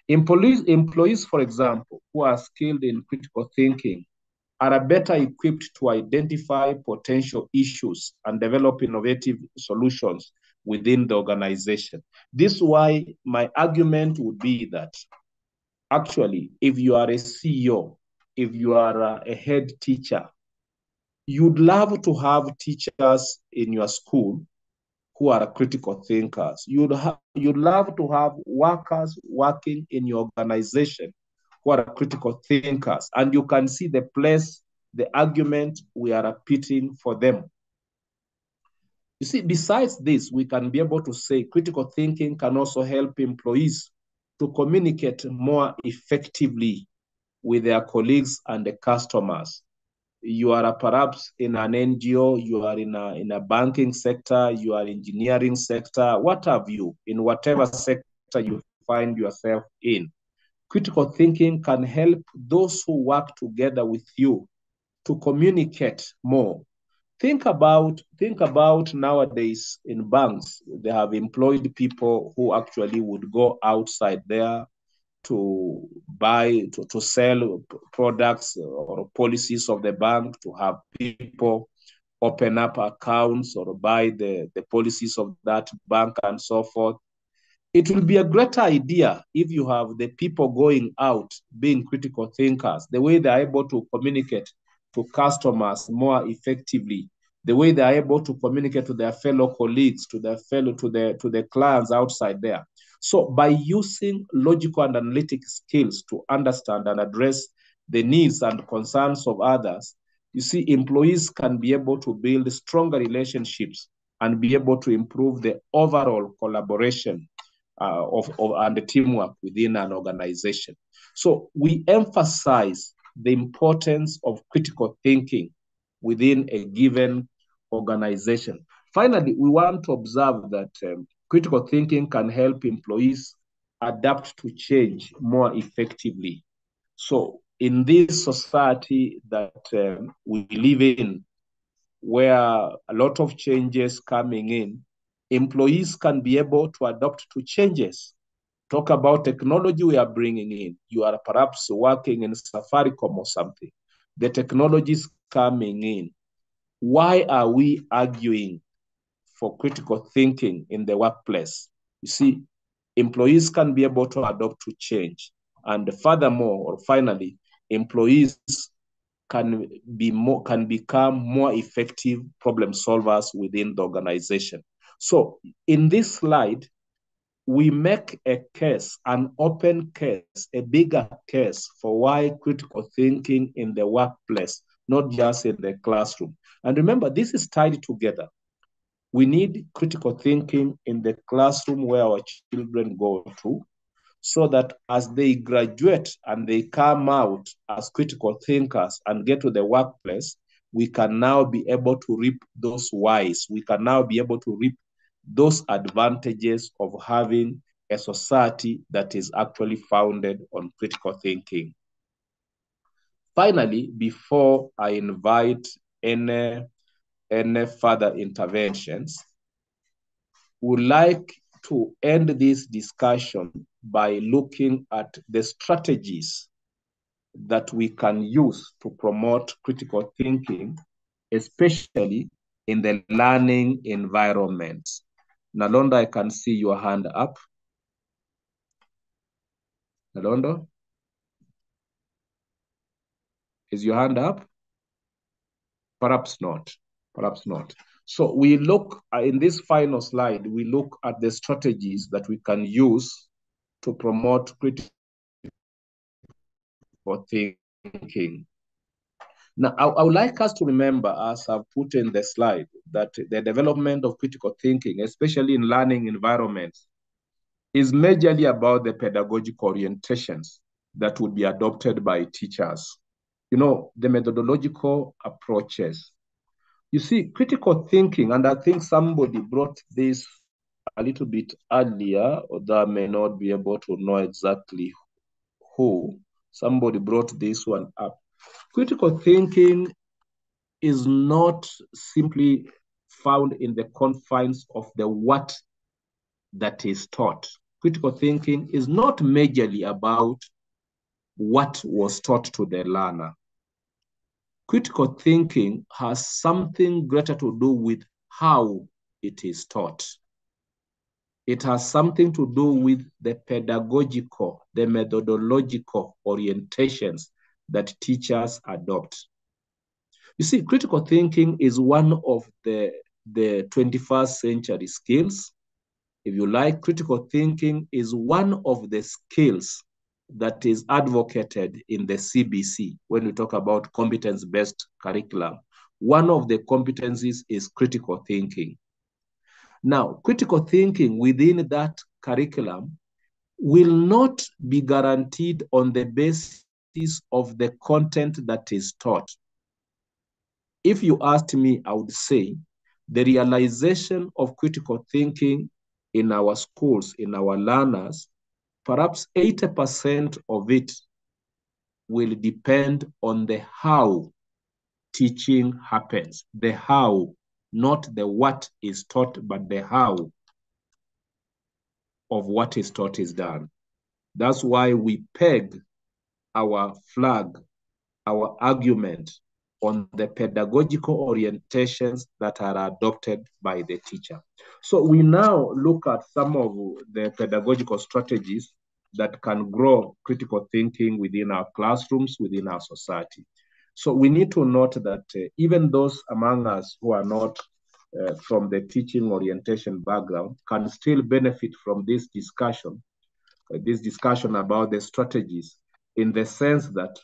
Employees, employees, for example, who are skilled in critical thinking are better equipped to identify potential issues and develop innovative solutions within the organization. This is why my argument would be that actually, if you are a CEO, if you are a, a head teacher, you'd love to have teachers in your school who are critical thinkers. You'd you'd love to have workers working in your organization who are critical thinkers, and you can see the place, the argument we are repeating for them. You see, besides this, we can be able to say critical thinking can also help employees to communicate more effectively with their colleagues and the customers. You are perhaps in an NGO, you are in a, in a banking sector, you are engineering sector, what have you, in whatever sector you find yourself in. Critical thinking can help those who work together with you to communicate more. Think about think about nowadays in banks, they have employed people who actually would go outside there to buy to, to sell products or policies of the bank to have people open up accounts or buy the, the policies of that bank and so forth. It will be a greater idea if you have the people going out being critical thinkers. The way they're able to communicate to customers more effectively. The way they're able to communicate to their fellow colleagues to their fellow to the to the clients outside there so by using logical and analytic skills to understand and address the needs and concerns of others, you see, employees can be able to build stronger relationships and be able to improve the overall collaboration uh, of, of and the teamwork within an organization. So we emphasize the importance of critical thinking within a given organization. Finally, we want to observe that um, critical thinking can help employees adapt to change more effectively. So, in this society that um, we live in, where a lot of changes coming in, employees can be able to adapt to changes. Talk about technology we are bringing in. You are perhaps working in Safaricom or something. The technology is coming in. Why are we arguing for critical thinking in the workplace. You see, employees can be able to adopt to change. And furthermore, or finally, employees can be more can become more effective problem solvers within the organization. So in this slide, we make a case, an open case, a bigger case for why critical thinking in the workplace, not just in the classroom. And remember, this is tied together. We need critical thinking in the classroom where our children go to, so that as they graduate and they come out as critical thinkers and get to the workplace, we can now be able to reap those whys. We can now be able to reap those advantages of having a society that is actually founded on critical thinking. Finally, before I invite any any further interventions, would like to end this discussion by looking at the strategies that we can use to promote critical thinking, especially in the learning environment. Nalondo, I can see your hand up. Nalondo? Is your hand up? Perhaps not perhaps not. So we look uh, in this final slide, we look at the strategies that we can use to promote critical thinking. Now, I, I, would like us to remember, as I've put in the slide, that the development of critical thinking, especially in learning environments, is majorly about the pedagogical orientations that would be adopted by teachers. You know, the methodological approaches you see, critical thinking, and I think somebody brought this a little bit earlier, although I may not be able to know exactly who. Somebody brought this one up. Critical thinking is not simply found in the confines of the what that is taught. Critical thinking is not majorly about what was taught to the learner critical thinking has something greater to do with how it is taught. It has something to do with the pedagogical, the methodological orientations that teachers adopt. You see, critical thinking is one of the, the 21st century skills. If you like, critical thinking is one of the skills that is advocated in the CBC when we talk about competence-based curriculum. One of the competencies is critical thinking. Now, critical thinking within that curriculum will not be guaranteed on the basis of the content that is taught. If you asked me, I would say the realization of critical thinking in our schools, in our learners, perhaps 80% of it will depend on the how teaching happens, the how, not the what is taught, but the how of what is taught is done. That's why we peg our flag, our argument on the pedagogical orientations that are adopted by the teacher. So we now look at some of the pedagogical strategies that can grow critical thinking within our classrooms, within our society. So we need to note that uh, even those among us who are not uh, from the teaching orientation background can still benefit from this discussion, uh, this discussion about the strategies in the sense that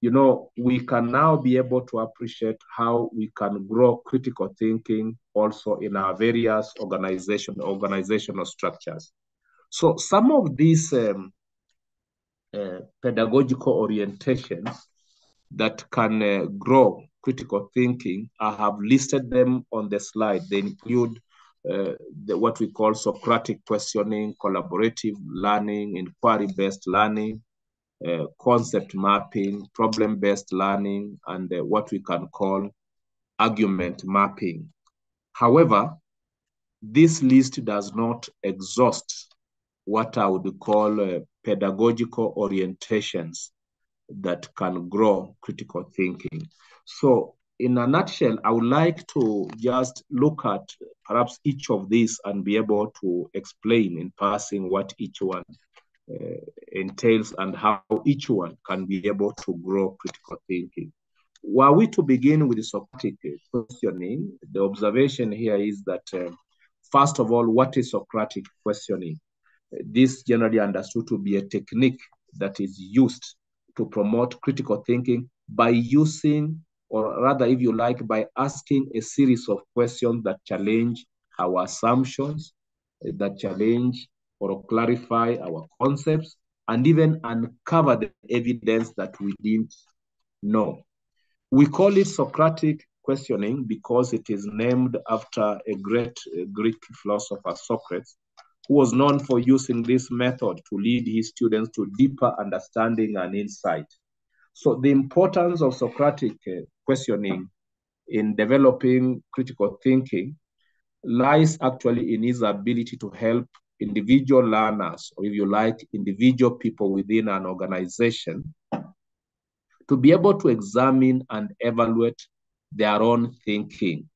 you know, we can now be able to appreciate how we can grow critical thinking also in our various organization, organizational structures. So some of these um, uh, pedagogical orientations that can uh, grow critical thinking, I have listed them on the slide. They include uh, the, what we call Socratic questioning, collaborative learning, inquiry-based learning, uh, concept mapping, problem-based learning, and uh, what we can call argument mapping. However, this list does not exhaust what I would call uh, pedagogical orientations that can grow critical thinking. So in a nutshell, I would like to just look at perhaps each of these and be able to explain in passing what each one uh, entails and how each one can be able to grow critical thinking. Were we to begin with the Socratic questioning, the observation here is that, uh, first of all, what is Socratic questioning? This generally understood to be a technique that is used to promote critical thinking by using, or rather, if you like, by asking a series of questions that challenge our assumptions, that challenge or clarify our concepts, and even uncover the evidence that we didn't know. We call it Socratic questioning because it is named after a great Greek philosopher, Socrates, who was known for using this method to lead his students to deeper understanding and insight. So the importance of Socratic uh, questioning in developing critical thinking lies actually in his ability to help individual learners, or if you like, individual people within an organization, to be able to examine and evaluate their own thinking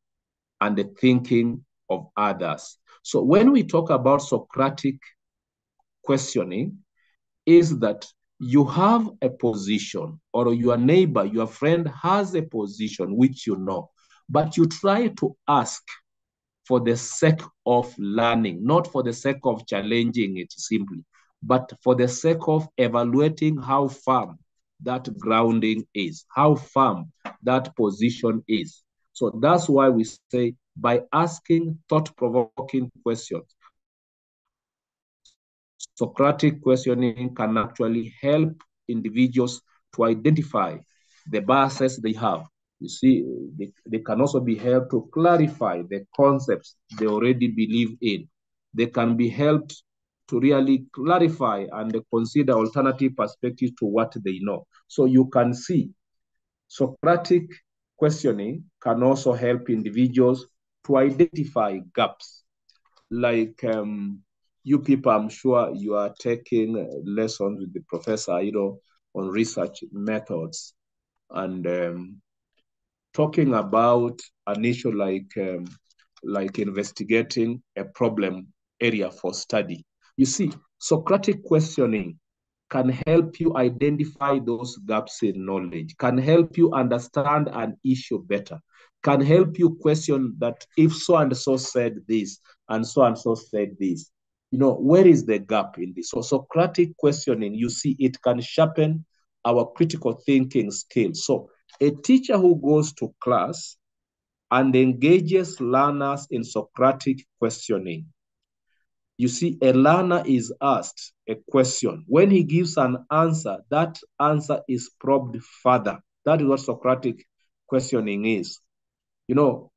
and the thinking of others. So when we talk about Socratic questioning, is that you have a position or your neighbor, your friend has a position which you know, but you try to ask for the sake of learning, not for the sake of challenging it simply, but for the sake of evaluating how firm that grounding is, how firm that position is. So that's why we say by asking thought-provoking questions, Socratic questioning can actually help individuals to identify the biases they have. You see, they, they can also be helped to clarify the concepts they already believe in. They can be helped to really clarify and consider alternative perspectives to what they know. So you can see Socratic questioning can also help individuals to identify gaps. Like um, you people, I'm sure you are taking lessons with the professor, you know, on research methods and um, talking about an issue like um, like investigating a problem area for study. You see, Socratic questioning can help you identify those gaps in knowledge, can help you understand an issue better, can help you question that if so and so said this and so and so said this, you know, where is the gap in this? So Socratic questioning, you see, it can sharpen our critical thinking skills. So a teacher who goes to class and engages learners in Socratic questioning you see, a learner is asked a question. When he gives an answer, that answer is probed further. That is what Socratic questioning is. You know,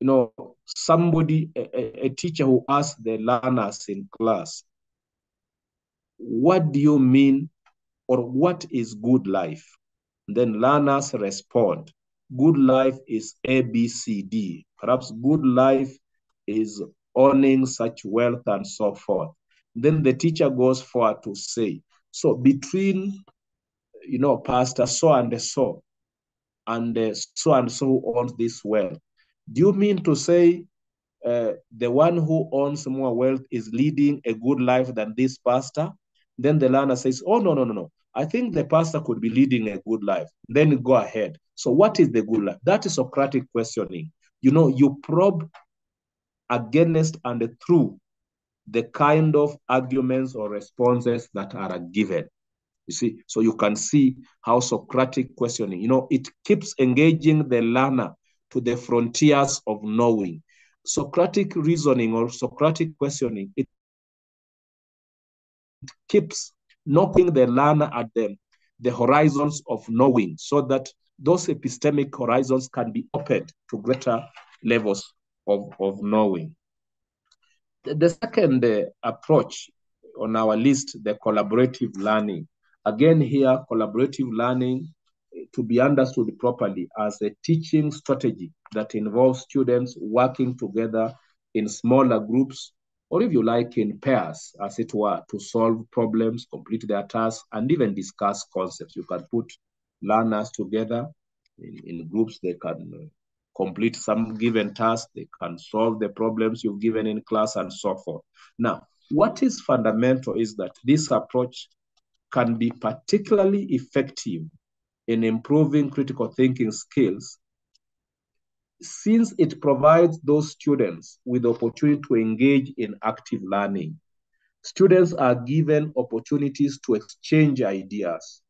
you know, somebody, a, a teacher who asks the learners in class, what do you mean or what is good life? Then learners respond, good life is A, B, C, D. Perhaps good life is owning such wealth and so forth. Then the teacher goes forward to say, so between, you know, pastor so and so, and uh, so and so who owns this wealth, do you mean to say uh, the one who owns more wealth is leading a good life than this pastor? Then the learner says, oh, no, no, no, no. I think the pastor could be leading a good life. Then go ahead. So what is the good life? That is Socratic questioning. You know, you probe against and through the kind of arguments or responses that are given. You see, so you can see how Socratic questioning, you know, it keeps engaging the learner to the frontiers of knowing. Socratic reasoning or Socratic questioning, it keeps knocking the learner at them the horizons of knowing so that those epistemic horizons can be opened to greater levels of, of knowing. The, second uh, approach on our list, the collaborative learning. Again, here, collaborative learning to be understood properly as a teaching strategy that involves students working together in smaller groups, or if you like, in pairs, as it were, to solve problems, complete their tasks, and even discuss concepts. You can put learners together in, in groups, they can complete some given task, they can solve the problems you've given in class and so forth. Now, what is fundamental is that this approach can be particularly effective in improving critical thinking skills since it provides those students with the opportunity to engage in active learning. Students are given opportunities to exchange ideas,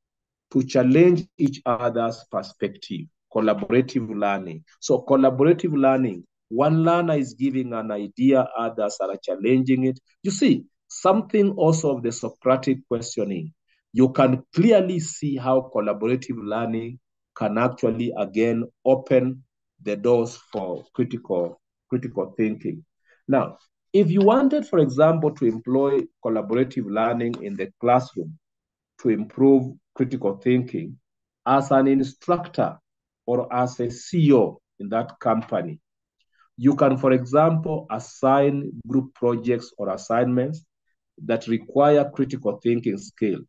to challenge each other's perspective, collaborative learning. So collaborative learning, one learner is giving an idea, others are challenging it. You see, something also of the Socratic questioning. You can clearly see how collaborative learning can actually, again, open the doors for critical, critical thinking. Now, if you wanted, for example, to employ collaborative learning in the classroom to improve critical thinking, as an instructor, or as a CEO in that company, you can, for example, assign group projects or assignments that require critical thinking skill,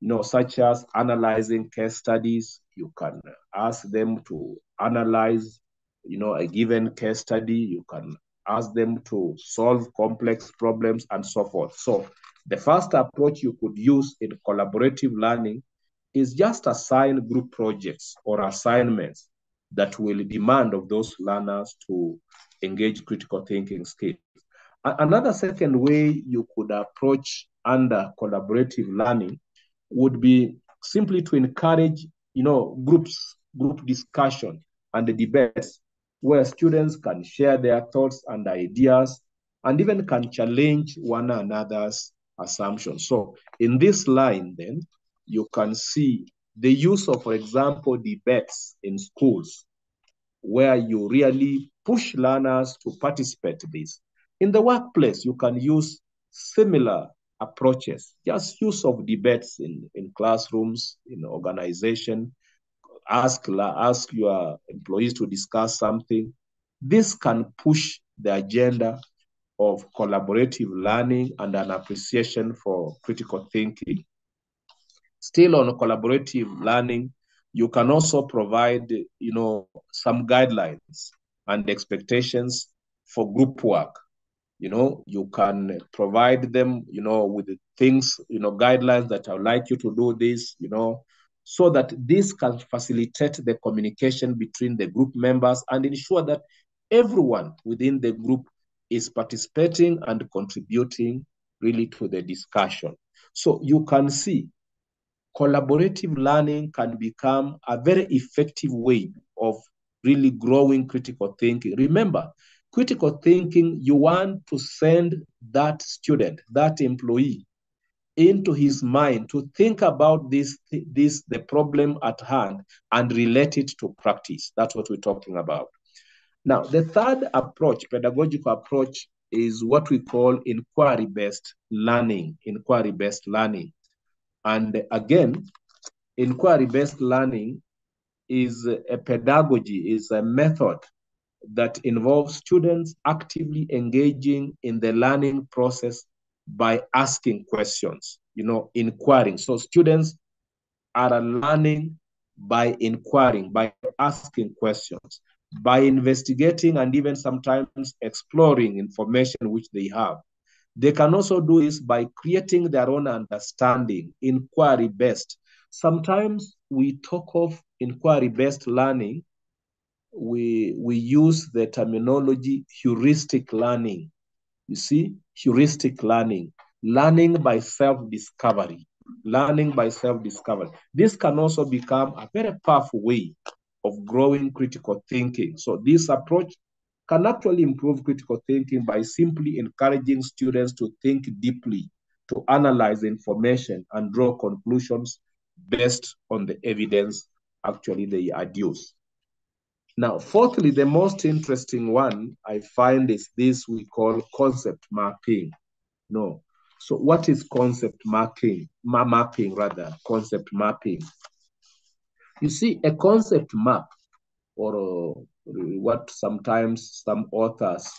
you know, such as analyzing case studies. You can ask them to analyze, you know, a given case study. You can ask them to solve complex problems and so forth. So the first approach you could use in collaborative learning is just assign group projects or assignments that will demand of those learners to engage critical thinking skills. Another second way you could approach under collaborative learning would be simply to encourage, you know, groups, group discussion and the debates where students can share their thoughts and ideas and even can challenge one another's assumptions. So in this line, then, you can see the use of, for example, debates in schools, where you really push learners to participate in this. In the workplace, you can use similar approaches, just use of debates in, in classrooms, in organization, ask, ask your employees to discuss something. This can push the agenda of collaborative learning and an appreciation for critical thinking. Still on collaborative learning, you can also provide, you know, some guidelines and expectations for group work. You know, you can provide them, you know, with things, you know, guidelines that I would like you to do this, you know, so that this can facilitate the communication between the group members and ensure that everyone within the group is participating and contributing really to the discussion. So you can see collaborative learning can become a very effective way of really growing critical thinking. Remember, critical thinking, you want to send that student, that employee, into his mind to think about this, this the problem at hand and relate it to practice. That's what we're talking about. Now, the third approach, pedagogical approach, is what we call inquiry-based learning, inquiry-based learning. And again, inquiry-based learning is a pedagogy, is a method that involves students actively engaging in the learning process by asking questions, you know, inquiring. So students are learning by inquiring, by asking questions, by investigating and even sometimes exploring information which they have. They can also do this by creating their own understanding, inquiry based. Sometimes we talk of inquiry based learning, we, we use the terminology heuristic learning. You see, heuristic learning, learning by self discovery, learning by self discovery. This can also become a very powerful way of growing critical thinking. So, this approach can actually improve critical thinking by simply encouraging students to think deeply, to analyze information, and draw conclusions based on the evidence actually they adduce. Now, fourthly, the most interesting one I find is this we call concept mapping. No. So what is concept mapping? Ma mapping rather, concept mapping. You see, a concept map, or what sometimes some authors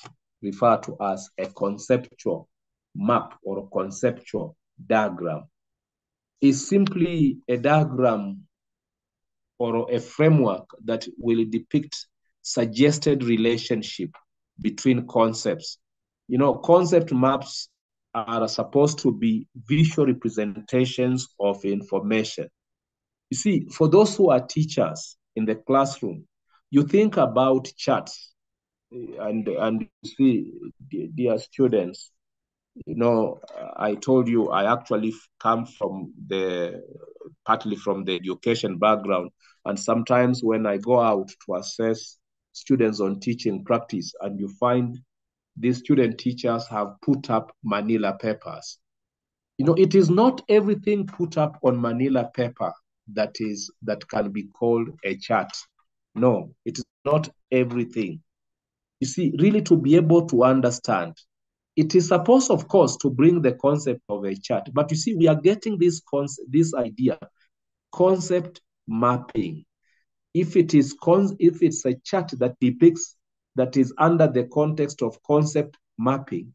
refer to as a conceptual map or conceptual diagram, is simply a diagram or a framework that will depict suggested relationship between concepts. You know, concept maps are supposed to be visual representations of information. You see, for those who are teachers in the classroom, you think about charts eh, and and see, dear students, you know, I told you I actually come from the partly from the education background, and sometimes when I go out to assess students on teaching practice, and you find these student teachers have put up Manila papers. You know, it is not everything put up on Manila paper that is that can be called a chart. No, it is not everything. You see, really to be able to understand, it is supposed, of course, to bring the concept of a chart. But you see, we are getting this concept, this idea, concept mapping. If it is con if it's a chart that depicts that is under the context of concept mapping,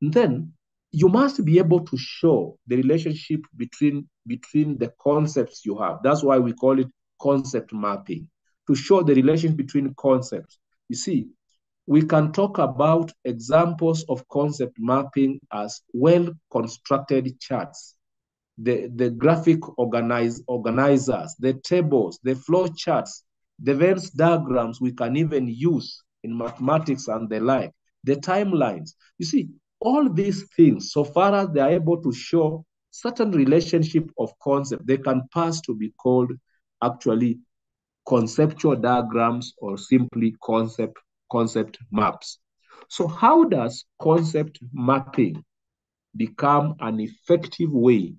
then you must be able to show the relationship between between the concepts you have. That's why we call it concept mapping to show the relation between concepts. You see, we can talk about examples of concept mapping as well-constructed charts, the, the graphic organize, organizers, the tables, the flow charts, the Venn diagrams we can even use in mathematics and the like, the timelines. You see, all these things, so far as they are able to show certain relationship of concept, they can pass to be called actually conceptual diagrams or simply concept concept maps. So how does concept mapping become an effective way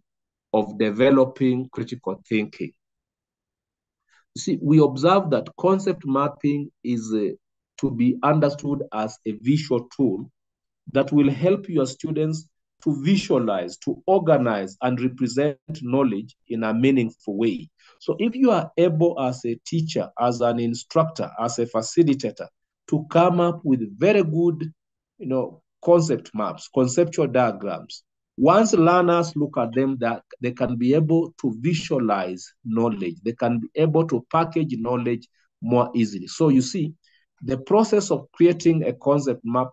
of developing critical thinking? You see, we observe that concept mapping is uh, to be understood as a visual tool that will help your students to visualize, to organize, and represent knowledge in a meaningful way. So if you are able as a teacher, as an instructor, as a facilitator, to come up with very good, you know, concept maps, conceptual diagrams, once learners look at them, that they can be able to visualize knowledge. They can be able to package knowledge more easily. So you see, the process of creating a concept map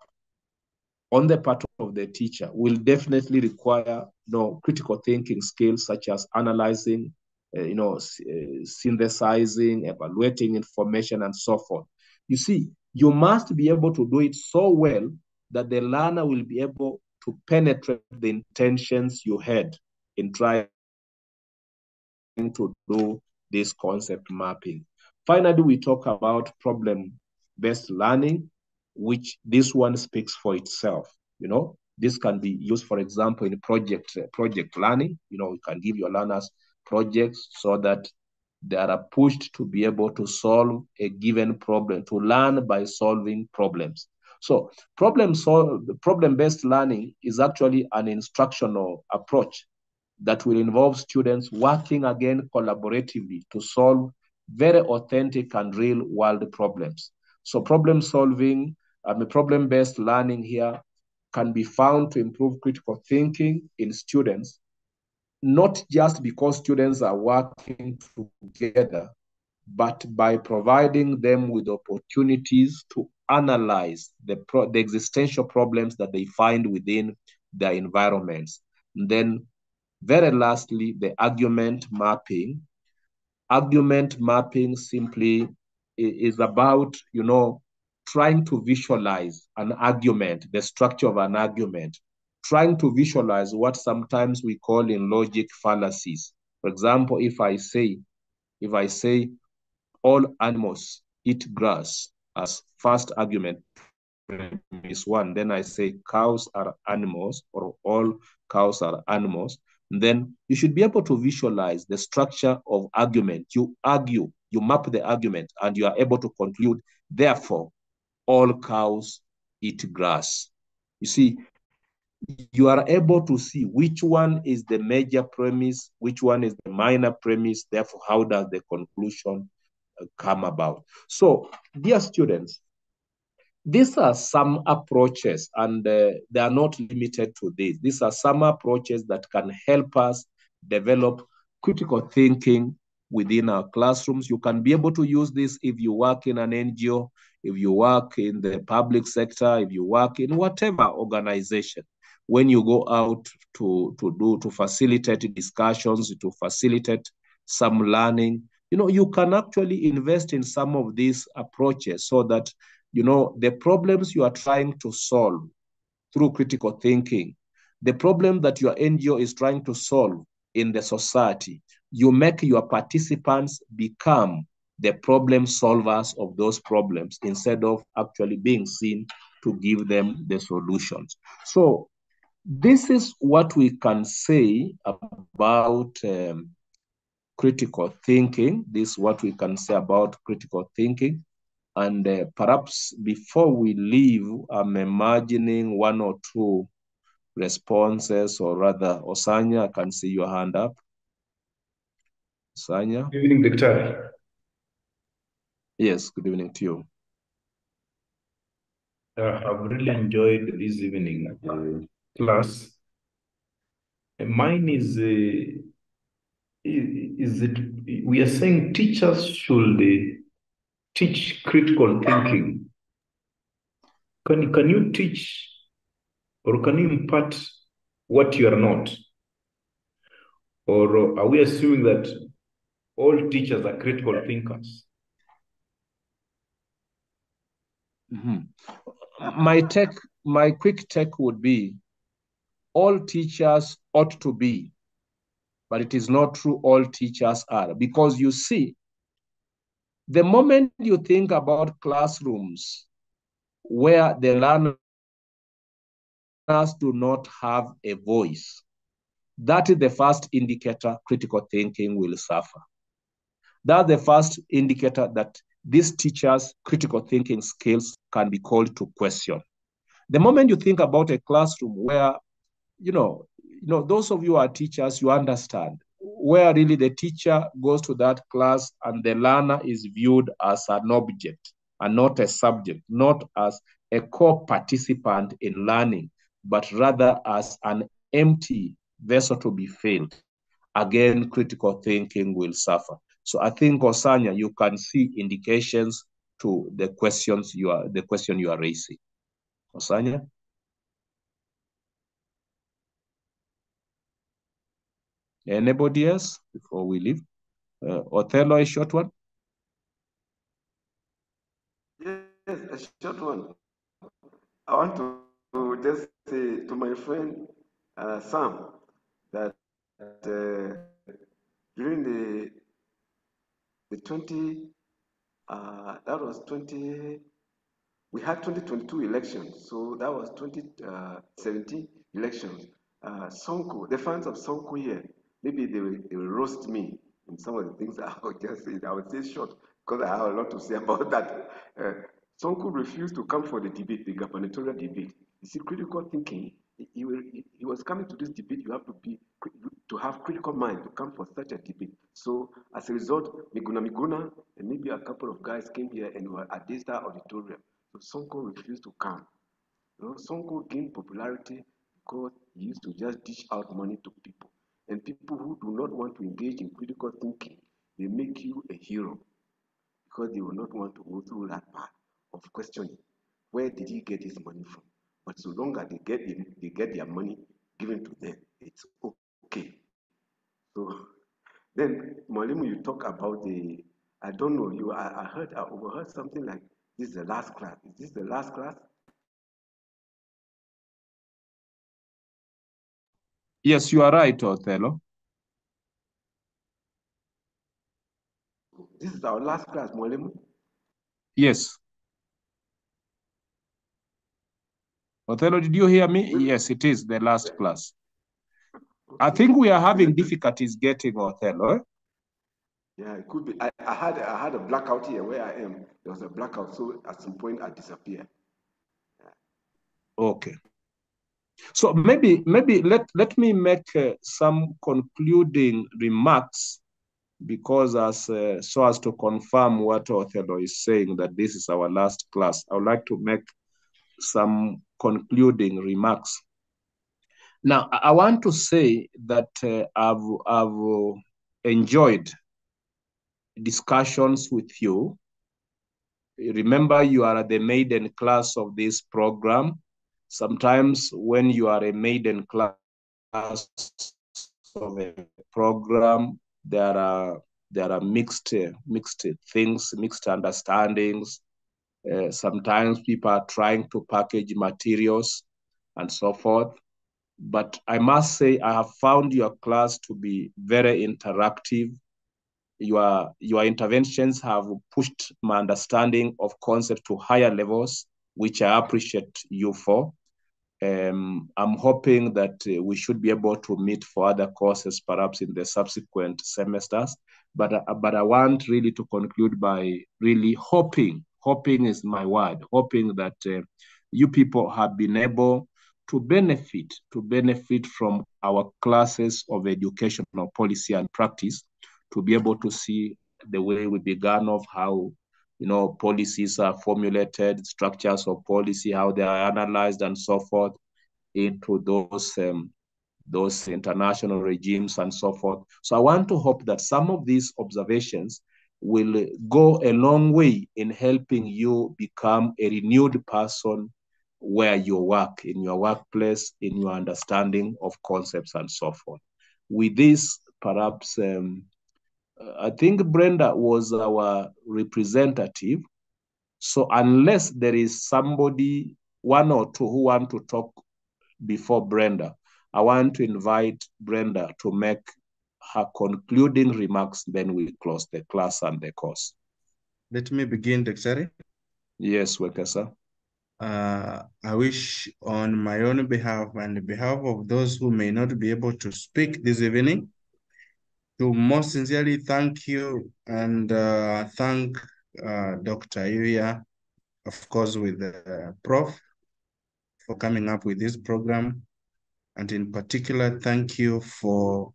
on the part of the teacher will definitely require you know, critical thinking skills such as analyzing, uh, you know, uh, synthesizing, evaluating information, and so forth. You see, you must be able to do it so well that the learner will be able to penetrate the intentions you had in trying to do this concept mapping. Finally, we talk about problem-based learning, which this one speaks for itself. You know, this can be used, for example, in project project learning. You know, you can give your learners projects so that they are pushed to be able to solve a given problem, to learn by solving problems. So problem solve, problem-based learning is actually an instructional approach that will involve students working again collaboratively to solve very authentic and real world problems. So problem solving, um, problem-based learning here can be found to improve critical thinking in students, not just because students are working together, but by providing them with opportunities to analyze the, pro- the existential problems that they find within their environments. And then, very lastly, the argument mapping. Argument mapping simply is about, you know, trying to visualize an argument, the structure of an argument, trying to visualize what sometimes we call in logic fallacies. For example, if I say, if I say all animals eat grass as first argument is one, then I say cows are animals or all cows are animals. then you should be able to visualize the structure of argument. You argue, you map the argument, and you are able to conclude, therefore, all cows eat grass. You see, you are able to see which one is the major premise, which one is the minor premise, therefore, how does the conclusion come about? So, dear students, these are some approaches, and uh, they are not limited to this. These are some approaches that can help us develop critical thinking within our classrooms. You can be able to use this if you work in an NGO, if you work in the public sector, if you work in whatever organization. When you go out to, to do to facilitate discussions, to facilitate some learning, you know, you can actually invest in some of these approaches so that you know the problems you are trying to solve through critical thinking, the problem that your NGO is trying to solve in the society, you make your participants become the problem solvers of those problems instead of actually being seen to give them the solutions. So this is what we can say about um, critical thinking. This is what we can say about critical thinking. And uh, perhaps before we leave, I'm imagining one or two responses, or rather, Osanya, I can see your hand up. Osanya? Good evening, Doctor. Yes, good evening to you. Uh, I've really enjoyed this evening uh, class. Mine is, uh, is it, we are saying teachers should teach critical thinking. Can, can you teach or can you impart what you are not? Or are we assuming that all teachers are critical thinkers? Mm-hmm. My take, my quick take would be all teachers ought to be, but it is not true all teachers are. Because you see, the moment you think about classrooms where the learners do not have a voice, that is the first indicator critical thinking will suffer. That's the first indicator that these teachers' critical thinking skills can be called to question. The moment you think about a classroom where, you know, you know, those of you are teachers, you understand where really the teacher goes to that class and the learner is viewed as an object and not a subject, not as a co-participant in learning, but rather as an empty vessel to be filled. Again, critical thinking will suffer. So I think Osanya, you can see indications to the questions you are the question you are raising. Osanya. Anybody else before we leave? Uh, Othello, a short one. Yes, a short one. I want to, just say to my friend uh, Sam that uh, during the the 20 uh, that was 20 we had 2022 elections so that was 2017 elections. Uh, Sonko the fans of Sonko here maybe they will, they will roast me in some of the things I would just say I would say short because I have a lot to say about that. Uh, Sonko refused to come for the debate the gubernatorial debate. You see critical thinking he, will, he was coming to this debate you have to be to have critical mind to come for such a debate. So as a result, Miguna Miguna and maybe a couple of guys came here and were at this auditorium. So Sonko refused to come. You know, Sonko gained popularity because he used to just dish out money to people. And people who do not want to engage in critical thinking, they make you a hero because they will not want to go through that path of questioning. Where did he get his money from? But so long as they get they get their money given to them, it's okay. So then, Mwalimu, you talk about the, I don't know, you, I, I heard, I overheard something like, this is the last class. Is this the last class? Yes, you are right, Othello. This is our last class, Mwalimu? Yes. Othello, did you hear me? Yes, it is the last class. I think we are having difficulties getting Othello. Eh? Yeah, it could be. I, I had I had a blackout here where I am. There was a blackout, so at some point I disappeared. Okay. So maybe maybe let let me make uh, some concluding remarks because as uh, so as to confirm what Othello is saying that this is our last class. I would like to make some concluding remarks. Now, I want to say that uh, I've, I've enjoyed discussions with you. Remember, you are the maiden class of this program. Sometimes when you are a maiden class of a program, there are there are mixed mixed things, mixed understandings. Uh, sometimes people are trying to package materials and so forth. But I must say, I have found your class to be very interactive. Your, your interventions have pushed my understanding of concept to higher levels, which I appreciate you for. Um, I'm hoping that uh, we should be able to meet for other courses, perhaps in the subsequent semesters. But, uh, but I want really to conclude by really hoping, hoping is my word, hoping that uh, you people have been able to benefit, to benefit from our classes of educational policy and practice, to be able to see the way we began of how you know policies are formulated, structures of policy, how they are analyzed, and so forth, into those um, those international regimes and so forth. So I want to hope that some of these observations will go a long way in helping you become a renewed person where you work, in your workplace, in your understanding of concepts and so forth. With this, perhaps, um, I think Brenda was our representative. So unless there is somebody, one or two who want to talk before Brenda, I want to invite Brenda to make her concluding remarks, then we close the class and the course. Let me begin, Dexter. Yes, Wekesa. Uh, I wish on my own behalf and the behalf of those who may not be able to speak this evening, to most sincerely thank you and uh, thank uh, Dr. Ayuya, of course, with the Prof, for coming up with this program. And in particular, thank you for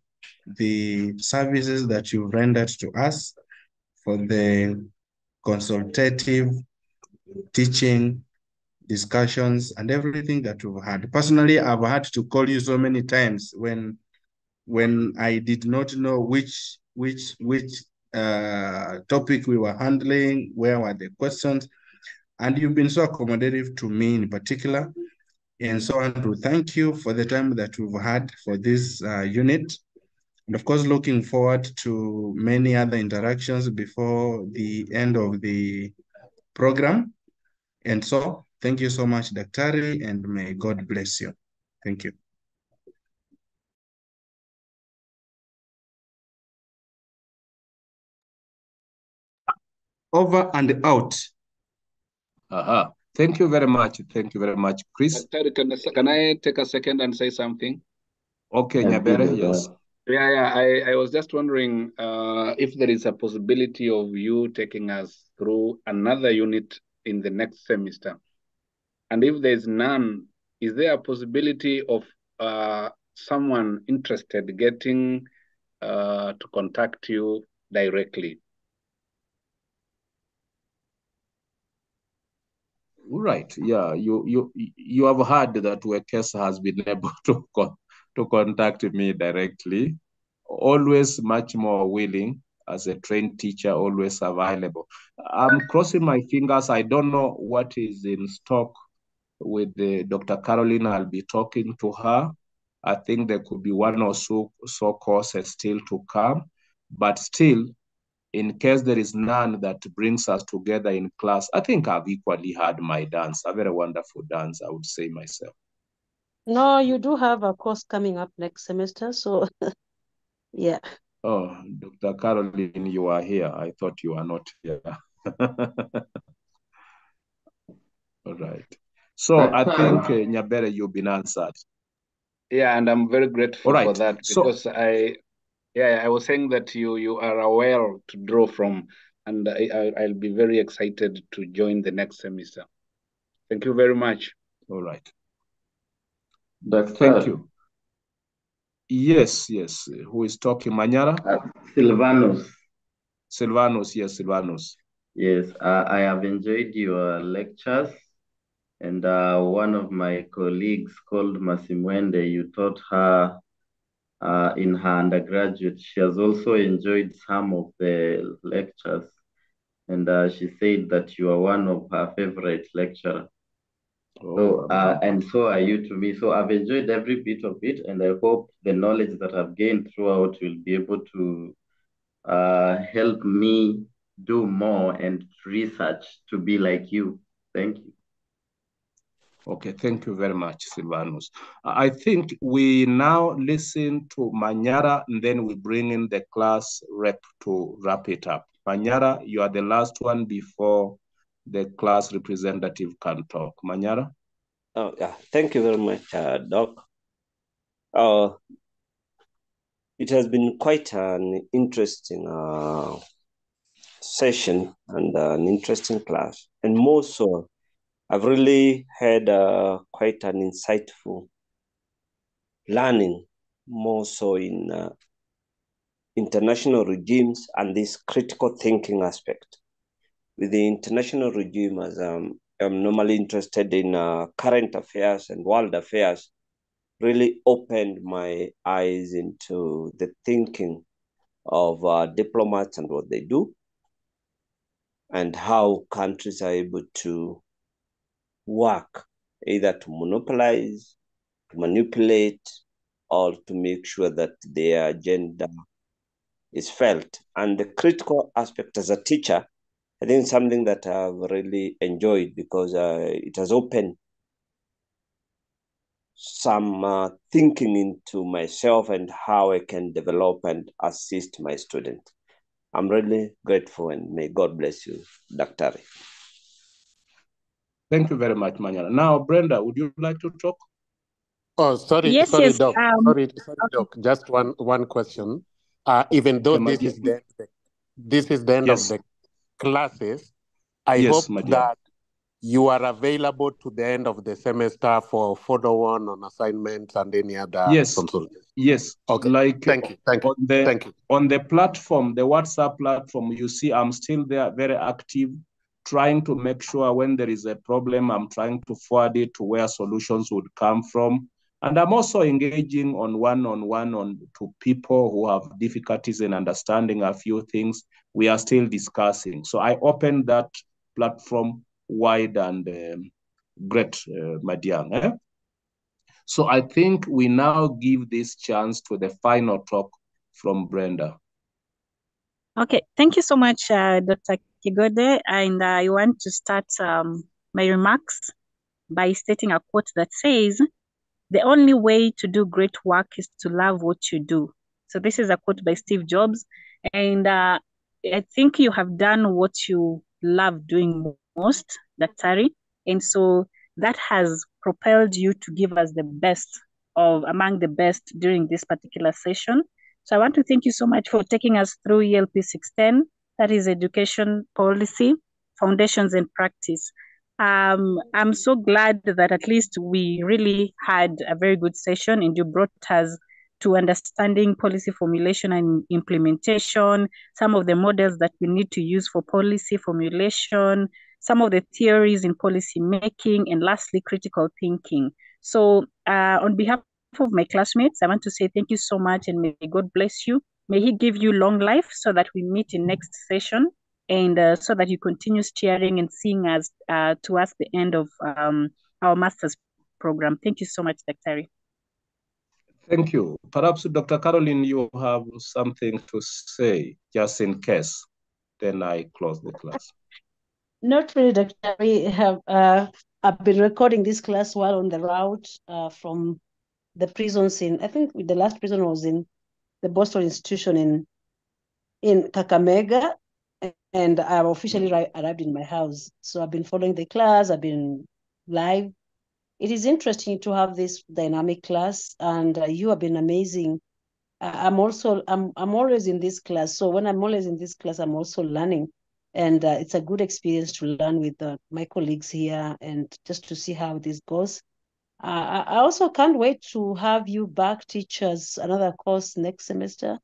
the services that you've rendered to us, for the consultative teaching discussions and everything that we've had. Personally, I've had to call you so many times when when I did not know which which which uh, topic we were handling, where were the questions, and you've been so accommodative to me in particular. And so I want to thank you for the time that we've had for this uh, unit. And of course, looking forward to many other interactions before the end of the program. And so, thank you so much, Daktari, and may God bless you. Thank you. Over and out. Uh-huh. Thank you very much. Thank you very much, Chris. Daktari, can, I- can I take a second and say something? Okay, Yes, Nyabere, please, yes. Yeah, yeah. I, I was just wondering uh, if there is a possibility of you taking us through another unit in the next semester. And if there's none, is there a possibility of uh, someone interested getting uh, to contact you directly? Right. Yeah. You you you have heard that Wekesa has been able to to contact me directly. Always much more willing as a trained teacher, always available. I'm crossing my fingers. I don't know what is in stock with the Dr. Caroline. I'll be talking to her. I think there could be one or so so courses still to come, but still in case there is none that brings us together in class, I think I've equally had my dance, a very wonderful dance, I would say myself. No, you do have a course coming up next semester, so yeah. Oh, Dr. Caroline, you are here. I thought you were not here. All right. So I think, uh, Nyabere, you've been answered. Yeah, and I'm very grateful All for right. that So- because I, yeah, I was saying that you you are a well to draw from, and I, I I'll be very excited to join the next semester. Thank you very much. All right. Doctor, Thank you. Yes, yes. Who is talking? Manyara? Silvanus. Silvanus, yes, Silvanus. Yes, uh, I have enjoyed your lectures. And uh, one of my colleagues called Masimwende, you taught her uh, in her undergraduate. She has also enjoyed some of the lectures. And uh, she said that you are one of her favorite lecturers. So, uh, and so are you to me. So I've enjoyed every bit of it, and I hope the knowledge that I've gained throughout will be able to uh, help me do more and research to be like you. Thank you. Okay, thank you very much, Silvanus. I think we now listen to Manyara and then we bring in the class rep to wrap it up. Manyara, you are the last one before the class representative can talk. Manyara? Oh, yeah. Thank you very much, uh, Doc. Uh, it has been quite an interesting uh, session and uh, an interesting class. And more so, I've really had uh, quite an insightful learning, more so in uh, international regimes and this critical thinking aspect. With the international regime, as um, I'm normally interested in uh, current affairs and world affairs, really opened my eyes into the thinking of uh, diplomats and what they do, and how countries are able to work either to monopolize, to manipulate, or to make sure that their agenda is felt. And the critical aspect as a teacher, I think something that I've really enjoyed because uh, it has opened some uh, thinking into myself and how I can develop and assist my students. I'm really grateful and may God bless you, Dr. Thank you very much, Manyara. Now, Brenda, would you like to talk? Oh, sorry, Yes, sorry, yes, Doc. um, sorry, sorry, Doc. Just one one question. Uh, even though this Madia. is the this is the end Yes. of the classes, I Yes, hope that you are available to the end of the semester for follow-on on assignments and any other Yes, consultation. yes. Okay. Like Thank you. Thank you. on the Thank you. on the platform, the WhatsApp platform, you see, I'm still there, very active, trying to make sure when there is a problem, I'm trying to forward it to where solutions would come from. And I'm also engaging on one-on-one on to people who have difficulties in understanding a few things. We are still discussing. So I open that platform wide and um, great, uh, Madiang. Eh? So I think we now give this chance to the final talk from Brenda. Okay, thank you so much, uh, Dr. Kegode. And I want to start um, my remarks by stating a quote that says, the only way to do great work is to love what you do. So this is a quote by Steve Jobs. And uh, I think you have done what you love doing most, Daktari. And so that has propelled you to give us the best of among the best during this particular session. So I want to thank you so much for taking us through ELP 610, that is education policy, foundations and practice. Um, I'm so glad that at least we really had a very good session and you brought us to understanding policy formulation and implementation, some of the models that we need to use for policy formulation, some of the theories in policy making, and lastly, critical thinking. So uh, on behalf of my classmates, I want to say thank you so much and may God bless you. May he give you long life so that we meet in next session and uh, so that you continue steering and seeing us uh, towards the end of um, our master's program. Thank you so much, Dr. Terry. Thank you. Perhaps, Dr. Caroline, you have something to say, just in case. Then I close the class. Not really, Dr. We have uh, I've been recording this class while on the route uh, from the prisons in, I think the last prison was in the Borstal institution in in Kakamega, and I've officially arrived in my house. So I've been following the class, I've been live. It is interesting to have this dynamic class, and uh, you have been amazing. I'm also, I'm, I'm always in this class. So when I'm always in this class, I'm also learning. And uh, it's a good experience to learn with uh, my colleagues here and just to see how this goes. Uh, I also can't wait to have you back teach us another course next semester.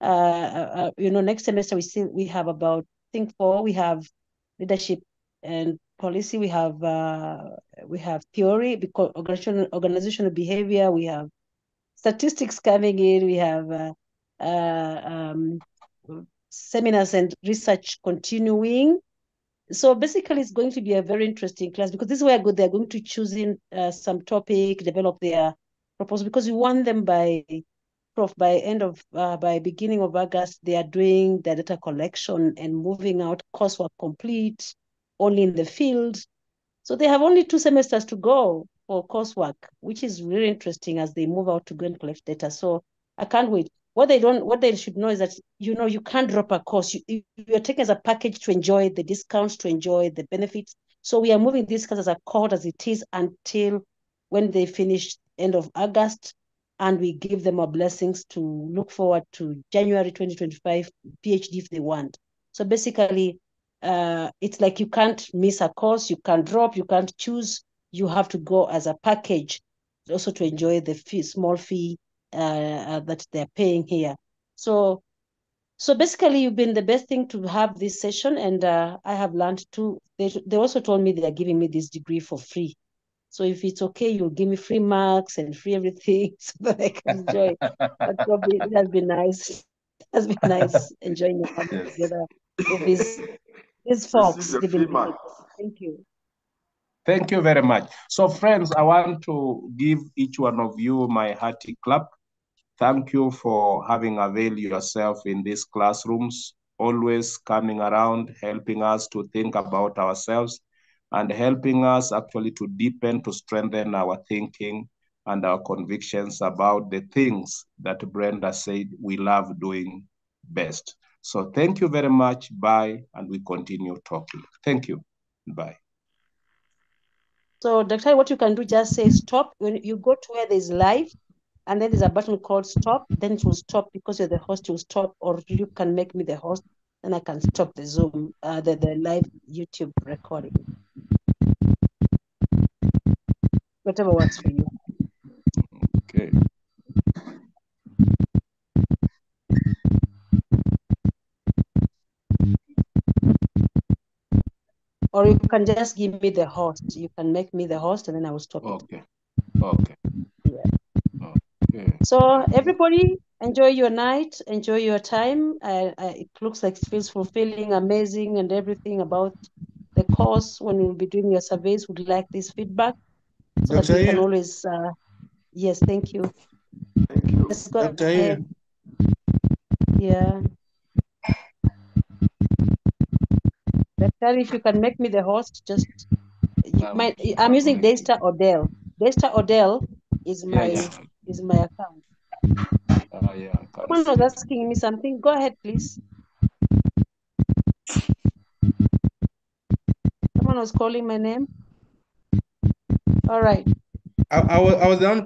Uh, uh, you know, next semester we still we have about I think four. We have leadership and policy. We have we have theory because organizational organizational behavior. We have statistics coming in. We have um, seminars and research continuing. So basically, it's going to be a very interesting class because this is where they're going to choose in uh, some topic, develop their proposal because we want them by prof by end of uh, by beginning of August they are doing the data collection and moving out. Coursework complete only in the field. So they have only two semesters to go for coursework, which is really interesting as they move out to go and collect data. So I can't wait. What they don't what they should know is that you know you can't drop a course. You, you're taking as a package to enjoy the discounts to enjoy the benefits. So we are moving this class as a cohort as it is until when they finish end of august and we give them our blessings to look forward to january 2025 phd if they want so basically uh, it's like you can't miss a course you can't drop you can't choose you have to go as a package also to enjoy the fee, small fee uh, that they're paying here. So, so basically, you've been the best thing to have this session, and uh, I have learned too. They they also told me they are giving me this degree for free. So if it's okay, you'll give me free marks and free everything so that I can enjoy. but probably it has been nice. It has been nice enjoying the time yes. together with these these folks. Thank you. Thank you very much. So friends, I want to give each one of you my hearty clap. Thank you for having availed yourself in these classrooms, always coming around, helping us to think about ourselves and helping us actually to deepen, to strengthen our thinking and our convictions about the things that Brenda said we love doing best. So thank you very much. Bye. And we continue talking. Thank you. Bye. So, Doctor, what you can do, just say stop. When you go to where there's live, and then there's a button called stop, then it will stop because you're the host, you'll stop, or you can make me the host, and I can stop the Zoom, uh, the, the live YouTube recording. Whatever works for you. Okay. Or you can just give me the host. You can make me the host and then I will stop okay. it. Okay. Yeah. Okay. So everybody enjoy your night, enjoy your time. Uh, uh, it looks like it feels fulfilling, amazing, and everything about the course. When you'll be doing your surveys, would like this feedback so Dr. that you can always. Uh, yes, thank you. Thank you. Let's go Dr. ahead. Yeah. Daktari, if you can make me the host, just you Um, might I'm using Daystar Odell. Daystar Odell is Yeah, my yeah. is my account. Uh, yeah, I Someone was asking me something. Go ahead, please. Someone was calling my name. All right. I, I was I was the one